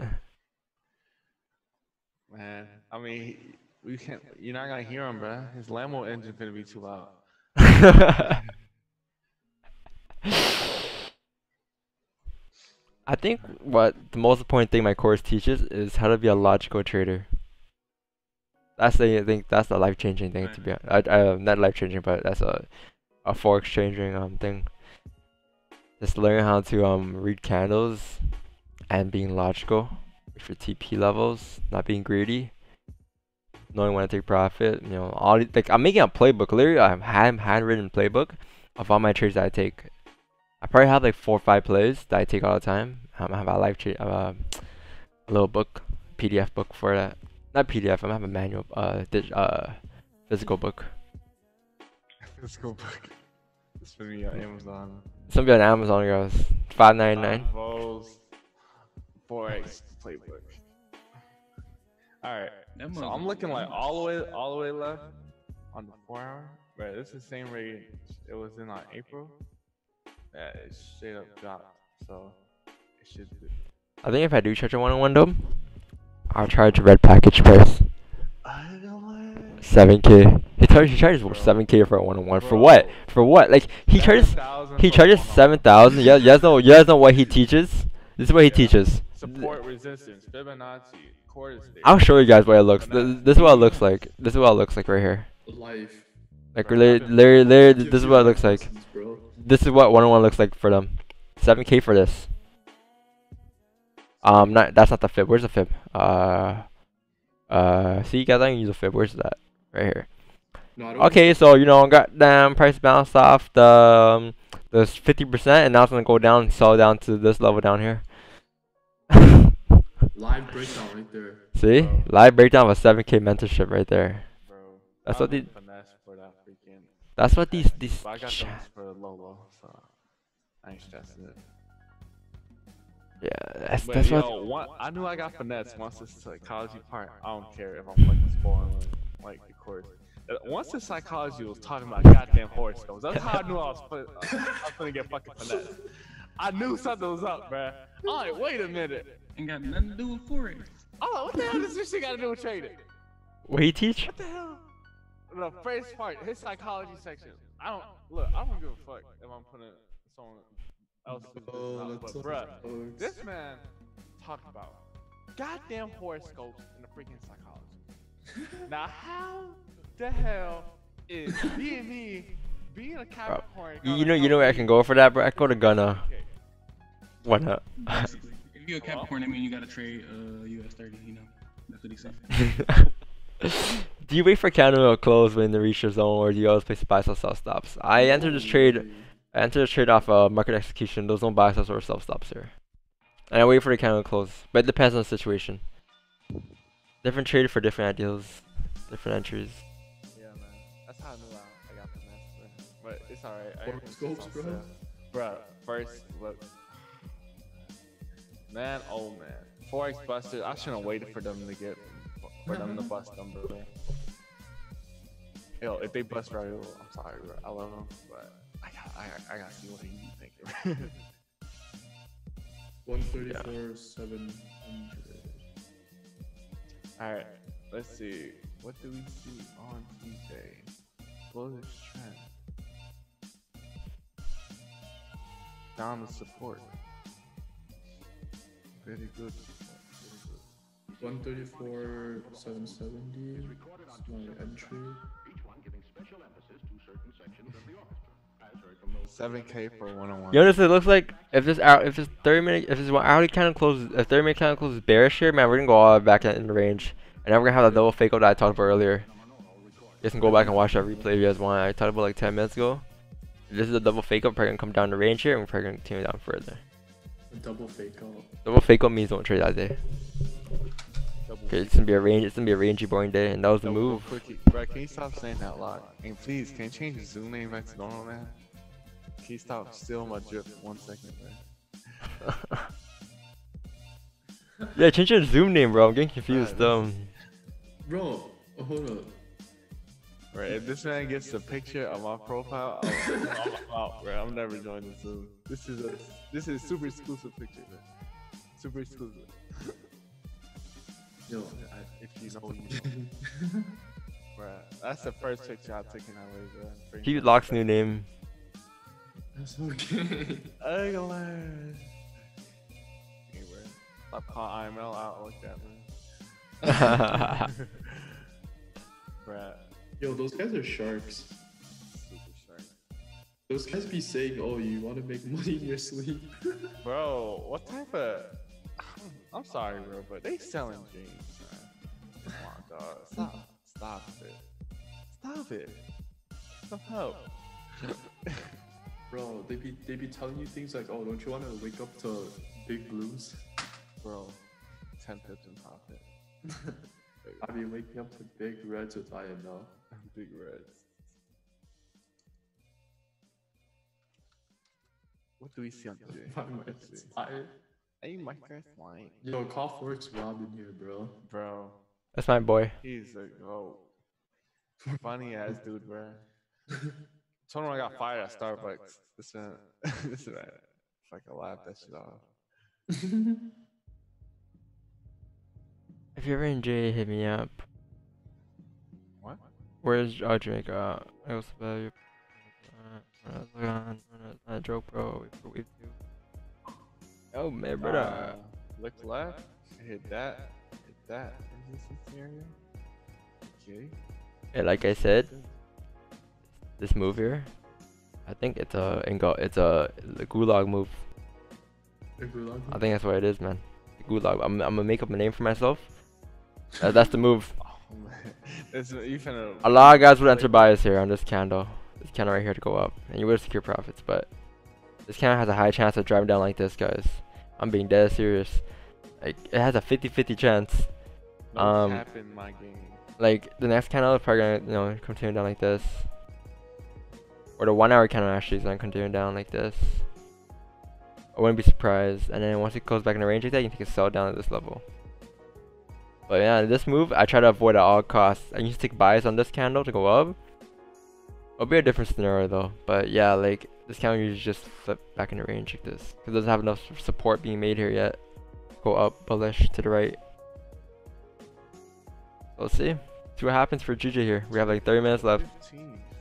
Speaker 4: Man, I mean, we can't. You're not gonna hear him, bruh. His Lambo engine's gonna be too loud.
Speaker 3: I think what the most important thing my course teaches is how to be a logical trader. That's the I think that's the life changing thing to be honest. I, I, not life changing, but that's a a forex changing um thing. Just learning how to um read candles and being logical for TP levels, not being greedy, knowing when to take profit. You know, all like I'm making a playbook. Literally, I have hand handwritten playbook of all my trades that I take. I probably have like four or five plays that I take all the time. Um, I have a live trade, uh, a little book, PDF book for that. Not PDF. I'm have a manual, uh, uh, physical book.
Speaker 4: Physical book. It's for me on Amazon.
Speaker 3: Somebody on Amazon goes five ninety nine.
Speaker 4: Vo's Forex playbook. All right. So I'm looking like all the way, all the way left on the four hour. Right, this is the same rate it was in like April. Yeah, it straight up dropped. So it should. Do.
Speaker 3: I think if I do charge a one on one though, I'll charge a red package price.
Speaker 4: I don't know.
Speaker 3: Seven k. He charges he charges seven k for a one on one. For what? For what? Like he charges
Speaker 4: 7,000
Speaker 3: he charges
Speaker 4: one-on-one.
Speaker 3: seven thousand. Yeah, you guys know you guys know what he teaches. This is what he teaches.
Speaker 4: Support resistance, Fibonacci, quarter state.
Speaker 3: I'll show you guys what it looks. This, this is what it looks like. This is what it looks like right here.
Speaker 2: Life.
Speaker 3: Like Larry, Larry, Larry, this is what it looks like. This is what one on one looks like for them. Seven k for this. Um, not that's not the fib. Where's the fib? Uh, uh, see, guys, I can use a fib. Where's that? Right here.
Speaker 2: No, I don't
Speaker 3: Okay, so you know, goddamn price bounced off the um, the fifty percent, and now it's gonna go down, sell down to this level down here.
Speaker 2: Live breakdown right there.
Speaker 3: See,
Speaker 4: Bro.
Speaker 3: live breakdown of a seven k mentorship right there.
Speaker 4: Bro,
Speaker 3: That's what
Speaker 4: went
Speaker 3: the-
Speaker 4: for that freaking.
Speaker 3: That's what these these.
Speaker 4: But I got
Speaker 3: ch-
Speaker 4: those for Lolo, so I ain't stressing it.
Speaker 3: Yeah, that's
Speaker 4: But
Speaker 3: that's
Speaker 4: yo,
Speaker 3: what.
Speaker 4: one, I knew I got finesse once the psychology part. I don't care if I'm fucking spoiling like the course. Uh, Once the psychology was talking about goddamn horoscopes, that's how I knew I was, fu- I was gonna get fucking finesse. I knew something was up, bruh. I'm like, wait a minute.
Speaker 5: Ain't got nothing to do with forex.
Speaker 4: Oh, what the hell does this shit got to do with trading?
Speaker 3: What he teach?
Speaker 4: What the hell? The first part, his psychology section. I don't look. I don't give a fuck if I'm putting someone else's business
Speaker 2: Oh,
Speaker 4: but bruh,
Speaker 2: about
Speaker 4: this man talked about goddamn horoscopes and the freaking psychology. now, how the hell is being me, being a Capricorn?
Speaker 3: You, you know, you know where I can go for that, bro. I go to Gunna.
Speaker 4: Okay.
Speaker 3: Why not?
Speaker 5: If you're a Capricorn, I mean you gotta trade uh US 30. You know, that's what he said.
Speaker 3: do you wait for candle to close when they reach your zone, or do you always place buy sell sell stops? I entered this trade. I entered this trade off uh, market execution. There's no buy sells or sell stops here, and I wait for the candle to close. But it depends on the situation. Different trade for different ideals, different entries.
Speaker 4: Yeah, man. That's how I knew I, I got finesse. But, but it's alright. I
Speaker 2: Horoscopes,
Speaker 4: gonna
Speaker 2: bro.
Speaker 4: Bro, first look. Man, oh man. Forex busted. I shouldn't have waited for them to get for them to bust them, bro. Yo, if they bust right, I'm sorry, bro. I love them, but I got, I I got to see what he thinking.
Speaker 2: 134, 700.
Speaker 4: All right, let's see. What do we see on Tuesday? This trend. Down to support. Very good. Very good.
Speaker 2: 134, 770. My entry.
Speaker 4: 7k for one on one.
Speaker 3: Notice it looks like if this out if this 30 minute if this one hourly candle closes if 30 minute candle closes bearish here, man, we're gonna go all back in the range, and then we're gonna have that double fake out that I talked about earlier. You guys can go back and watch that replay if you guys want. I talked about like 10 minutes ago. This is a double fake up. We're probably gonna come down the range here and we're probably gonna continue down further.
Speaker 2: A double fake out.
Speaker 3: Double fake up means don't trade that day. Okay, it's gonna be a range. It's gonna be a rangy boring day, and that was the move.
Speaker 4: quickie. Bro, can you stop saying that a lot? And please, can you change the Zoom name back to normal, man? Can you stop stealing my drip one second, man?
Speaker 3: yeah, change your Zoom name, bro. I'm getting confused.
Speaker 4: Right,
Speaker 3: Um,
Speaker 2: Bro, hold up.
Speaker 4: Right, if this man gets a picture of my profile, I'm, I'm out, bro. I'm never joining Zoom. This is a this is super exclusive picture, man. Super exclusive.
Speaker 2: Yo,
Speaker 4: If you know, you know. Bruh, that's the first picture I've taken that way, bro. He
Speaker 3: keep
Speaker 4: that
Speaker 3: Locke's new name.
Speaker 2: That's okay.
Speaker 4: England. Hey, bro. Stop calling IML out like that, man. Bruh,
Speaker 2: Yo, those guys are sharks.
Speaker 4: super sharp.
Speaker 2: Those guys be saying, "Oh, you want to make money in your sleep."
Speaker 4: Bro, what type of? I'm sorry, bro, but they selling dreams, man. Come on, dog. Stop. Stop it. Stop it. Some help.
Speaker 2: Bro, they be they be telling you things like, "Oh, don't you want to wake up to big blues?"
Speaker 4: Bro, 10 pips in profit.
Speaker 2: I be waking up to big reds with IML.
Speaker 4: Big reds. What do we see on today?
Speaker 2: My
Speaker 4: Let's
Speaker 2: man's
Speaker 4: see.
Speaker 2: tired.
Speaker 4: Hey, my first line.
Speaker 2: Yo, Cough works Robin here, bro.
Speaker 4: Bro,
Speaker 3: That's my boy.
Speaker 4: he's a goat. Funny ass dude, bro. Told him I got fired at Starbucks. This man, this man, like I laughed that shit off.
Speaker 3: If you're ever in J, hit me up.
Speaker 4: What?
Speaker 3: Where's uh, Jamaica? I also value. Uh, joke, bro. We, we do. Oh man, brother.
Speaker 4: Uh, look left, hit that, hit that. Is this this area? Okay.
Speaker 3: Yeah, like I said, this move here, I think it's a Ingo, it's a the gulag move.
Speaker 2: A gulag?
Speaker 3: I think that's what it is, man. Gulag. I'm, I'm gonna make up a name for myself. Uh, that's the move.
Speaker 4: Oh man, this you finna.
Speaker 3: A lot of guys would enter bias here on this candle. This candle right here to go up, and you would secure profits, but this candle has a high chance of driving down like this, guys. I'm being dead serious. Like it has a 50-50 chance. Um,
Speaker 4: cap my game.
Speaker 3: Like the next candle is probably gonna, you know, continue down like this. Or the one hour candle actually is gonna continue down like this. I wouldn't be surprised. And then once it goes back in the range like that, you can take a sell down at this level. But yeah, this move I try to avoid at all costs. I used to take buys on this candle to go up. It'll be a different scenario though. But yeah, like this candle usually just flip back in the range like this. Cause it doesn't have enough support being made here yet. Go up bullish to the right. We'll see. See what happens for GJ here. We have like 30 minutes left.
Speaker 4: 15.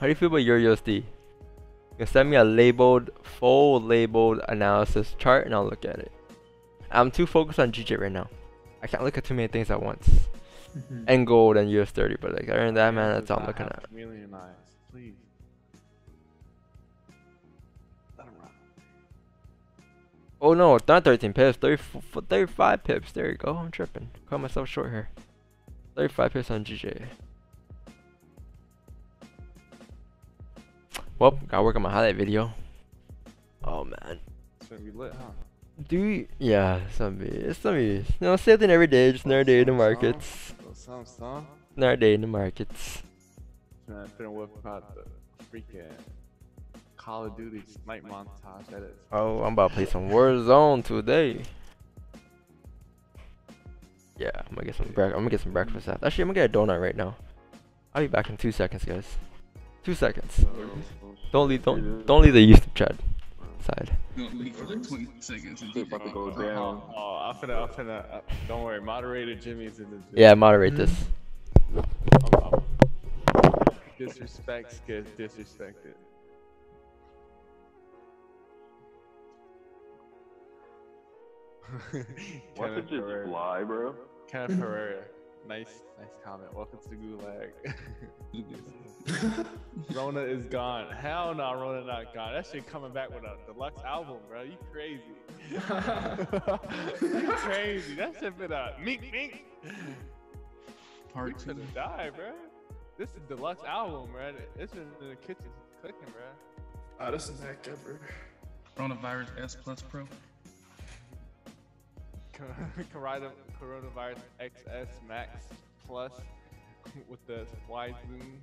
Speaker 3: How do you feel about your USD? You can send me a labeled, full labeled analysis chart and I'll look at it. I'm too focused on GJ right now. I can't look at too many things at once. Mm-hmm. And gold and US 30, but like other than that, man, that's all I'm looking at.
Speaker 4: Million eyes, please. Let him run.
Speaker 3: Oh no, not 13 pips, 30, 35 pips. There you go. I'm tripping. Cut myself short here. 35 pips on GJ. Well, gotta work on my highlight video. Oh man.
Speaker 4: It's gonna be lit, huh?
Speaker 3: Do you, yeah, it's gonna be, it's gonna be, you know, same thing every day, just another day in the markets.
Speaker 4: Little some, some.
Speaker 3: Another day in the markets.
Speaker 4: Man, I'm finna whip out the freaking Call of Duty night montage edits.
Speaker 3: Oh, I'm about to play some Warzone today. Yeah, I'm gonna get some break. I'm gonna get some breakfast after. Actually, I'm gonna get a donut right now. I'll be back in two seconds, guys. Two seconds. Don't leave. Don't don't leave the YouTube chat side.
Speaker 5: Gonna leave for like 20 seconds. and
Speaker 7: Shit about to go
Speaker 4: Oh,
Speaker 7: down.
Speaker 4: oh, I'm finna, I'm finna, uh, don't worry, moderator Jimmy's in this.
Speaker 3: Yeah, moderate this.
Speaker 4: Disrespects gets disrespected.
Speaker 7: Why did you
Speaker 4: Pereira.
Speaker 7: fly, bro?
Speaker 4: Kenneth Pereira. Nice, nice comment. Welcome to the gulag. Rona is gone. Hell no, Rona not gone. That shit coming back with a deluxe album, bro. You crazy. you crazy. That shit been a mink mink.
Speaker 5: Part two.
Speaker 4: finna die, bro. This is deluxe album, bro. It's been in the kitchen cooking, bro.
Speaker 2: Ah, Hottest neck ever.
Speaker 5: Coronavirus S Plus Pro.
Speaker 4: Corona- Coronavirus XS Max Plus with the wide zoom.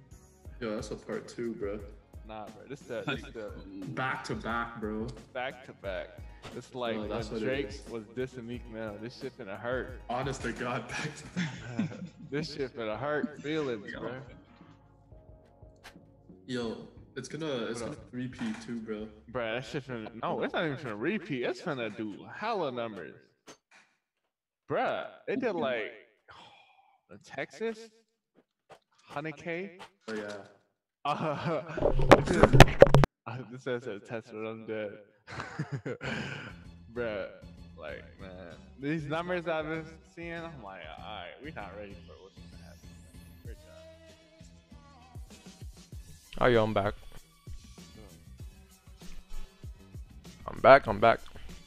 Speaker 2: Yo, that's a part two, bro.
Speaker 4: Nah, bro. This the this the
Speaker 2: Back to back, bro.
Speaker 4: back to back. It's like
Speaker 2: that's
Speaker 4: when
Speaker 2: it
Speaker 4: Drake was dissing Meek Mill. This shit finna hurt.
Speaker 2: Honest to God, back to back.
Speaker 4: this shit finna hurt feelings, bro.
Speaker 2: Yo, it's gonna it's gonna repeat too, bro.
Speaker 4: Bro, that shit finna. No, it's not even finna repeat. It's finna do hella numbers. Bruh, it did like the Texas, 100K.
Speaker 2: Oh yeah.
Speaker 4: Uh, this says a test, but I'm dead. Bruh, like, man, these numbers I've been seeing, I'm like, alright, we're not ready for what's gonna happen. We're done.
Speaker 3: Oh, yo, I'm back. I'm back. I'm back.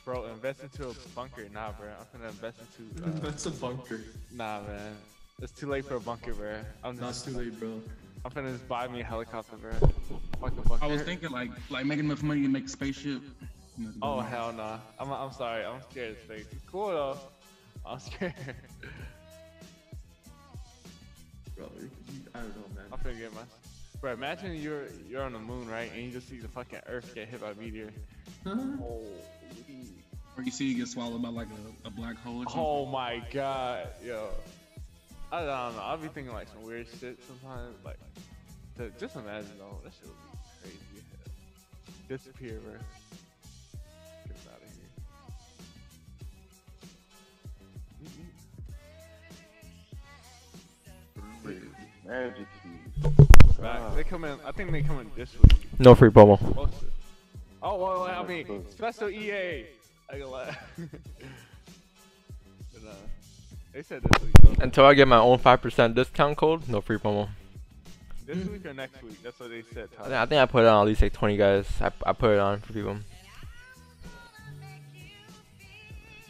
Speaker 4: Bro, invest into a bunker. Nah, bro. I'm gonna invest into. Uh,
Speaker 2: That's a bunker.
Speaker 4: nah, man. It's too late for a bunker, bro. I'm
Speaker 2: Not
Speaker 4: just.
Speaker 2: too late, bro.
Speaker 4: I'm finna just buy me a helicopter, bro. Fuck a bunker.
Speaker 5: I was thinking like like making enough money to make a spaceship. You know, to
Speaker 4: Oh
Speaker 5: go
Speaker 4: hell nah. I'm I'm sorry. I'm scared of space. It's cool though. I'm scared.
Speaker 2: Bro, you, you, I don't know, man.
Speaker 4: I'm finna get my. Bro, imagine you're you're on the moon, right? And you just see the fucking Earth get hit by a meteor. Oh.
Speaker 5: Or you see you get swallowed by like a, a black hole or something.
Speaker 4: Oh my god, yo. I don't know. I'll be thinking like some weird shit sometimes. Like, to, just imagine though. That shit would be crazy. Disappear, bro. Get us out of here. Mm-hmm.
Speaker 7: Magic
Speaker 4: Back. They come in. I think they come in this week.
Speaker 3: No free promo.
Speaker 4: Most of- Oh, well, well, I mean, special EA. I can lie. but, uh, they said this week. Though.
Speaker 3: Until I get my own 5% discount code, no free promo.
Speaker 4: This week or next week? That's what they said.
Speaker 3: I think, I think I put it on at least like 20 guys. I, I put it on for people.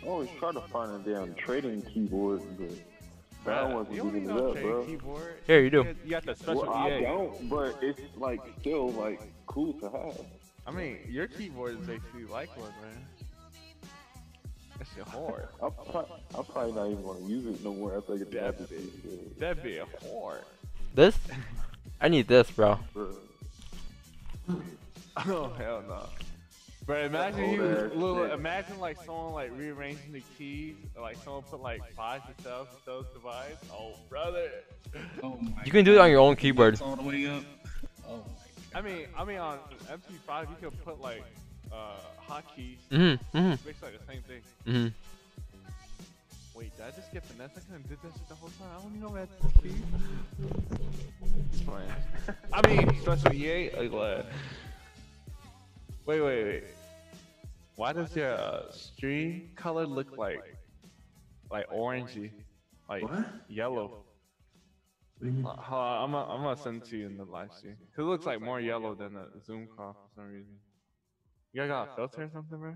Speaker 7: I always try to find a damn trading keyboard, but that
Speaker 4: Bruh,
Speaker 7: wasn't
Speaker 4: you don't
Speaker 7: giving it up, bro.
Speaker 4: keyboard.
Speaker 3: Here, you do.
Speaker 4: got- You got the special
Speaker 7: Well, I don't, but it's like still like cool to have.
Speaker 4: I mean, your keyboard is basically like one, man. That shit hard.
Speaker 7: I'm, pro- I'm probably not even gonna use it no more after I get the
Speaker 4: That'd be, that'd be a hard.
Speaker 3: This? I need this, bro.
Speaker 7: Bruh.
Speaker 4: Oh hell no. But imagine
Speaker 7: Old
Speaker 4: you,
Speaker 7: ass
Speaker 4: little, imagine like someone like rearranging the keys, or, like someone put like five themselves with those devices. Oh brother.
Speaker 5: Oh my
Speaker 3: You can do it on your own keyboard.
Speaker 5: All the way up. Oh my
Speaker 4: I mean, I mean on MT5 you can put like uh hotkeys.
Speaker 3: Mm-hmm. Mm-hmm.
Speaker 4: Makes like the same thing.
Speaker 3: Mm-hmm.
Speaker 4: Wait, did I just get finesse? I couldn't did that shit the whole time. I don't even know that's key. It's fine. I mean, special EA. Like, what? Wait, wait, wait. Why does your uh, stream color look like like orangey, like
Speaker 2: What?
Speaker 4: yellow? Uh, hold on, I'm gonna, I'm gonna send it to you in the live stream. 'Cause it looks like more yellow than a Zoom call for some reason. You guys got a filter or something, bro?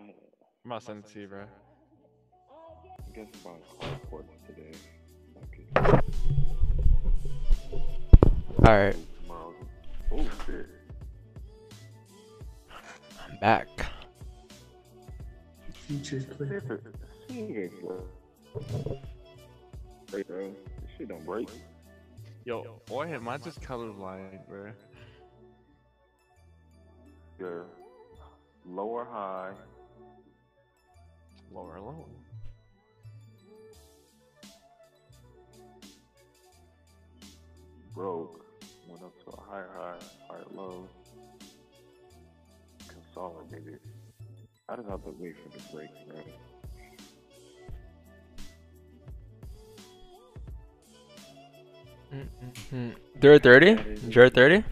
Speaker 4: I'm gonna send it to you, bro.
Speaker 7: I guess my clock works today. Okay.
Speaker 3: Alright,
Speaker 7: Tomorrow. Oh shit.
Speaker 3: I'm back.
Speaker 2: Feature clip.
Speaker 7: Hey, bro. This shit don't break.
Speaker 4: Yo, or am I just colorblind, bro?
Speaker 7: Your lower high.
Speaker 4: Lower, low.
Speaker 7: broke, went up to a higher high, higher low, consolidated. I just have to wait for the break, bro.
Speaker 3: Zero thirty? Zero thirty?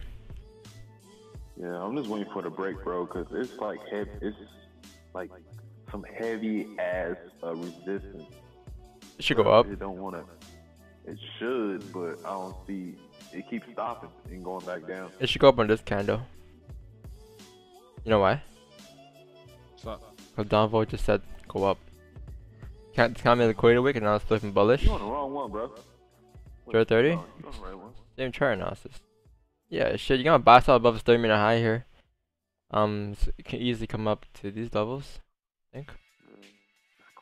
Speaker 7: Yeah, I'm just waiting for the break, bro, because it's like heavy, it's like some heavy ass uh, resistance
Speaker 3: It should go up.
Speaker 7: It don't want to. It should, but I don't see. It keeps stopping and going back down.
Speaker 3: It should go up on this candle. You know why?
Speaker 4: So,
Speaker 3: Because Don Vo just said go up. Can't count me the equator wick and now it's flipping bullish.
Speaker 7: You on the wrong one, bro.
Speaker 3: Zero thirty?
Speaker 7: Oh, you right.
Speaker 3: Same chart analysis. Yeah, shit, you got a buy sell above this 30 minute high here. Um, so it can easily come up to these levels. I think.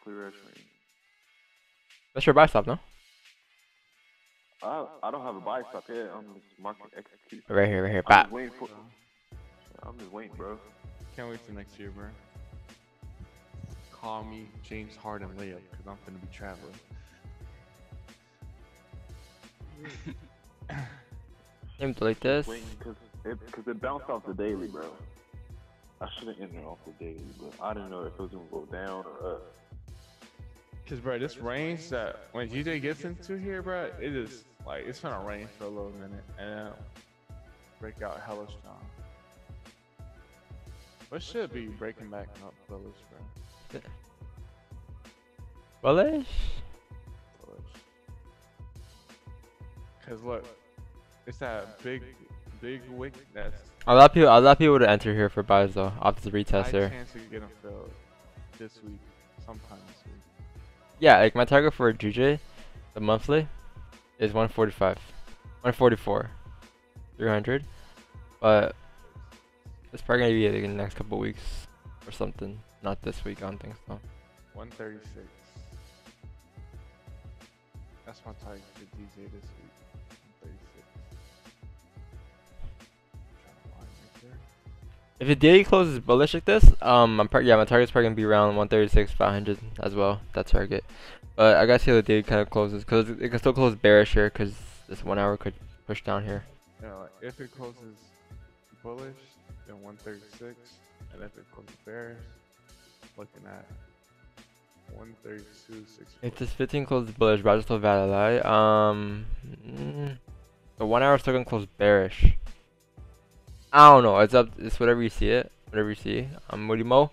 Speaker 7: Clear as rain.
Speaker 3: That's your buy stop, no?
Speaker 7: I I don't have a buy stop yet. I'm just market execute.
Speaker 3: Right here, right here.
Speaker 7: I'm just waiting for. I'm just waiting, bro.
Speaker 4: can't wait till next year, bro. Call me James Harden layup because I'm gonna be traveling.
Speaker 3: Aim to like this.
Speaker 7: Waiting because it, cause it bounced off the daily, bro. I should have entered off the daily, but I didn't know if it was gonna go down or up.
Speaker 4: Cause bro, this range that when GJ gets into here, bro, it is like it's gonna rain for a little minute and then break out hella strong. But should be breaking back up bullish, bro.
Speaker 3: Bullish?
Speaker 4: Bullish. Cause look, it's that big, big wick that's
Speaker 3: A lot of people, a lot of people would enter here for buys though, off the retest here.
Speaker 4: chance of getting filled this week, sometime this week.
Speaker 3: Yeah, like my target for GJ, the monthly, is 145, 144, 300. But it's probably gonna be like in the next couple weeks or something. Not this week, I don't think so.
Speaker 4: 136. That's my target for GJ this week.
Speaker 3: If the daily closes bullish like this, um, I'm yeah, my target's probably gonna be around 136, 500 as well. That target. But I gotta see how the daily kind of closes, cause it can still close bearish here, cause this one hour could push down here.
Speaker 4: If it closes bullish, then 136, and if it closes bearish, looking at 132, 6.
Speaker 3: If this 15 closes bullish, just told valid lie. Um, mm, the one hour is still gonna close bearish. I don't know. It's up. It's whatever you see it. Whatever you see. I'm Moody Mo.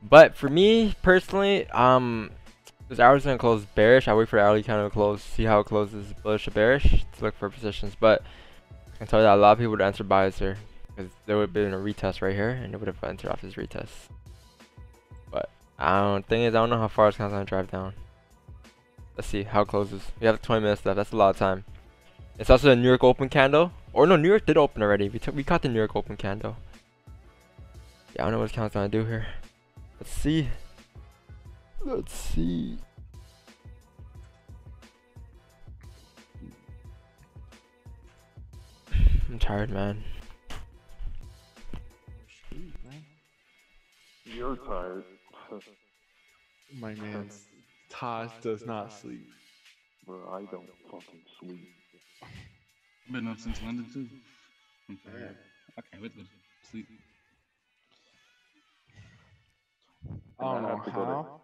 Speaker 3: But for me personally, um, this hour's gonna close bearish. I wait for the hourly candle to close, see how it closes bullish or bearish to look for positions. But I tell you that a lot of people would answer buys here because there would have been a retest right here, and it would have entered off this retest. But I don't. Thing is, I don't know how far it's gonna drive down. Let's see how it closes. We have 20 minutes left. That's a lot of time. It's also a New York Open candle. Or no, New York did open already. We took we caught the New York Open candle. Yeah, I don't know what this candle's gonna do here. Let's see. Let's see. I'm tired, man.
Speaker 4: Man.
Speaker 7: You're tired.
Speaker 4: My man, Taj does not sleep.
Speaker 7: Bro, I don't fucking sleep.
Speaker 5: I've been up since London too. I'm tired. I can't wait to sleep.
Speaker 4: I don't
Speaker 7: And I
Speaker 4: know
Speaker 7: have to go to-
Speaker 4: how.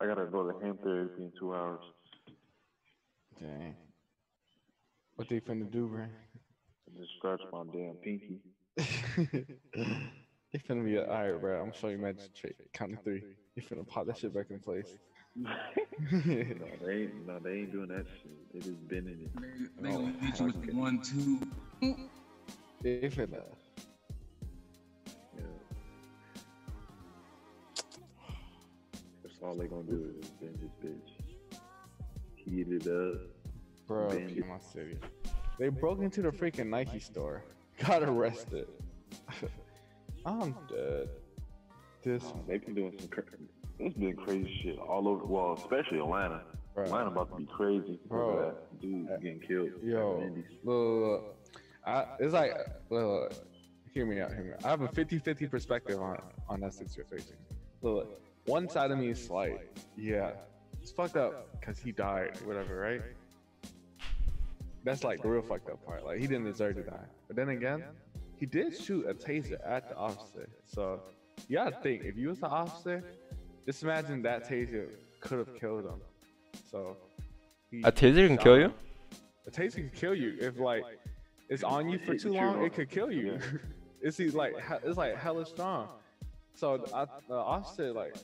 Speaker 7: I gotta go to hand therapy in two hours.
Speaker 4: Dang. What they finna do, bro?
Speaker 7: and Just scratch my damn pinky.
Speaker 4: It's finna be alright, bro. I'm gonna show you magic trick. Count to three. You finna pop that shit back in place.
Speaker 7: No, they ain't. No, they ain't doing that shit. They just been in it.
Speaker 5: They
Speaker 4: Oh,
Speaker 5: gonna hit you with the one, two.
Speaker 4: they finna.
Speaker 7: Yeah. That's all they gonna do is bend this bitch. Heat it up.
Speaker 4: Bro,
Speaker 7: Bend it.
Speaker 4: my city. They broke into the freaking Nike store. Got arrested. I'm dead. This,
Speaker 7: Oh, they've been doing some. Cra- it's been crazy shit all over. Well, especially Atlanta.
Speaker 4: bro.
Speaker 7: Atlanta about to be crazy.
Speaker 4: Bro.
Speaker 7: That dude uh, getting killed.
Speaker 4: Yo, look. I, it's like, look, hear me out, hear me out. I have a 50-50 perspective on on that situation. Look, look, one side of me is like, yeah, it's fucked up because he died, whatever, right? That's like the real fucked up part. Like he didn't deserve to die. But then again, he did shoot a taser at the officer. So you gotta think, if you was the officer, just imagine that taser could have killed him. So he
Speaker 3: A taser can kill
Speaker 4: him.
Speaker 3: you?
Speaker 4: A taser can kill you if like it's on you for too long. It could kill you. it's like it's like hella strong. So I, the officer like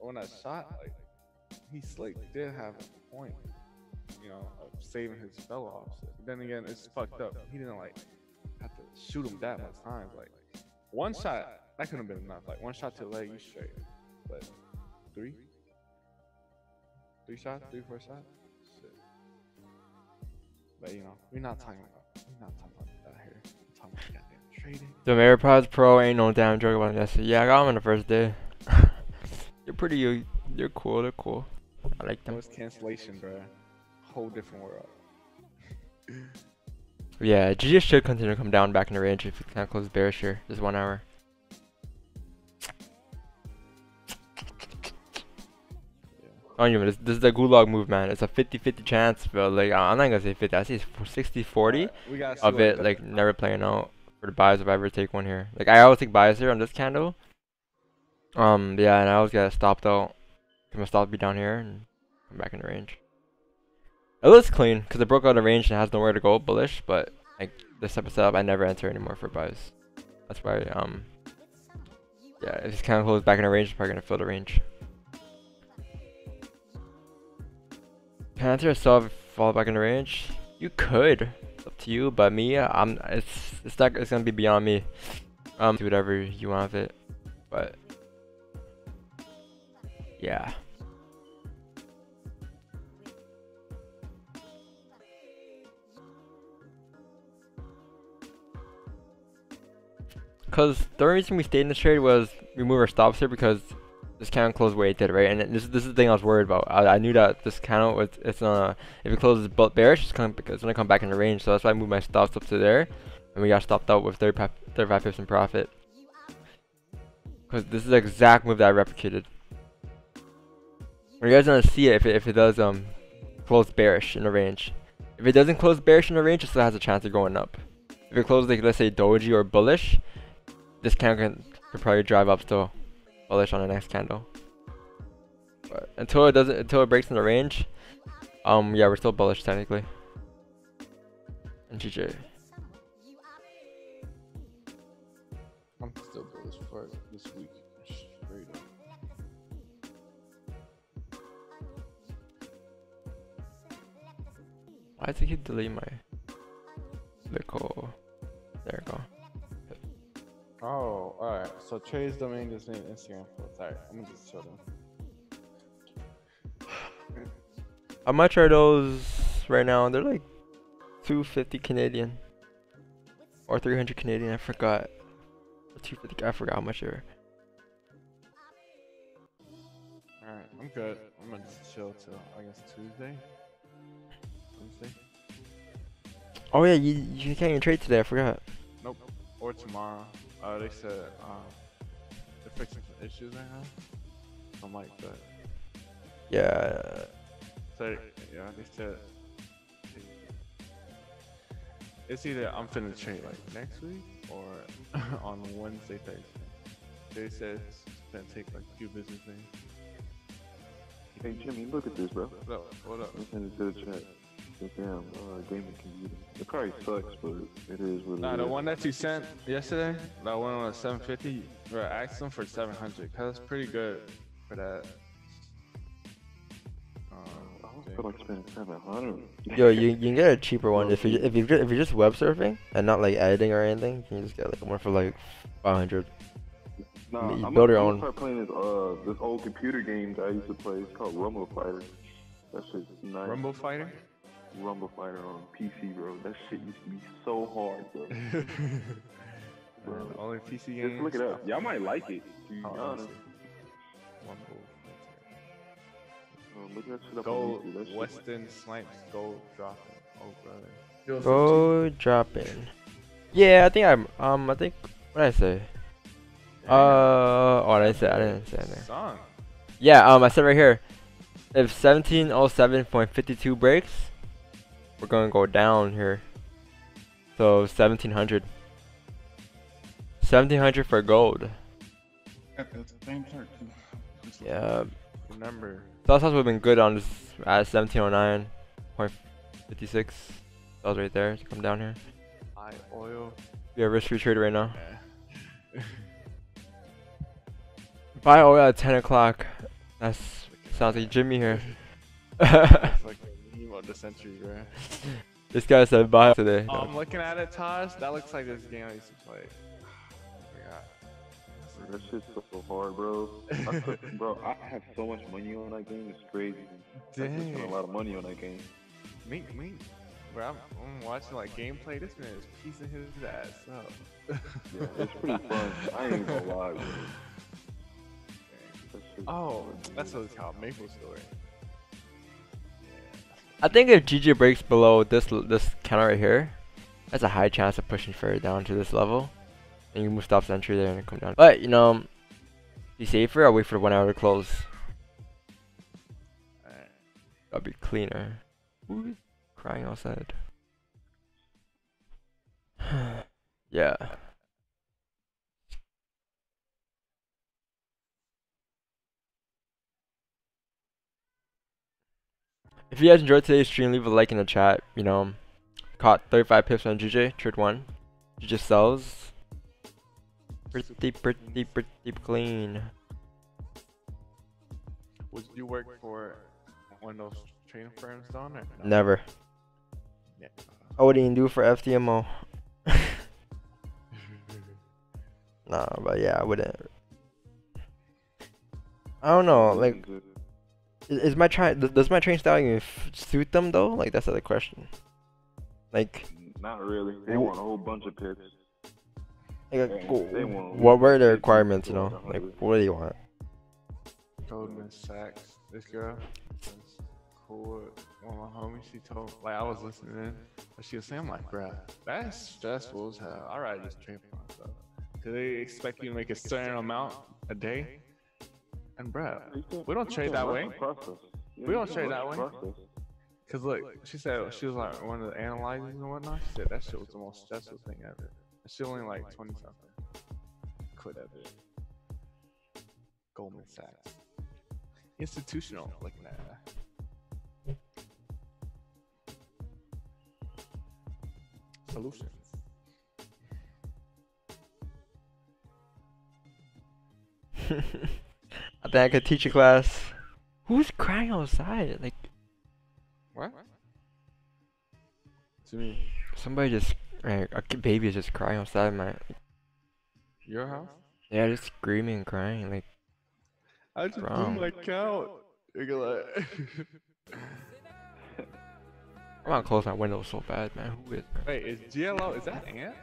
Speaker 4: when I shot like he slick did have a point, you know, of saving his fellow officer. But then again, it's fucked up. He didn't like have to shoot him that much times. Like one shot, that couldn't have been enough. Like one shot to leg, you straight. But three, three shots, three, four shots. Shit. But you know, we're not talking about we're not talking about that here. We're talking about goddamn trading.
Speaker 3: The AirPods Pro ain't no damn joke about this. Yeah, I got them on the first day. They're pretty. uh, They're cool. They're cool. I like them.
Speaker 4: Noise cancellation, bro. Whole different world.
Speaker 3: Yeah, GG should continue to come down back in the range if we can't close bearish here. Just one hour. Oh, you this, this is a gulag move, man. It's a 50-50 chance, but like I'm not gonna say 50. I say 60-40
Speaker 4: Alright, we gotta see
Speaker 3: of it,
Speaker 4: the-
Speaker 3: like never playing out for the buys if I ever take one here. Like I always take buys here on this candle. Um, yeah, and I always get stopped out. I'm gonna stop be down here and come back in the range. It looks clean because it broke out of range and has nowhere to go bullish, but like this type of setup, I never enter anymore for buys. That's why um, yeah, if this candle closes back in the range, it's probably gonna fill the range. Panther still fall back in the range. You could. It's up to you, but me, I'm. It's it's not. It's gonna be beyond me. Um, do whatever you want with it, but yeah. Cause the reason we stayed in this trade was we moved our stops here because this candle closed where it did, right? And this this is the thing I was worried about. I, I knew that this candle was it's uh if it closes bearish, it's gonna it's gonna come back in the range. So that's why I moved my stops up to there, and we got stopped out with 30 pip- 35 pips in profit. Cause this is the exact move that I replicated. When you guys gonna see it if it if it does um close bearish in the range. If it doesn't close bearish in the range, it still has a chance of going up. If it closes like let's say doji or bullish, this candle can could probably drive up still bullish on the next candle. But until it doesn't until it breaks in the range, um yeah we're still bullish technically. And GJ.
Speaker 4: I'm still bullish for this week. Straight up.
Speaker 3: Why it keep deleting my Little there we go.
Speaker 4: Oh, alright. So Trey's domain is named Instagram post. Alright, I'm gonna just show them.
Speaker 3: How much are those right now? They're like 250 Canadian. Or 300 Canadian, I forgot. 250, I forgot how much they were.
Speaker 4: Alright, I'm good. I'm gonna just chill till I guess Tuesday. Wednesday.
Speaker 3: Oh yeah, you, you can't even trade today, I forgot.
Speaker 4: Nope. Or tomorrow. Uh, they said um, they're fixing some issues right now. I'm like that.
Speaker 3: Yeah.
Speaker 4: So yeah, they said it's either I'm finna trade like next week or on Wednesday, Thursday. They said it's gonna take like a few business days.
Speaker 7: Hey Jimmy, look at this, bro.
Speaker 4: What up? What up?
Speaker 7: I'm sending it to the chat. The damn uh, gaming computer. It probably sucks, but it is what it
Speaker 4: Nah, the
Speaker 7: is.
Speaker 4: one that you sent yesterday, that one was 750. Bro, I asked them for 700. Cause that's pretty good for that. Um,
Speaker 7: I don't feel like spending seven hundred.
Speaker 3: Yo, you, you can get a cheaper one if you if you if you're just web surfing and not like editing or anything. You can just get like one for like 500.
Speaker 7: Nah,
Speaker 3: you
Speaker 7: I'm
Speaker 3: build
Speaker 7: gonna,
Speaker 3: your own.
Speaker 7: start playing this uh this old computer game that I used to play. It's called Rumble Fighter. That shit's nice.
Speaker 4: Rumble Fighter?
Speaker 7: Rumble Fighter on PC, bro. That shit used to be so hard, bro.
Speaker 4: Bro, only PC games.
Speaker 7: Just look it up. Y'all might like it. To be
Speaker 4: Oh,
Speaker 7: honest.
Speaker 4: Rumble
Speaker 7: Um, look that shit
Speaker 4: Fighter.
Speaker 7: up
Speaker 4: Gold,
Speaker 7: on YouTube. That shit-
Speaker 4: Wesley Snipes, gold dropping. Oh, brother.
Speaker 2: Yo, so
Speaker 3: Go dropping. Yeah, I think I'm um I think what did I say? Uh oh, I didn't say I didn't say anything.
Speaker 4: Song.
Speaker 3: Yeah, um I said right here. If 1707.52 breaks, we're gonna go down here. So 1700. 1700 for gold.
Speaker 5: Got the same chart
Speaker 3: Yeah.
Speaker 4: Remember,
Speaker 3: Those would have been good on this at 1709.56. That was right there to come down here.
Speaker 4: high oil.
Speaker 3: A risk free trade right now.
Speaker 4: Yeah.
Speaker 3: Buy oil at 10 o'clock. That's Sounds like Jimmy here.
Speaker 4: It's like emo of the century, bro.
Speaker 3: this guy said bye today.
Speaker 4: Oh, I'm looking at it, Taj. That looks like this game I used to play. I forgot.
Speaker 7: That shit's so hard, bro. I could, bro, I have so much money on that game. It's crazy. I just spent a lot of money on that game.
Speaker 4: Me, me. Bro, I'm, I'm watching like gameplay. This man is piecing his ass up.
Speaker 7: Yeah, it's pretty fun. I ain't gonna lie, bro. That
Speaker 4: Oh,
Speaker 7: fun,
Speaker 4: that's
Speaker 7: dude.
Speaker 4: what it's called. MapleStory.
Speaker 3: I think if GG breaks below this this counter right here, that's a high chance of pushing further down to this level. And you move stop sentry there and come down. But you know, be safer. I'll wait for one hour to close. That'll be cleaner. Who's crying outside? yeah. If you guys enjoyed today's stream, leave a like in the chat. You know, caught 35 pips on GJ, trade one. GJ sells. Pretty, pretty, pretty clean.
Speaker 4: Would you work for one of those trading firms down there? No.
Speaker 3: Never.
Speaker 4: Yeah.
Speaker 3: I wouldn't even do for FTMO. nah, but yeah, I wouldn't. I don't know, like, is, is my train does my train style even f- suit them though? Like that's the question. Like,
Speaker 7: Not really. They want a whole bunch of pips.
Speaker 3: like
Speaker 7: They-
Speaker 3: w-
Speaker 7: they want
Speaker 3: what were the requirements? You know, like what do you want?
Speaker 4: Goldman Sachs. This girl. was Cool. One of my homies, she told, like, I was listening in, but she was saying, I'm like, bruh, that's stressful as hell. I'd just trade for myself. Because they expect you to make a certain amount a day. And, bruh,
Speaker 7: You can-
Speaker 4: we don't trade that way.
Speaker 7: the process. Yeah,
Speaker 4: We don't trade that way. Because, look, she said, she was like one of the analyzers and whatnot. She said that shit was the most stressful thing ever. And she only like 20 something. Quit that bitch. Goldman Sachs. Institutional looking at that. Solutions.
Speaker 3: I think I could teach a class. Who's crying outside? Like
Speaker 4: What? To me,
Speaker 3: somebody just like a baby is just crying outside my.
Speaker 4: your house?
Speaker 3: Yeah, just screaming and crying like.
Speaker 4: I just
Speaker 3: blew Wrong. my
Speaker 4: count. You're like.
Speaker 3: I'm gonna close my window so bad, man. Who is?
Speaker 4: Wait, is GLO, is that Ant?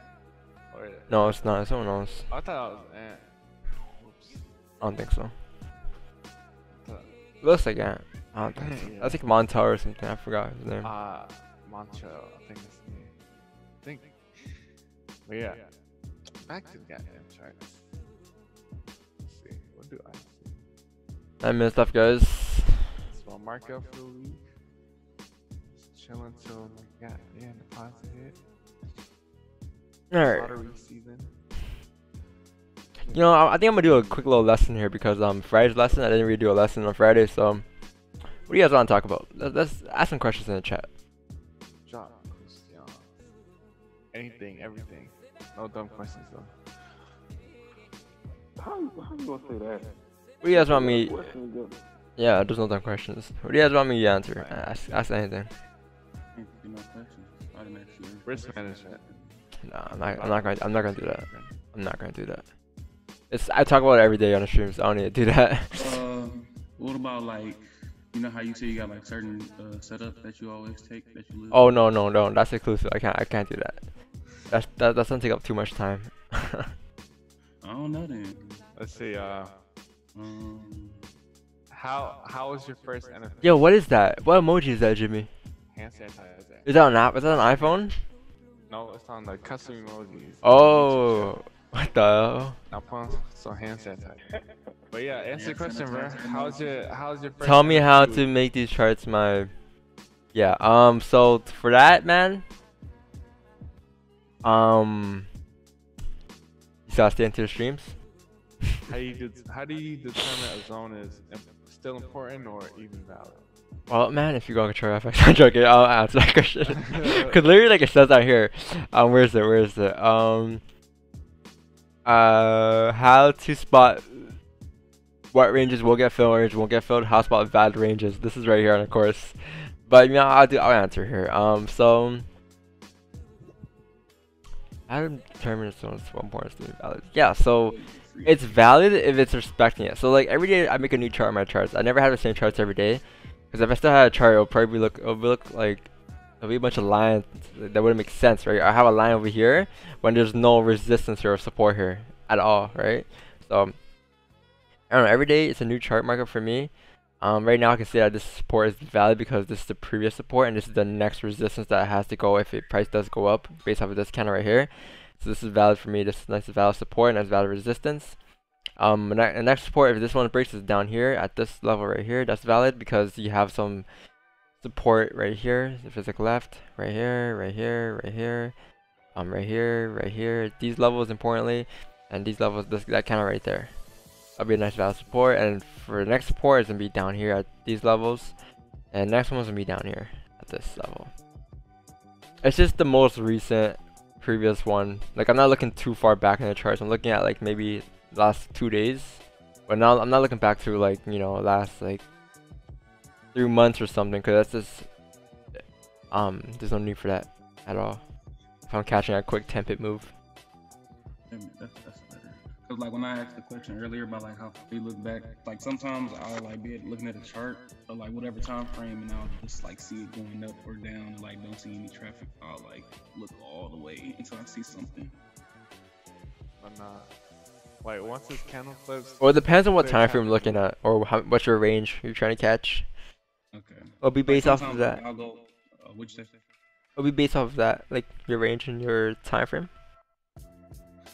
Speaker 4: Or,
Speaker 3: No, it's not. It's someone else.
Speaker 4: I thought it was Ant. Whoops.
Speaker 3: I don't think so. Looks like Ant. I don't think so. I think Montel or something. I forgot his name.
Speaker 4: Uh, I think it's me. I think. But yeah. Back to the goddamn charts. Let's see. What do I see?
Speaker 3: Nine minutes left, guys.
Speaker 4: So I'll mark up for the week. Just chilling till my goddamn deposit hit.
Speaker 3: Alright.
Speaker 4: Lottery season.
Speaker 3: You know, I, I think I'm gonna do a quick little lesson here because um Friday's lesson I didn't really do a lesson on Friday. So, what do you guys want to talk about? Let's, let's ask some questions in the chat.
Speaker 4: Drop questions. Anything, everything. No dumb questions though.
Speaker 7: How, how you gonna say that?
Speaker 3: What do you guys want me? Yeah, there's no dumb questions. What do you guys want me to answer? Ask, ask anything.
Speaker 5: You know, questions. I didn't actually-
Speaker 4: Risk management.
Speaker 3: No, I'm not. I'm not gonna. I'm not gonna do that. I'm not gonna do that. It's. I talk about it every day on the streams. I don't need to do that.
Speaker 5: Uh, what about like, you know how you say you got like certain uh, setups that you always take that you lose?
Speaker 3: oh no, no, no. That's exclusive. I can't. I can't do that. That's that. That's gonna take up too much time.
Speaker 5: I don't know then.
Speaker 4: Let's see. Uh,
Speaker 5: Um,
Speaker 4: how how was your first NFL
Speaker 3: Yo, what is that? What emoji is that, Jimmy?
Speaker 4: hand sanitizer?
Speaker 3: Is that an app? Is that an iPhone?
Speaker 4: No, it's on the custom emojis.
Speaker 3: Oh, what the hell?
Speaker 4: Now put some hand sanitizer. But yeah, answer the question, bro. How's your how's your
Speaker 3: Tell me how
Speaker 4: NFL
Speaker 3: to make these charts my. Yeah. Um. So for that, man. Um. You gotta stay into the streams.
Speaker 4: How do you det- how do you determine a zone is still important or even valid?
Speaker 3: Well, man, if you go on ControllerFX, I'm joking. I'll answer that question. Cause literally, like it says out here. Um, where is it? Where is it? Um. Uh, how to spot what ranges will get filled, ranges won't get filled, how to spot bad ranges. This is right here the course. But you know, I'll do. I'll answer here. Um, so how to determine if someone's one point is valid? Yeah, so it's valid if it's respecting it. So like every day I make a new chart on my charts. I never have the same charts every day, because if I still had a chart, it'll probably look it'll look like a bunch of lines that wouldn't make sense, right? I have a line over here when there's no resistance or support here at all, right? So I don't know. Every day it's a new chart market for me. Um, right now I can see that this support is valid because this is the previous support and this is the next resistance that has to go if the price does go up based off of this candle right here. So this is valid for me. This is nice valid support and that's valid resistance. Um, the next support, if this one breaks, is down here at this level right here. That's valid because you have some support right here. the physical left, right here, right here, right here, um, right here, right here. These levels importantly, and these levels, this that candle right there. That'll be a nice valid support. And for the next support, it's gonna be down here at these levels, and next one's gonna be down here at this level. It's just the most recent previous one. Like I'm not looking too far back in the charts. I'm looking at like maybe last two days. But now I'm not looking back through like, you know, last like three months or something because that's just um there's no need for that at all. If I'm catching a quick 10 pip move.
Speaker 5: That's, that's Cause like when I asked the question earlier about like how we look back, like sometimes I'll like be looking at a chart or like whatever time frame, and I'll just like see it going up or down, and like don't see any traffic. I'll like look all the way until I see something.
Speaker 4: But not. like once this candle flips.
Speaker 3: Well, it depends on what time frame you're looking at, or how, what's your range you're trying to catch.
Speaker 5: Okay.
Speaker 3: It'll be based
Speaker 5: like
Speaker 3: off of that.
Speaker 5: I'll go. Uh, which day?
Speaker 3: It'll be based off of that, like your range and your time frame.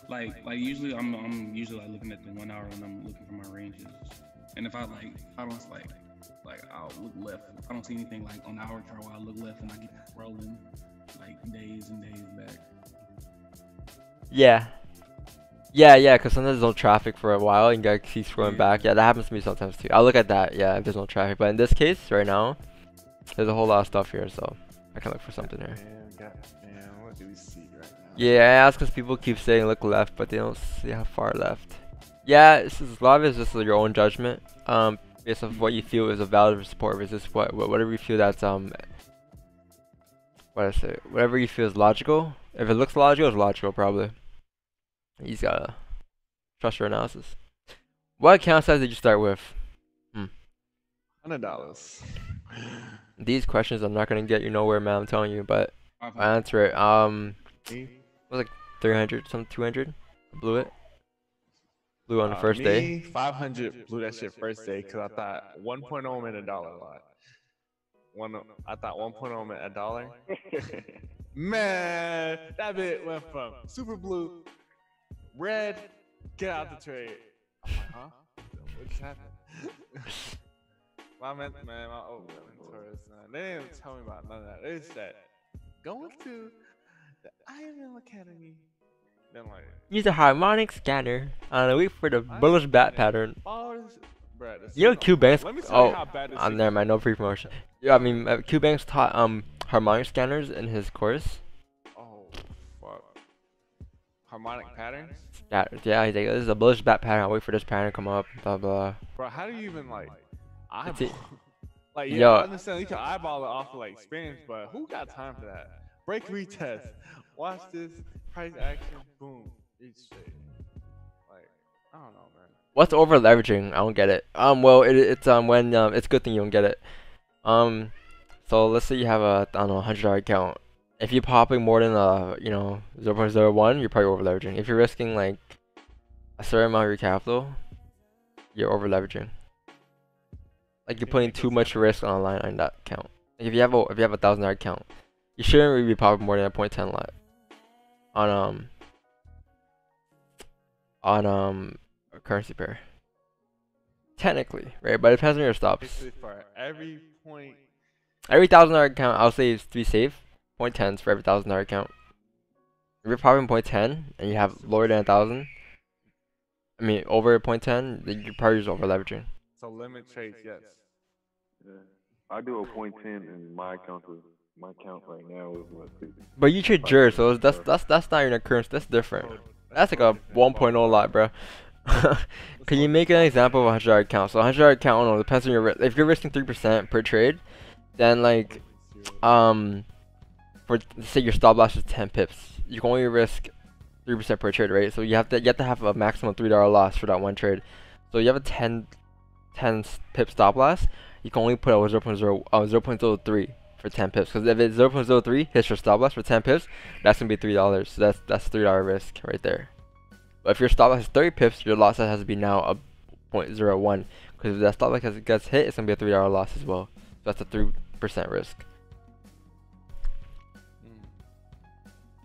Speaker 5: Like, like usually I'm I'm usually like looking at the one hour and I'm looking for my ranges. And if I like, I don't like, like I'll look left. If I don't see anything like on the hour chart, while I look left and I get rolling like days and days back.
Speaker 3: Yeah. Yeah, yeah, because sometimes there's no traffic for a while and you gotta keep scrolling back. Yeah, that happens to me sometimes too. I'll look at that, yeah, if there's no traffic. But in this case, right now, there's a whole lot of stuff here, so I can look for something here.
Speaker 4: what do we see right now?
Speaker 3: Yeah, I ask because people keep saying look left, but they don't see how far left. Yeah, this is, a lot of it is just your own judgment. Um, based off what you feel is a valid support resist, what, whatever you feel that's um, what I say, whatever you feel is logical. If it looks logical, it's logical probably. You just gotta trust your analysis. What account size did you start with? Hmm.
Speaker 4: Hundred dollars.
Speaker 3: These questions I'm not gonna get you nowhere, man. I'm telling you, but I answer it. Um, it was like 300, some 200. Blew it. Blew on the
Speaker 4: Uh,
Speaker 3: first day.
Speaker 4: 500 blew that shit first day because I thought 1.0 meant a dollar a lot. One, I thought 1.0 meant a dollar. Man, that bit went from super blue, red, get out the trade. I'm like, huh? What just happened? my men, man, my old mentors, man, they didn't even tell me about none of that. They just said, going to the IML Academy. Then like,
Speaker 3: Use a harmonic scanner on a week for the bullish bat pattern.
Speaker 4: follow this, bruh, this
Speaker 3: You know
Speaker 4: is-
Speaker 3: Cue Banks.
Speaker 4: Let me tell you
Speaker 3: Oh,
Speaker 4: how bad this shit
Speaker 3: never mind. No free promotion. Yeah, I mean uh, Cue Banks taught um harmonic scanners in his course.
Speaker 4: Fuck. Harmonic patterns?
Speaker 3: Yeah, yeah. He's like, this is a bullish bat pattern. I'll wait for this pattern to come up. Blah blah.
Speaker 4: Bro, how do you even like
Speaker 3: It's
Speaker 4: eyeball?
Speaker 3: it.
Speaker 4: like, yeah,
Speaker 3: Yo.
Speaker 4: I understand you can eyeball it off of like experience, but who got time for that? Break retest. Watch this. Price action. Boom. It's shit. Like, I don't know, man.
Speaker 3: What's over leveraging? I don't get it. Um, well, it, it's um when um it's a good thing you don't get it. Um, so let's say you have a I don't know hundred dollar account. If you're popping more than uh you know zero point zero one, you're probably over leveraging. If you're risking like a certain amount of your capital, you're over leveraging. Like you're putting too much risk on a line on that account. Like if you have a if you have a thousand dollar account, you shouldn't really be popping more than a point ten lot on um on um a currency pair. Technically, right? But it depends on your stops.
Speaker 4: Basically, for every point,
Speaker 3: Every thousand dollar account, I'll say is to be safe. Point tens for every thousand dollar account. If you're popping point ten and you have lower than a thousand, I mean over point ten, then you're probably just over leveraging.
Speaker 4: so limit trades, yes.
Speaker 7: Yeah. I do a point ten, and my account is my account right now is what.
Speaker 3: But you trade jurs, so that's that's that's not even a currency. That's different. That's like a 1.0 lot, bro. Can you make an example of a hundred dollar account? So a hundred dollar account, I don't know, depends on your ri- if you're risking three percent per trade, then like um for say your stop loss is ten pips, you can only risk three percent per trade, right? So you have to you have to have a maximum three dollar loss for that one trade. So you have a 10, 10 s- pip stop loss, you can only put a 0.0 uh, 0.03 for 10 pips. Because if it's 0.03 hits your stop loss for 10 pips, that's gonna be three dollars. So that's that's three dollar risk right there. But if your stop loss is 30 pips, your loss has to be now a 0.01. Because if that stop loss gets hit, it's gonna be a three dollar loss as well. So that's a three percent risk.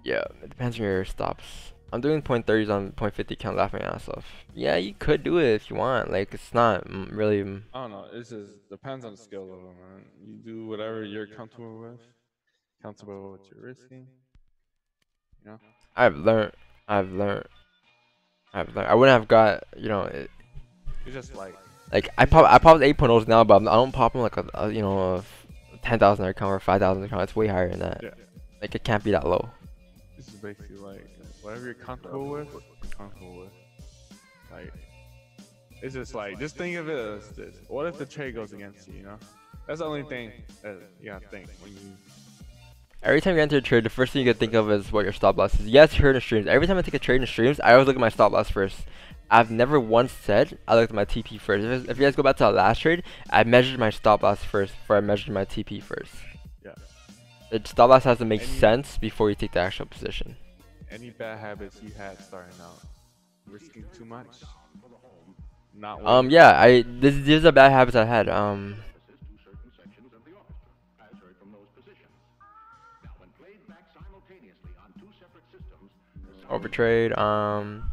Speaker 3: Yeah, it depends on your stops. I'm doing point thirties on point fifty count laughing at myself. Yeah, you could do it if you want. Like it's not really.
Speaker 4: I don't know. It's just depends on the skill level, man. You do whatever you're comfortable with, comfortable with what you're risking. You know.
Speaker 3: I've learned. I've learned. I've learned. I wouldn't have got. You know, it,
Speaker 4: It's just like
Speaker 3: like I pop. I pop the 8.0s now, but I don't pop them like a, a you know a ten thousand account or five thousand account. It's way higher than that.
Speaker 4: Yeah.
Speaker 3: Like it can't be that low.
Speaker 4: Basically like whatever you're comfortable with, comfortable with. Like it's just like just think of it as this. What if the trade goes against you? You know, that's the only thing that you gotta think when you.
Speaker 3: Every time you enter a trade, the first thing you can think of is what your stop loss is. Yes, you heard in streams. Every time I take a trade in streams, I always look at my stop loss first. I've never once said I looked at my TP first. If, if you guys go back to our last trade, I measured my stop loss first before I measured my TP first. The stop loss has to make
Speaker 4: And you-
Speaker 3: sense before you take the actual position.
Speaker 4: Any bad habits you had starting out, risking too much, not
Speaker 3: Um, yeah, I this these are bad habits I had. Um, overtrade. Um,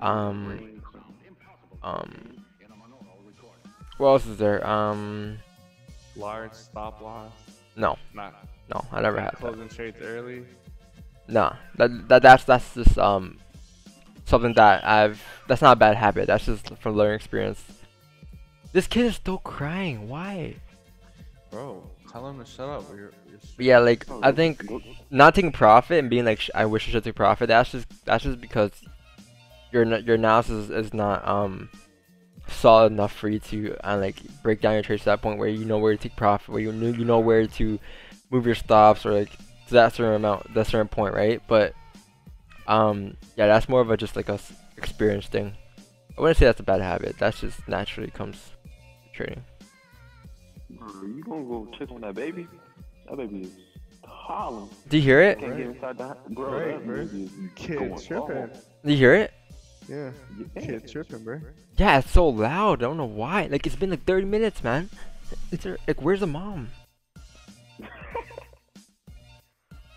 Speaker 3: um, um. What else is there? Um,
Speaker 4: large stop loss,
Speaker 3: no,
Speaker 4: not
Speaker 3: no, I never had that.
Speaker 4: closing trades early.
Speaker 3: Nah, that that that's that's just um something that I've that's not a bad habit. That's just from learning experience. This kid is still crying. Why?
Speaker 4: Bro, tell him to shut up. You're, you're
Speaker 3: yeah, like I think not taking profit and being like I wish I should take profit. That's just that's just because your your analysis is not um solid enough for you to uh, like break down your trades to that point where you know where to take profit, where you know you know where to move your stops or like to that certain amount, that certain point, right? But um yeah, that's more of a just like a s- experience thing. I wouldn't say that's a bad habit. That's just naturally comes trading.
Speaker 7: Bro, you gonna go check on that baby? That baby is hollering.
Speaker 3: Do you hear it?
Speaker 7: Can't get inside the house. Bro,
Speaker 4: Right,
Speaker 7: that
Speaker 4: bro.
Speaker 7: baby is
Speaker 4: Kid
Speaker 7: going
Speaker 4: tripping.
Speaker 3: Do you hear it?
Speaker 4: Yeah,
Speaker 7: Yeah.
Speaker 4: kid tripping, bro.
Speaker 3: Yeah, it's so loud. I don't know why. Like it's been like 30 minutes, man. It's her, like where's the mom?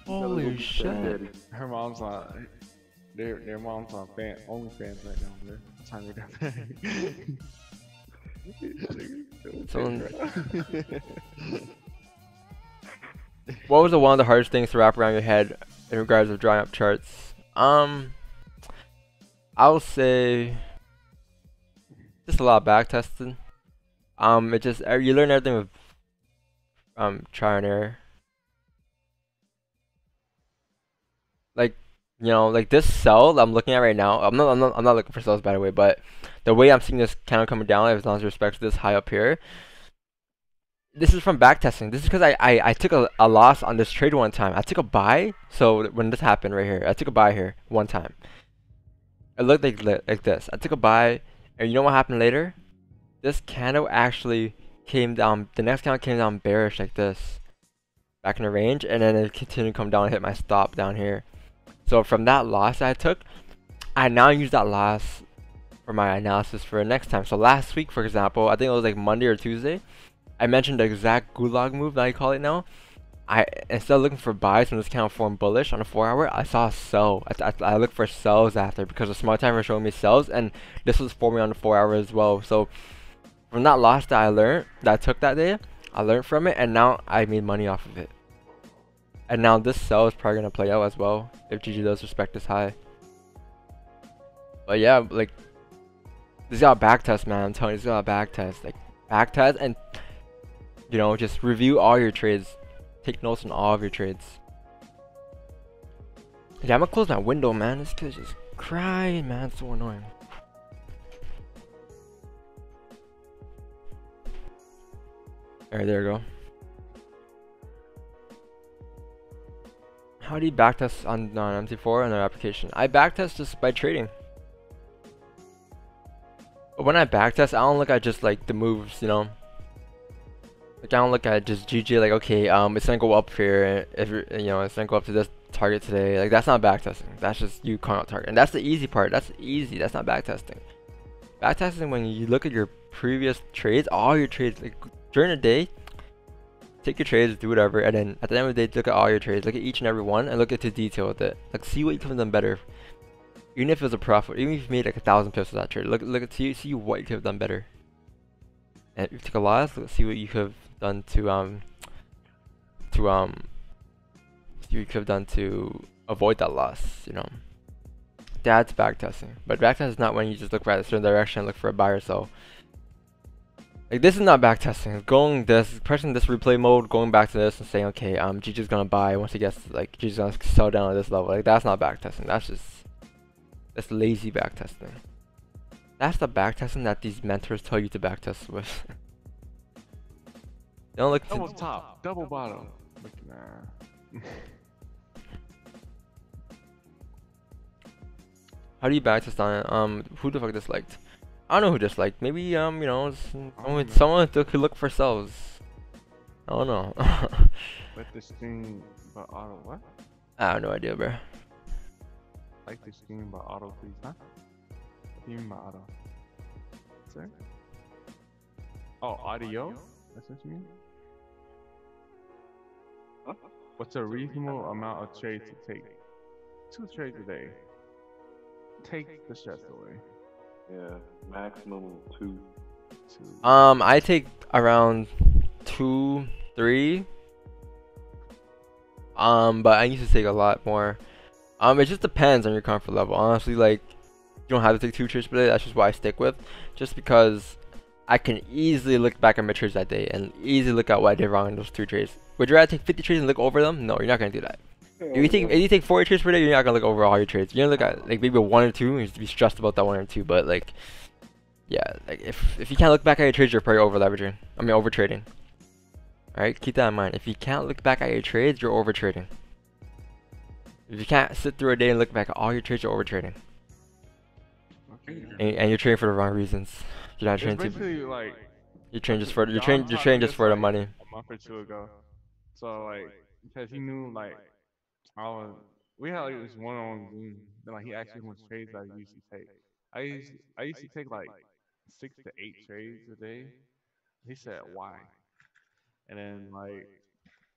Speaker 3: Holy shit.
Speaker 4: Her mom's on. Their their mom's on fan OnlyFans right now, bro. Trying to get back.
Speaker 3: Someone- What was the one of the hardest things to wrap around your head in regards of drawing up charts? Um, I'll say just a lot of back testing. Um, it just uh, you learn everything with um trial and error. Like you know, like this cell I'm looking at right now. I'm not, I'm not, I'm not looking for cells by the way, but the way I'm seeing this candle coming down, as long as respect to this high up here, this is from backtesting. This is because I, I, I took a, a loss on this trade one time. I took a buy. So when this happened right here, I took a buy here one time. It looked like like this. I took a buy, and you know what happened later? This candle actually came down. The next candle came down bearish like this, back in the range, and then it continued to come down and hit my stop down here. So from that loss I took, I now use that loss for my analysis for next time. So last week, for example, I think it was like Monday or Tuesday. I mentioned the exact gulag move that I call it now. I instead of looking for buys this candle formed bullish on a four hour, I saw a sell. I, I, I looked for sells after because the smart timer showed me sells, and this was for me on the four hour as well. So from that loss that I learned, that I took that day, I learned from it, and now I made money off of it. And now this sell is probably gonna play out as well if GG does respect this high. But yeah, like this got a back test, man. I'm telling you, this got a back test. Like back test and you know, just review all your trades. Take notes on all of your trades. Yeah, I'm gonna close that window, man. This kid's just crying, man. It's so annoying. Alright, there we go. How do you backtest on, on MT4 on their application? I backtest just by trading. But when I backtest, I don't look at just like the moves, you know. Like I don't look at just GG like okay, um, it's gonna go up here if you know it's gonna go up to this target today. Like that's not backtesting. That's just you calling out target, and that's the easy part. That's easy. That's not backtesting. Backtesting when you look at your previous trades, all your trades, like during the day, take your trades, do whatever, and then at the end of the day, look at all your trades, look at each and every one, and look into detail with it. Like see what you could have done better. Even if it was a profit, even if you made like a thousand pips with that trade, look look at see see what you could have done better. And if you take a loss, see what you could have done to um to um you could have done to avoid that loss, you know. That's backtesting. But backtest is not when you just look right a certain direction and look for a buy or sell. Like this is not backtesting. Going this pressing this replay mode, going back to this and saying, okay, um GG's gonna buy once he gets like GG's gonna sell down at this level. Like that's not backtesting. That's just that's lazy backtesting. That's the backtesting that these mentors tell you to backtest with. they don't look
Speaker 4: Double
Speaker 3: to
Speaker 4: top, double bottom. Like, nah.
Speaker 3: How do you backtest on it? Um, who the fuck disliked? I don't know who disliked. Maybe um, you know, someone,
Speaker 4: know.
Speaker 3: someone who could look for selves. I don't know.
Speaker 4: Let this thing by auto what?
Speaker 3: I have no idea, bro.
Speaker 4: Like this thing by auto please, huh? What do you mean by auto? Sir? Oh, audio? That's what you mean? What's a reasonable amount of trades to take? Two trades a day. Take the stress away.
Speaker 7: Yeah, maximum two.
Speaker 4: Two.
Speaker 3: Um, I take around two, three. Um, but I used to take a lot more. Um, it just depends on your comfort level. Honestly, like you don't have to take two trades per day. That's just what I stick with, just because I can easily look back at my trades that day and easily look at what I did wrong in those two trades. Would you rather take 50 trades and look over them? No, you're not gonna do that. If you take if you take 40 trades per day, you're not gonna look over all your trades. You're gonna look at like maybe one or two, and be stressed about that one or two. But like, yeah, like if if you can't look back at your trades, you're probably over leveraging. I mean over trading. All right, keep that in mind. If you can't look back at your trades, you're over trading. If you can't sit through a day and look back at all your trades, you're over trading,
Speaker 4: Okay.
Speaker 3: and, and you're trading for the wrong reasons. You're not
Speaker 4: It's
Speaker 3: trading to.
Speaker 4: like
Speaker 3: You're trading just for you're
Speaker 4: John
Speaker 3: trading you're
Speaker 4: taught
Speaker 3: trading
Speaker 4: me
Speaker 3: just for the money.
Speaker 4: a month or two ago. So like because he knew like I was we had like this one on Zoom and like he asked me how much trades I used to take. I used I used to take like six to eight trades a day. He said why? And then like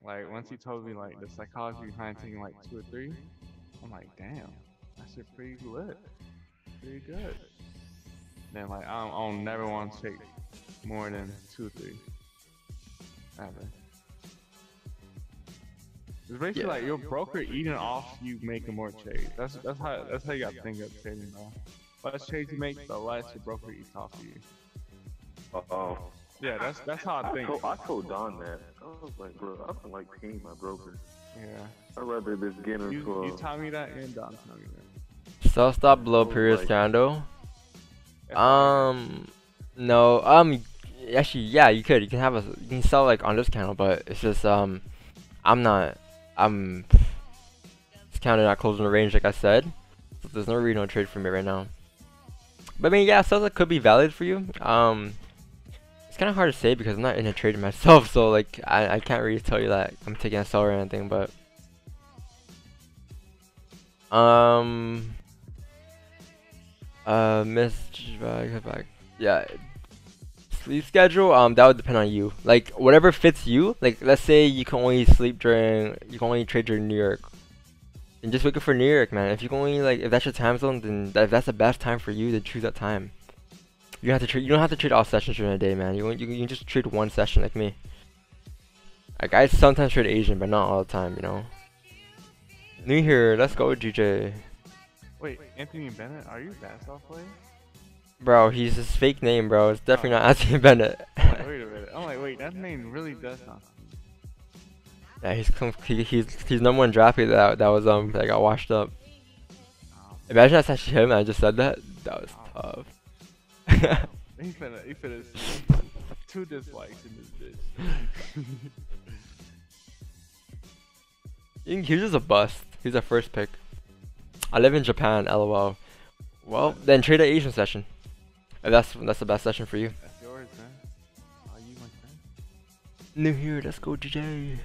Speaker 4: like once he told me like the psychology behind taking like two or three, I'm like damn, that's shit pretty lit. Pretty good. Then like I don't, I don't never want to take more than two or three. Ever. It's basically
Speaker 3: Yeah.
Speaker 4: like your broker eating off you making more trades. That's that's how that's how you got to think of trading, bro. Less trades you make, the less your broker eats off of you.
Speaker 7: Oh,
Speaker 4: Yeah, that's that's how I
Speaker 7: I
Speaker 4: think.
Speaker 7: told, I told Don that. I was like, bro, I don't like paying my broker.
Speaker 4: Yeah.
Speaker 7: I'd rather just get into
Speaker 4: You
Speaker 7: a.
Speaker 4: you taught me that and Don taught me that.
Speaker 3: Sell stop below
Speaker 7: period
Speaker 3: previous
Speaker 7: like-
Speaker 3: candle.
Speaker 4: That's
Speaker 3: Um, no. Um, actually, yeah, you could. You can have a. You can sell like on this candle, but it's just um, I'm not. I'm. Candle not closing the range, like I said. So there's no reason to trade for me right now. But I mean, yeah, that could be valid for you. Um, it's kind of hard to say because I'm not in a trade myself, so like I I can't really tell you that I'm taking a sell or anything, but. Um. Uh, missed back, back. Yeah. Sleep schedule. Um, that would depend on you. Like whatever fits you. Like let's say you can only sleep during, you can only trade during New York. And just wake up for New York, man. If you can only like, if that's your time zone, then that, if that's the best time for you, then choose that time. You have to trade. You don't have to trade all sessions during the day, man. You you, you can just trade one session like me. Like I sometimes trade Asian, but not all the time, you know. New here. Let's go, GJ.
Speaker 4: Wait, Anthony Bennett, are you soft player?
Speaker 3: Bro, he's his fake name, bro. It's definitely not Anthony Bennett.
Speaker 4: Like, wait a minute. I'm like, wait, that name really does not.
Speaker 3: yeah, he's he, he's he's number one draft pick that that was um that got washed up.
Speaker 4: Um,
Speaker 3: Imagine that's actually him. and I just said that. That was tough.
Speaker 4: he finna, he finna. two dislikes in this bitch.
Speaker 3: He- He's just a bust. He's a first pick. I live in Japan, lol. Well, then trade an Asian session. If that's that's the best session for you.
Speaker 4: That's yours, man. Are you my friend?
Speaker 3: New here, let's go GJ.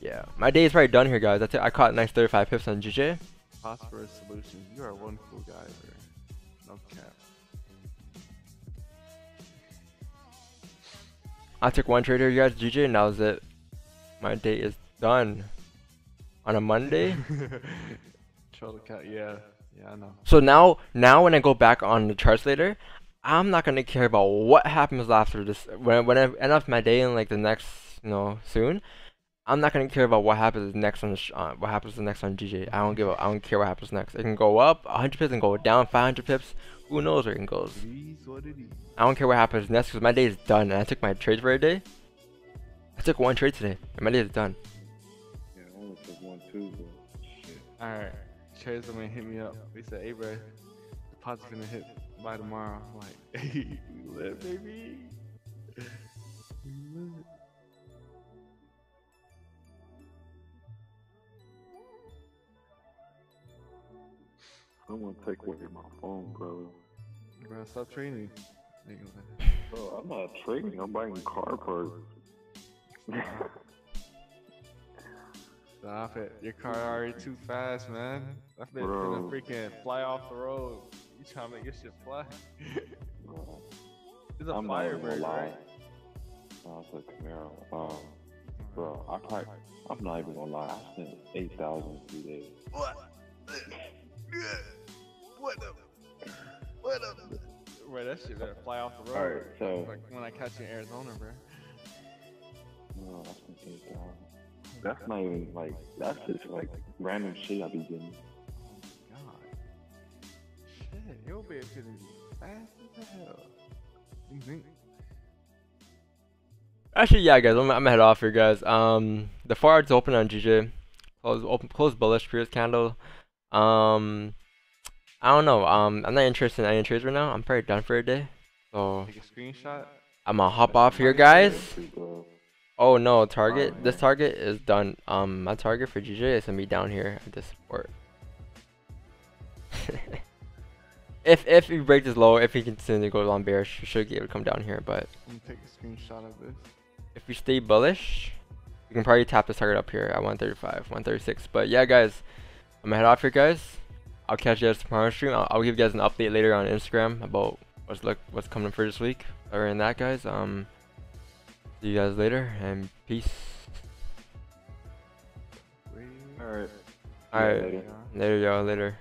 Speaker 3: Yeah, my day is probably done here, guys. That's it. I caught nice 35 pips on GJ.
Speaker 4: Phosphorus Solutions. You are one cool guy, bro. No cap.
Speaker 3: I took one trader, you guys. GJ, and that was it. My day is done. On a Monday.
Speaker 4: Troll the cat. Yeah. Yeah, I know.
Speaker 3: So now, now when I go back on the charts later, I'm not gonna care about what happens after this. When when I end up my day in like the next, you know, soon, I'm not gonna care about what happens next on the sh- uh, what happens next on GJ. I don't give a, I don't care what happens next. It can go up 100 pips and go down 500 pips. Who knows where it can go?
Speaker 4: It is what it is.
Speaker 3: I don't care what happens next because my day is done. And I took my trade for a day. I took one trade today, and my day is done.
Speaker 7: Yeah, I only took one too, but shit.
Speaker 4: Alright. Trey's gonna hit me up. We said, hey, bro, gonna hit by tomorrow. I'm like, hey, we live, baby. We live.
Speaker 7: Someone take away my phone, bro.
Speaker 4: Bro, stop training. Nigga,
Speaker 7: Bro, I'm not trading. I'm buying car parts.
Speaker 4: Stop it. Your car already too fast, man. That bitch
Speaker 7: Bro.
Speaker 4: gonna freaking fly off the road. You trying to make your shit fly?
Speaker 7: Bro,
Speaker 4: It's a
Speaker 7: I'm not even gonna
Speaker 4: Firebird,
Speaker 7: lie.
Speaker 4: right?
Speaker 7: No, it's a Camaro. Um, bro, I probably, I'm not even gonna lie. I spent eight thousand in three days.
Speaker 4: Bro, that shit better fly off the road.
Speaker 7: Alright, so-
Speaker 4: like when I catch you in Arizona, bro.
Speaker 7: No, I spent eight thousand. That's not even like. That's just like random shit I be getting.
Speaker 4: God. Shit, your bitch gonna be fast as hell. You think?
Speaker 3: Actually, yeah, guys, I'm, I'm gonna head off here, guys. Um, the forward's open on GJ. Close, open, close bullish previous candle. Um, I don't know. Um, I'm not interested in any trades right now. I'm probably done for a day. So
Speaker 4: Take a screenshot.
Speaker 3: I'm gonna hop off here, guys. Oh no, target. This target is done. Um, my target for GJ is gonna be down here at this support. if if he breaks this low, if he continues to go on bearish, he should be able to come down here. But
Speaker 4: take a screenshot of this.
Speaker 3: if we stay bullish, we can probably tap this target up here at 135, 136. But yeah, guys, I'm gonna head off here, guys. I'll catch you guys tomorrow stream. I'll, I'll give you guys an update later on Instagram about what's look what's coming for this week. Other than that, guys, um, see you guys later and peace.
Speaker 7: Alright.
Speaker 3: All right,
Speaker 7: later.
Speaker 3: later, y'all. Later.